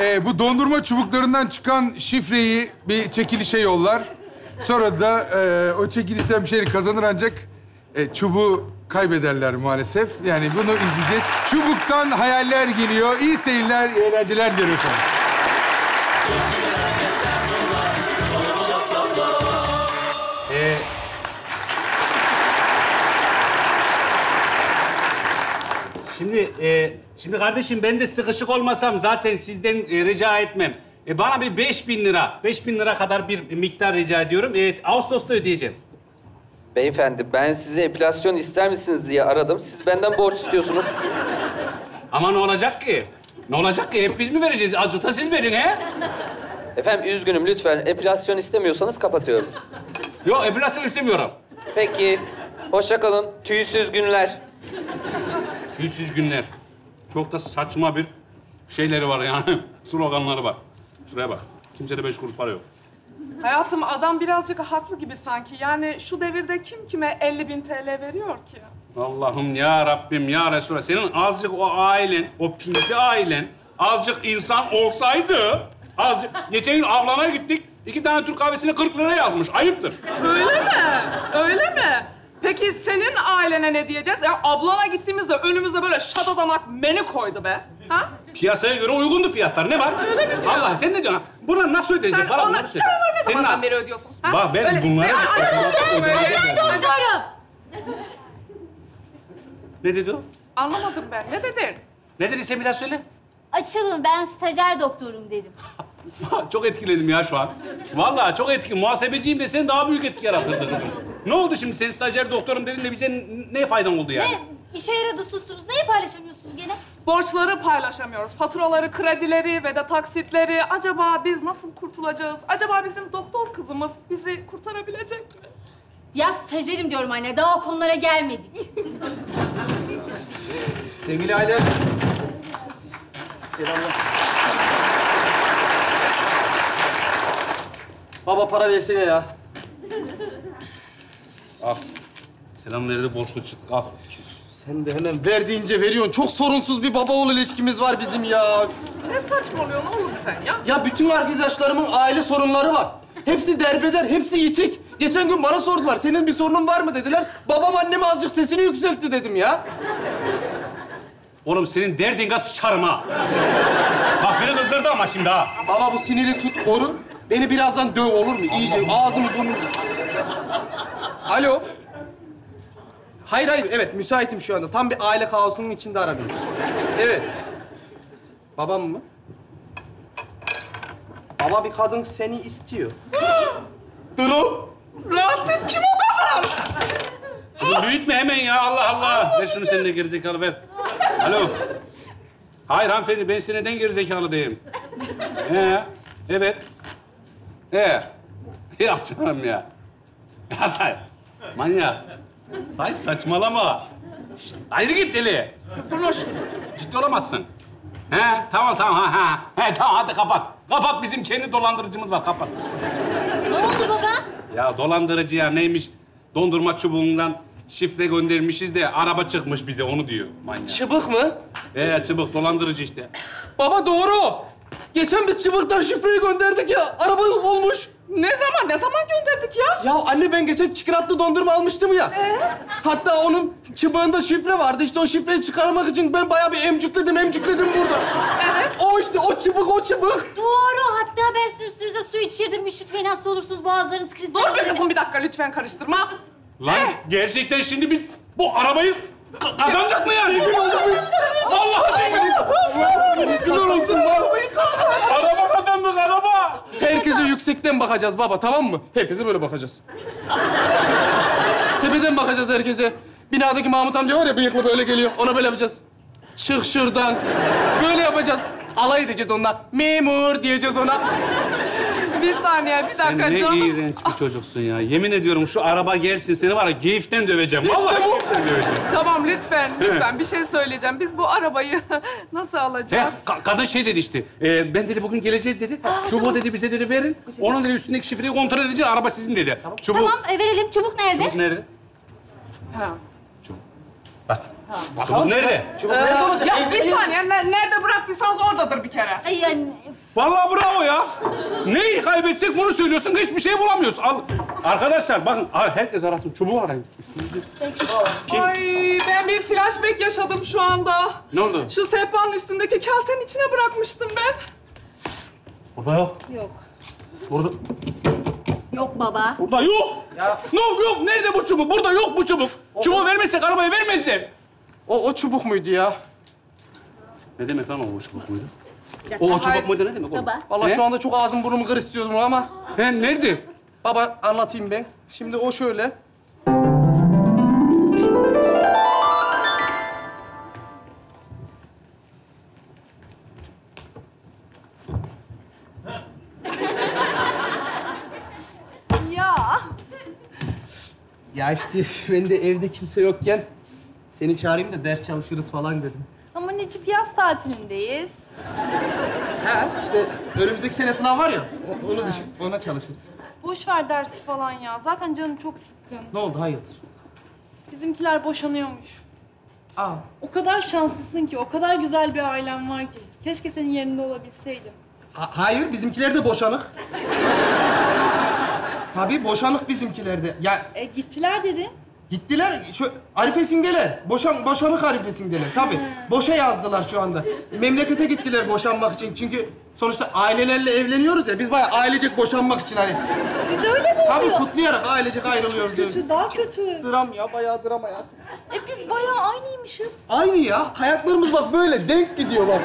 E, bu dondurma çubuklarından çıkan şifreyi bir çekilişe yollar. Sonra da e, o çekilişten bir şeyleri kazanır ancak e, çubuğu kaybederler maalesef. Yani bunu izleyeceğiz. Çubuktan hayaller geliyor. İyi seyirler, iyi eğlenceler diliyorum
Şimdi e, şimdi kardeşim ben de sıkışık olmasam zaten sizden e, rica etmem. E bana bir 5000 lira, 5000 lira kadar bir miktar rica ediyorum. Evet, Ağustos'ta ödeyeceğim.
Beyefendi ben size epilasyon ister misiniz diye aradım. Siz benden borç istiyorsunuz.
Ama ne olacak ki? Ne olacak ki? Hep biz mi vereceğiz? Da siz verin he?
Efendim üzgünüm lütfen epilasyon istemiyorsanız kapatıyorum.
Yok, epilasyon istemiyorum.
Peki. Hoşça kalın. Tüysüz günler.
Tüysüz günler. Çok da saçma bir şeyleri var yani. Sloganları var. Şuraya bak. Kimsede beş kuruş para yok.
Hayatım adam birazcık haklı gibi sanki. Yani şu devirde kim kime 50 bin TL veriyor ki?
Allah'ım ya Rabbim ya Resulallah. Senin azıcık o ailen, o pinti ailen azıcık insan olsaydı... Azıcık... Geçen gün ablana gittik. iki tane Türk kahvesine 40 lira yazmış. Ayıptır.
Öyle mi? Öyle mi? Peki senin ailene ne diyeceğiz? Ya ablana gittiğimizde önümüze böyle şadadanak menü koydu be. Ha?
Piyasaya göre uygundu fiyatlar. Ne var?
Öyle mi diyor?
Allah sen ne diyorsun? Buna nasıl ödeyecek?
Sen,
Bana
ona,
bunları
sen
söyle.
onları ne
Senin
zamandan
a-
beri ödüyorsun? Ha?
Bak ben
Öyle-
bunları-
Ne-
Ben
Öyle-
doktorum.
Ne dedi o?
Anlamadım ben. Ne dedin?
Ne dedi sen bir daha söyle.
Açılın ben stajyer doktorum dedim.
çok etkiledim ya şu an. Vallahi çok etki. Muhasebeciyim desen daha büyük etki yaratırdı kızım. Ne oldu şimdi? Sen stajyer doktorum dedin de bize ne faydan oldu yani?
Ne işe yaradı sustunuz? Neyi paylaşamıyorsunuz gene?
Borçları paylaşamıyoruz. Faturaları, kredileri ve de taksitleri. Acaba biz nasıl kurtulacağız? Acaba bizim doktor kızımız bizi kurtarabilecek mi?
Ya stajyerim diyorum anne. Daha o konulara gelmedik.
Sevgili ailem. Selamlar. Baba para versene ya.
Al. Selam verdi borçlu çıktık. Al.
Sen de hemen verdiğince veriyorsun. Çok sorunsuz bir baba oğul ilişkimiz var bizim ya.
Ne saçmalıyorsun oğlum sen ya?
Ya bütün arkadaşlarımın aile sorunları var. Hepsi derbeder, hepsi yitik. Geçen gün bana sordular, senin bir sorunun var mı dediler. Babam anneme azıcık sesini yükseltti dedim ya.
Oğlum senin derdin gaz sıçarım ha. Bak beni kızdırdı ama şimdi ha.
Baba bu siniri tut, koru. Beni birazdan döv olur mu? İyice ağzımı burnumu... Alo. Hayır hayır, evet müsaitim şu anda. Tam bir aile kaosunun içinde aradım. Evet. Babam mı? Baba bir kadın seni istiyor. Durum.
Rasim kim o kadar?
Kızım büyütme hemen ya Allah Allah. Ver şunu sen de gerizekalı ver. Alo. Hayır hanımefendi ben size neden gerizekalı değilim? Ee, evet. Ee. Ya canım ya. Ya sen manyak. Ay saçmalama. Şişt, ayrı git deli. Konuş. Ciddi olamazsın. He tamam tamam ha ha. He tamam hadi kapat. Kapat bizim kendi dolandırıcımız var kapat.
ne oldu baba?
Ya dolandırıcı ya neymiş? Dondurma çubuğundan şifre göndermişiz de araba çıkmış bize onu diyor manyak.
Çıbık mı?
Ee çıbık dolandırıcı işte.
Baba doğru. Geçen biz çıbıktan şifreyi gönderdik ya. Araba olmuş.
Ne zaman, ne zaman gönderdik ya?
Ya anne ben geçen çikolatlı dondurma almıştım ya. Hatta onun çıbığında şifre vardı. İşte o şifreyi çıkarmak için ben bayağı bir emcükledim, emcükledim burada.
Evet.
O işte, o çıbık, o çıbık.
Doğru. Hatta ben sizin üstünüze su içirdim. Üşütmeyin hasta olursunuz boğazlarınız kriz.
Dur be kızım bir dakika lütfen karıştırma.
Lan gerçekten şimdi biz bu arabayı kazandık mı yani?
Emin oldum biz.
Vallahi
Güzel olsun. Arabayı kazandık.
Araba kazandık araba.
Herkese yüksekten bakacağız baba, tamam mı? Herkese böyle bakacağız. Tepeden bakacağız herkese. Binadaki Mahmut amca var ya bıyıklı böyle geliyor. Ona böyle yapacağız. Çık şuradan. Böyle yapacağız. Alay edeceğiz onunla. Memur diyeceğiz ona.
Bir saniye, bir
Sen
dakika
ne
canım.
iğrenç bir çocuksun ya. Yemin ediyorum şu araba gelsin seni var ya geyiften döveceğim.
İşte
Vallahi
bu.
döveceğim.
Tamam lütfen, lütfen bir şey söyleyeceğim. Biz bu arabayı nasıl
He,
alacağız?
ka- kadın şey dedi işte. e, ben dedi bugün geleceğiz dedi. Çubuğu dedi bize dedi verin. Onun dedi üstündeki şifreyi kontrol edeceğiz. Araba sizin dedi. Çubuğu.
Tamam e, verelim. Çubuk nerede?
Çubuk nerede?
Ha.
Bak. Çubuk nerede?
Ee, ya bir saniye, ne- nerede bıraktıysanız oradadır bir kere.
Ay yani.
Vallahi bravo ya. Neyi kaybetsek bunu söylüyorsun. Hiçbir şey bulamıyoruz. Al. Arkadaşlar bakın ar- herkes arasın. Çubuğu arayın. Üstünüzde.
Ay ben bir flashback yaşadım şu anda.
Ne oldu?
Şu sehpanın üstündeki kasenin içine bırakmıştım ben.
Burada yok.
Yok.
Burada,
Yok baba.
burada yok. Yok yok. Nerede bu çubuk? Burada yok bu çubuk. Çubuğu vermezsek arabayı vermezler.
O, o çubuk muydu ya?
Ne demek lan o çubuk muydu? O, o çubuk mu ne demek oğlum?
Vallahi
Ne?
şu anda çok ağzım burnumu kır istiyordum ama.
He, nerede?
Baba anlatayım ben. Şimdi o şöyle.
Ya.
Ya işte ben de evde kimse yokken seni çağırayım da ders çalışırız falan dedim.
Ama Necip yaz tatilindeyiz.
Ha işte önümüzdeki sene sınav var ya. o- Onu düşün. Ona çalışırız.
Boş ver dersi falan ya. Zaten canım çok sıkkın.
Ne oldu hayırdır?
Bizimkiler boşanıyormuş.
Aa.
O kadar şanslısın ki, o kadar güzel bir ailen var ki. Keşke senin yerinde olabilseydim.
Ha- hayır bizimkiler de boşanık. Tabii boşanık bizimkiler de. Ya
E gittiler dedi.
Gittiler, şu arifesindeler. Boşan, boşanık arifesindeler tabii. Boşa yazdılar şu anda. Memlekete gittiler boşanmak için. Çünkü sonuçta ailelerle evleniyoruz ya. Biz bayağı ailecek boşanmak için hani.
Siz de öyle mi
Tabii
oluyor?
kutlayarak ailecek ayrılıyoruz.
Kötü,
yani.
daha kötü.
Dram ya, bayağı dram hayatım.
E biz bayağı aynıymışız.
Aynı ya. Hayatlarımız bak böyle denk gidiyor bak.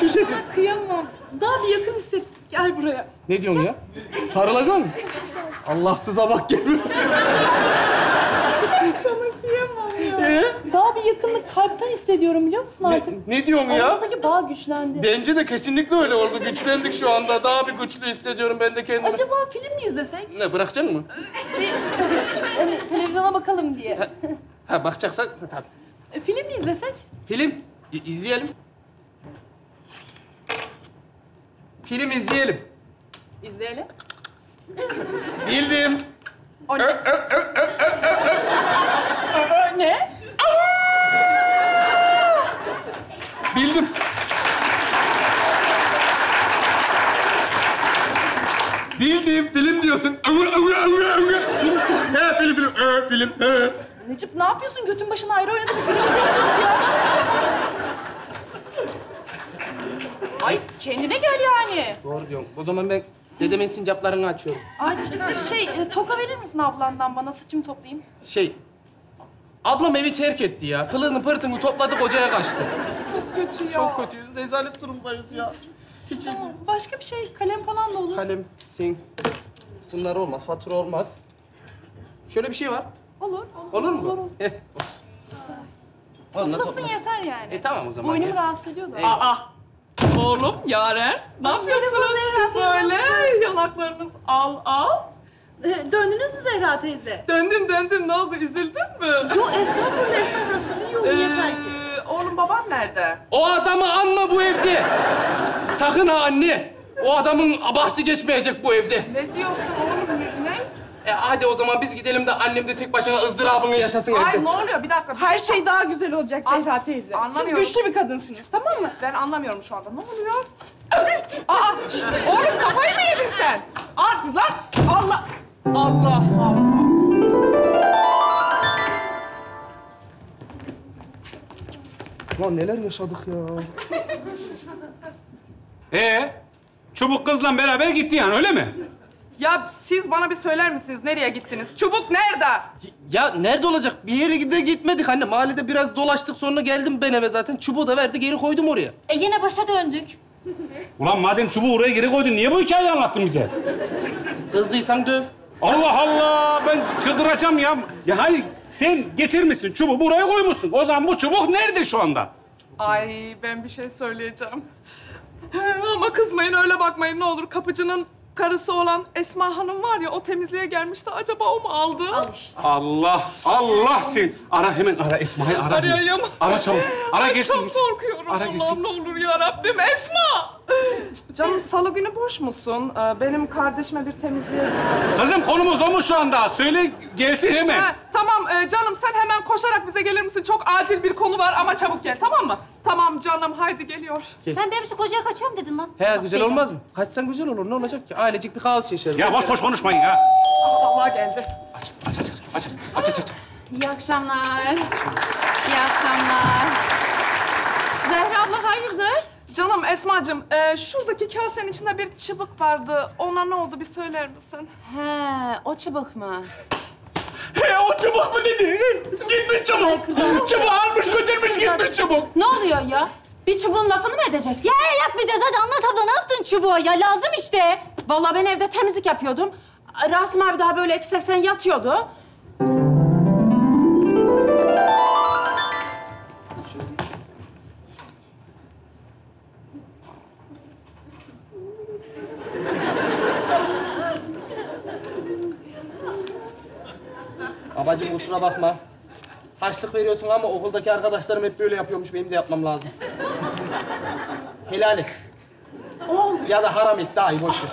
Şu şekil.
Sana kıyamam. Daha bir yakın hissettik. Gel buraya.
Ne diyorsun ya? Sarılacaksın mı? Allahsıza bak gibi. Ee?
Daha bir yakınlık kalpten hissediyorum biliyor musun artık?
Ne diyorsun ya?
Aramızdaki bağ güçlendi.
Bence de kesinlikle öyle oldu. Güçlendik şu anda. Daha bir güçlü hissediyorum ben de kendimi.
Acaba film mi izlesek?
Ne bırakacaksın mı?
Hani televizyona bakalım diye.
Ha bakacaksan ha, tabii.
E, film mi izlesek?
Film i- izleyelim. Film izleyelim.
İzleyelim.
Bildim.
O ne? ne?
Bildim. Bildim. Film diyorsun. Avı, avı, avı, avı. He film film. He, film. He.
Necip ne yapıyorsun? Götün başına ayrı oynadı bir film ya. Ay kendine gel yani.
Doğru diyorsun. O zaman ben dedemin sincaplarını açıyorum.
Aç. Şey, e, toka verir misin ablandan bana? Saçımı toplayayım.
Şey, ablam evi terk etti ya. Pılını pırtını topladı kocaya kaçtı.
Çok kötü ya.
Çok kötüyüz. Rezalet durumdayız ya. Hiç iyi
Tamam, Başka bir şey, kalem falan da olur.
Kalem, sim. Bunlar olmaz, fatura olmaz. Şöyle bir şey var.
Olur, olur.
Olur mu?
Olur, olur.
Heh. Onunla
Nasılsın
topla.
yeter yani.
E tamam o zaman
Boynumu
ya.
rahatsız ediyor da.
Aa, oğlum Yaren. Ne yapıyorsunuz siz
sen
öyle?
nasılsın?
Yanaklarınız al al.
Döndünüz mü Zehra teyze?
Döndüm döndüm. Ne oldu? Üzüldün mü?
Yok estağfurullah estağfurullah. Sizin yolun yeter ki.
Ee, oğlum baban nerede?
O adamı anma bu evde. Sakın ha anne. O adamın bahsi geçmeyecek bu evde.
Ne diyorsun oğlum? Ne?
E hadi o zaman biz gidelim de annem de tek başına ızdırabını yaşasın
Ay
evde.
ne oluyor? Bir dakika. bir
Her
şey-
şey daha güzel olacak Zehra teyze. Siz
Anlamıyorum.
güçlü bir kadınsınız, tamam mı?
Ben anlamıyorum şu anda. Ne oluyor? Aa, şşt, oğlum kafayı mı yedin sen? Aa, lan Allah. Allah Allah.
Lan neler yaşadık ya.
Ee, çubuk kızla beraber gitti yani öyle mi?
Ya siz bana bir söyler misiniz? Nereye gittiniz? Çubuk nerede?
Ya nerede olacak? Bir yere de gitmedik anne. Mahallede biraz dolaştık sonra geldim ben eve zaten. Çubuğu da verdi geri koydum oraya.
E yine başa döndük.
Ulan madem çubuğu oraya geri koydun niye bu hikayeyi anlattın bize?
Kızdıysan döv.
Allah Allah ben çıldıracağım ya. Ya hani sen getirmişsin çubuğu buraya koymuşsun. O zaman bu çubuk nerede şu anda?
Ay ben bir şey söyleyeceğim. Ama kızmayın öyle bakmayın ne olur. Kapıcının karısı olan Esma Hanım var ya o temizliğe gelmişti. Acaba o mu aldı? Al işte.
Allah Allah sen. Ara hemen ara Esma'yı ara. hemen.
Arayayım.
Ara çabuk. Ara
Ay,
gelsin.
Çok korkuyorum.
Ara
Allah'ım
gelsin.
ne olur ya Rabbim. Esma! Canım salı günü boş musun? Ee, Benim kardeşime bir temizliğe...
Kızım konumuz o mu şu anda? Söyle gelsin hemen.
Ha, tamam e, canım sen hemen koşarak bize gelir misin? Çok acil bir konu var ama çabuk gel tamam mı? Tamam canım haydi geliyor.
Sen benim şu kocaya kaçıyorum dedin lan.
He güzel olmaz mı? Kaçsan güzel olur. Ne olacak ki? Ailecek bir kaos yaşarız.
Ya boş boş konuşmayın ya.
Ah, vallahi geldi.
Aç aç aç aç aç aç aç.
İyi akşamlar. İyi akşamlar. Zehra abla hayırdır?
Canım Esma'cığım e, şuradaki kasenin içinde bir çıbık vardı. Ona ne oldu bir söyler misin?
He, o çubuk mu?
He o çubuk mu dedi? Gitmiş çubuk. Çubuğu almış götürmüş gitmiş çubuk.
Ne oluyor ya? Bir çubuğun lafını mı edeceksin?
Ya yapmayacağız. Hadi anlat abla ne yaptın çubuğa? Ya lazım işte.
Vallahi ben evde temizlik yapıyordum. Rasim abi daha böyle eksik sen yatıyordu.
Kusura bakma. Harçlık veriyorsun ama okuldaki arkadaşlarım hep böyle yapıyormuş. Benim de yapmam lazım. Helal et.
Oğlum.
Ya da haram et daha iyi boş ver.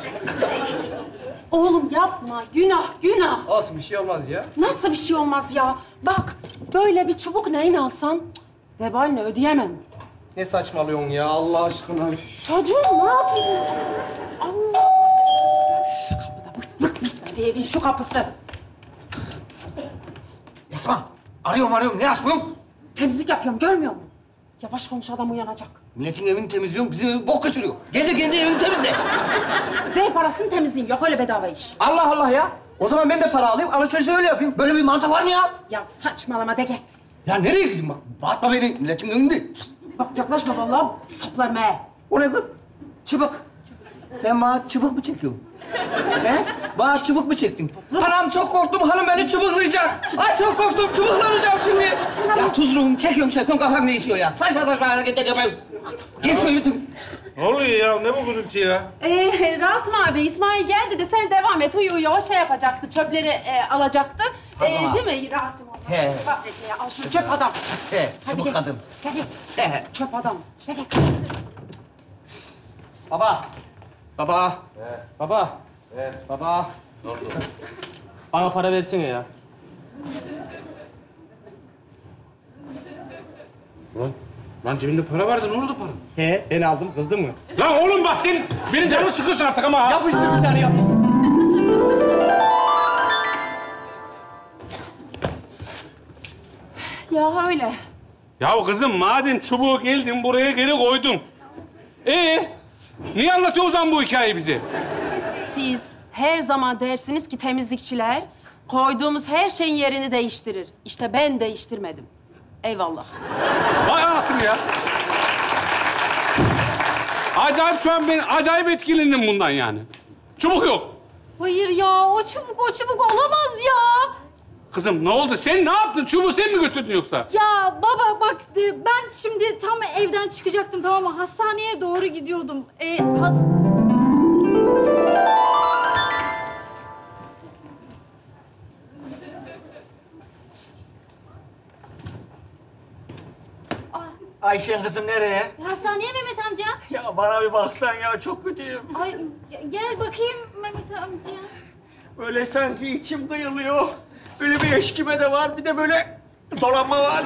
Oğlum yapma. Günah, günah.
Olsun bir şey olmaz ya.
Nasıl bir şey olmaz ya? Bak böyle bir çubuk neyin alsam vebalini ödeyemem.
Ne saçmalıyorsun ya Allah aşkına.
Çocuğum ne yapıyorsun? Allah! Üf, Kapıda bık bık bitmedi evin şu kapısı.
Esma, arıyorum arıyorum. Ne açmıyorsun?
Temizlik yapıyorum görmüyor musun? Yavaş konuş adam uyanacak.
Milletin evini temizliyorum, bizim evi bok götürüyor. Gel de kendi evini temizle.
Ver parasını temizleyeyim. Yok öyle bedava iş.
Allah Allah ya. O zaman ben de para alayım, alışverişi öyle yapayım. Böyle bir mantık var mı ya?
Ya saçmalama de git.
Ya nereye gideyim bak? Batma beni, milletin evinde.
Bak yaklaşma vallahi saplarım he.
O ne kız?
Çubuk.
Sen bana çubuk mu çekiyorsun? He? Bana çubuk mu çektin? Anam çok korktum, hanım beni çubuklayacak. Ay çok korktum, çubuklanacağım şimdi. Ya tuzluğum, çekiyorum çekiyorum, kafam değişiyor ya. Saçma saçma hareket yapıyorum. Gel şöyle tüm.
Ne oluyor ya? Ne bu gürültü ya?
Ee, Rasim abi İsmail geldi de sen devam et. Uyu uyu o şey yapacaktı. Çöpleri e, alacaktı. Ee,
Tamam.
değil mi Rasim abi?
He.
Kahretme ya. Al şu çöp adam.
He, çubuk kadın.
Gel git.
He he.
Çöp adam. Gel git.
Baba. Baba. Baba. Baba. Bana para versene ya.
Lan, lan cebinde para vardı. Ne oldu para?
He, ben aldım. Kızdın mı?
Lan oğlum bak sen benim canımı sıkıyorsun artık ama. ha.
Yapıştır bir tane yapıştır.
Ya öyle.
Ya kızım madem çubuğu geldin buraya geri koydun. Ee, niye anlatıyor o zaman bu hikayeyi bize?
Siz her zaman dersiniz ki temizlikçiler koyduğumuz her şeyin yerini değiştirir. İşte ben değiştirmedim. Eyvallah.
Vay anasını ya. Acayip şu an ben acayip etkilendim bundan yani. Çubuk yok.
Hayır ya o çubuk o çubuk olamaz ya.
Kızım ne oldu? Sen ne yaptın? Çubuğu sen mi götürdün yoksa?
Ya baba bak e, ben şimdi tam evden çıkacaktım tamam mı? Hastaneye doğru gidiyordum. Ee, has-
Ayşen kızım nereye?
hastaneye Mehmet amca.
Ya bana bir baksan ya, çok kötüyüm.
Ay gel bakayım Mehmet amca.
Böyle sanki içim kıyılıyor. Böyle bir eşkime de var, bir de böyle dolanma var.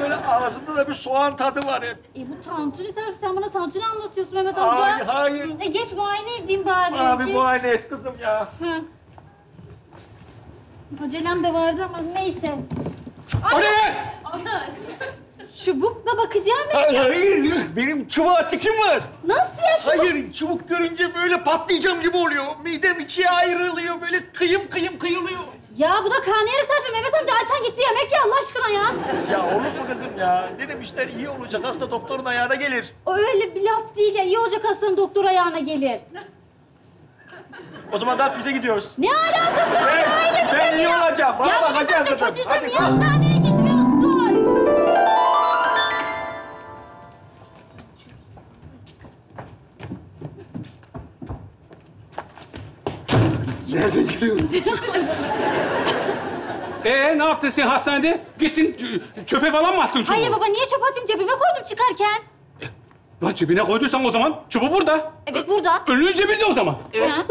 Böyle ağzımda da bir soğan tadı var hep.
E bu tantuni tersi. Sen bana tantuni anlatıyorsun Mehmet amca.
Hayır, hayır.
E geç muayene edeyim bari.
Bir
geç.
muayene et kızım ya.
Ha. Acelem de vardı ama neyse.
O ne?
Çubukla bakacağım.
Hayır, hayır. Benim çubuğa tikim var.
Nasıl ya çubuk?
Hayır, çubuk görünce böyle patlayacağım gibi oluyor. Midem ikiye ayrılıyor, böyle kıyım kıyım kıyılıyor.
Ya bu da karnıyarık tarifi Mehmet amca. Ay sen git bir yemek ye Allah aşkına ya.
Ya olur mu kızım ya? Ne demişler iyi olacak hasta doktorun ayağına gelir.
O öyle bir laf değil ya. İyi olacak hastanın doktor ayağına gelir.
O zaman da bize gidiyoruz.
Ne alakası var ya? Öyle bir
ben
şey
iyi
ya?
olacağım. Bana
ya Mehmet
bakacağım
amca
kızım.
kötüysen
Hadi
niye hastaneye gitmiyorsun?
Nereden geliyorum?
Ee ne yaptın sen hastanede? Gittin çöpe falan mı attın çubuğu?
Hayır baba niye çöp atayım cebime koydum çıkarken.
Lan cebine koyduysan o zaman çubuğu burada.
Evet burada.
Önlüğün cebinde o zaman.
Ha?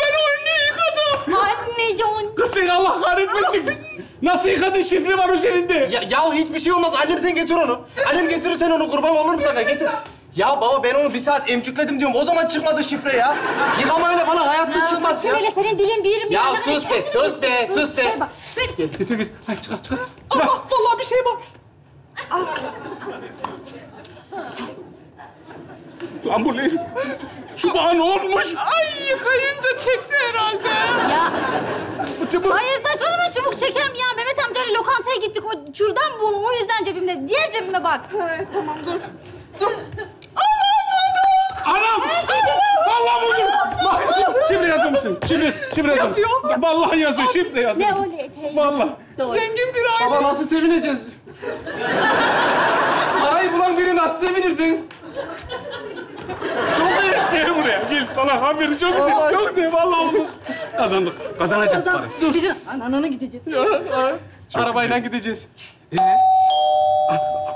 Ben o önlüğü yıkadım.
Anne can.
Kız seni Allah kahretmesin. Nasıl yıkadın şifre var üzerinde?
Ya, ya hiçbir şey olmaz. Annem sen getir onu. Annem getirirsen onu kurban olurum sana. Getir. Ya baba ben onu bir saat emcükledim diyorum. O zaman çıkmadı şifre ya. Yıkama öyle bana hayatta çıkmaz ya.
Şöyle senin dilin bir yerim
Ya sus be, sus be, sus be.
Bak, ver.
Getir git. Hadi çıkar çıkar.
Allah vallahi bir şey var.
Lan bu ne? Çubuğa ne olmuş?
Ay yıkayınca çekti herhalde.
Ya.
Çubuk.
Hayır saçmalama çubuk çekerim ya Mehmet amca tane lokantaya gittik. O kürdan bu. O yüzden cebimde. Diğer cebime bak.
tamam dur.
Anam! Vallahi buldum. Bak, şif- şifre yazıyor musun? Şifre, şifre yazıyor.
Yazıyor.
Vallahi yazıyor, şifre yazıyor.
Ne öyle?
Vallahi.
Zengin bir aile.
Baba nasıl sevineceğiz? Parayı bulan biri nasıl sevinir ben? Çok iyi.
Gel buraya, gel. Sana haberi çok.
Vallahi.
Çok güzel, vallahi bulduk. Kazandık. Kazanacağız parayı.
Dur. Bizim ananına gideceğiz.
Arabayla gideceğiz.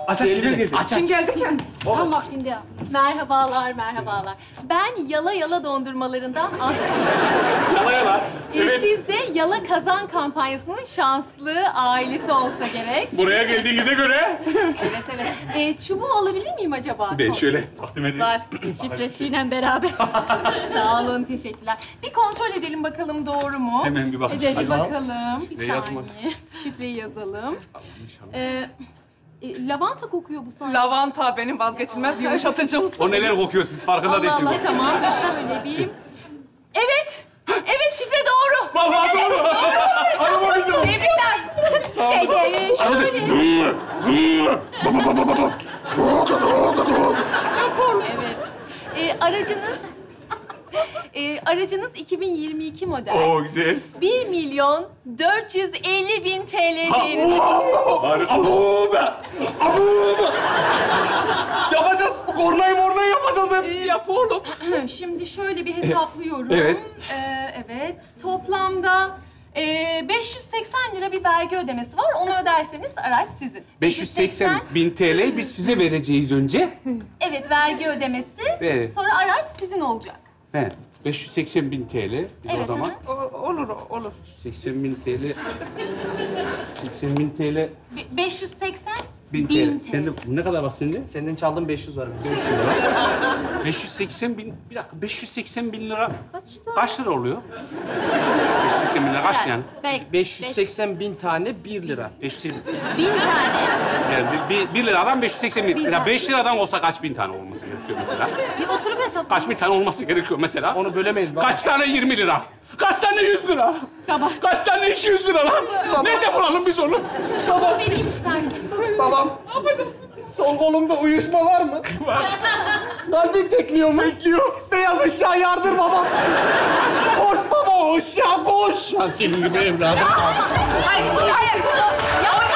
Aç aç, gel gel.
Aç
Kim
aç.
geldi ki?
Tam vaktinde ya.
Merhabalar, merhabalar. Ben Yala Yala dondurmalarından Aslı.
Yala yala.
Ee,
Evet.
Siz de Yala Kazan kampanyasının şanslı ailesi olsa gerek.
Buraya geldiğinize göre.
Evet, evet. Ee, çubuğu alabilir miyim acaba?
Ben şöyle takdim edeyim.
Var. Şifresiyle beraber.
Sağ olun, teşekkürler. Bir kontrol edelim bakalım doğru mu?
Hemen bir bakın.
Hadi bakalım. Bir
Şifre yazma.
saniye. Şifreyi yazalım. Ee, e, lavanta kokuyor bu sanki.
Lavanta benim vazgeçilmez yumuşatıcım.
O neler kokuyor siz farkında
Allah
değilsiniz.
Allah, tamam. Şöyle bir... Evet. Evet, şifre doğru.
Vallahi
Şifre
doğru. Araba bizde.
Tebrikler. Şeyde, e, şöyle... Evet. Ee, aracınız... Ee, aracınız 2022 model.
Oo güzel.
1 milyon 450 bin TL değerinde.
Abu be! Abu be! Yapacağız. Kornayı mornayı yapacağız hep.
Ee,
Yap oğlum.
Şimdi şöyle bir hesaplıyorum.
Evet.
Ee, evet. Toplamda e, 580 lira bir vergi ödemesi var. Onu öderseniz araç sizin.
580 bin TL biz size vereceğiz önce.
Evet, vergi ödemesi.
Evet.
Sonra araç sizin olacak.
He. 580 bin TL. Biz o zaman
hı
O- olur olur.
80 bin TL. 80 bin TL.
Be- 580
Bin
Bin
TL. Sende ne kadar var sende?
Senden çaldığım 500 var.
500 lira. 580 bin, bir dakika 580 bin lira kaç lira oluyor? 580 bin lira kaç yani?
Bek.
580 bin tane 1 lira.
580
Bin tane.
yani bir, liradan 580 bin.
Bin
Ya
tane.
5 liradan olsa kaç bin tane olması gerekiyor mesela?
Bir oturup hesapla.
Kaç bin tane olması gerekiyor mesela?
Onu bölemeyiz baba.
Kaç tane 20 lira? Kaç tane 100 lira?
Tamam.
Kaç tane 200 lira lan? Nerede bulalım biz onu?
Şunu vereyim istersin.
Babam. Sol kolumda uyuşma var mı?
Var.
Kalbin tekliyor mu?
Tekliyor.
Beyaz ışığa yardır baba. Koş baba ışığa koş.
Lan senin gibi evladım.
Hayır, hayır. Yapmaz.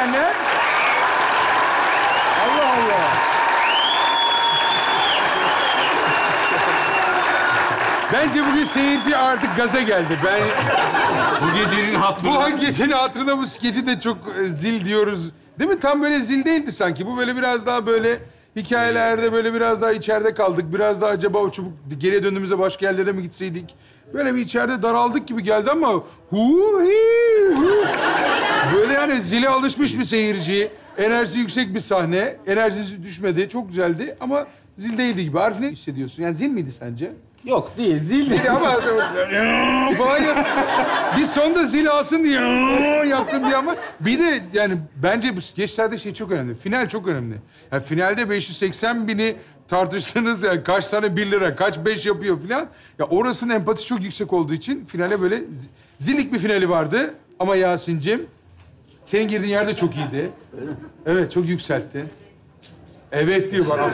Diyenler. Allah Allah. Bence bugün seyirci artık gaza geldi. Ben
Bu gecenin hatırı.
bu gecenin hatırına bu skeci de çok e, zil diyoruz. Değil mi? Tam böyle zil değildi sanki. Bu böyle biraz daha böyle hikayelerde böyle biraz daha içeride kaldık. Biraz daha acaba o çubuk geriye döndüğümüzde başka yerlere mi gitseydik? Böyle bir içeride daraldık gibi geldi ama hu hi hu. Böyle yani zile alışmış bir seyirci. Enerjisi yüksek bir sahne. Enerjisi düşmedi. Çok güzeldi ama zil değildi gibi. Arif ne hissediyorsun? Yani zil miydi sence?
Yok değil zil
Zil ama falan ya. Bir sonda zil alsın diye yaptım bir ama. Bir de yani bence bu skeçlerde şey çok önemli. Final çok önemli. Yani finalde 580 bini tartıştınız yani kaç tane bir lira, kaç beş yapıyor falan. Ya orasının empati çok yüksek olduğu için finale böyle zi- zilik bir finali vardı. Ama Yasin'cim senin girdiğin yer de çok iyiydi. Evet çok yükseltti. Evet diyor bana.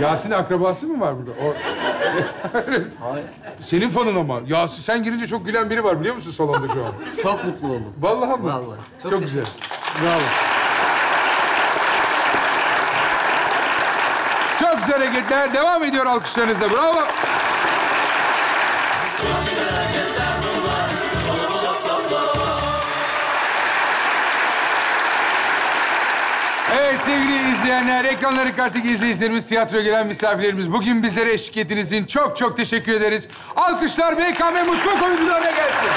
Yasin'in akrabası mı var burada? O... Senin fanın ama. Yasin sen girince çok gülen biri var biliyor musun salonda şu an?
Çok mutlu oldum.
Vallahi mı?
Vallahi.
Çok,
Çok
güzel. Bravo. Çok güzel hareketler. Devam ediyor alkışlarınızla. Bravo. Sevgili izleyenler, ekranları karşısındaki izleyicilerimiz, tiyatroya gelen misafirlerimiz... ...bugün bizlere eşlik ettiğiniz için çok çok teşekkür ederiz. Alkışlar BKM Mutfak Oyuncularına gelsin.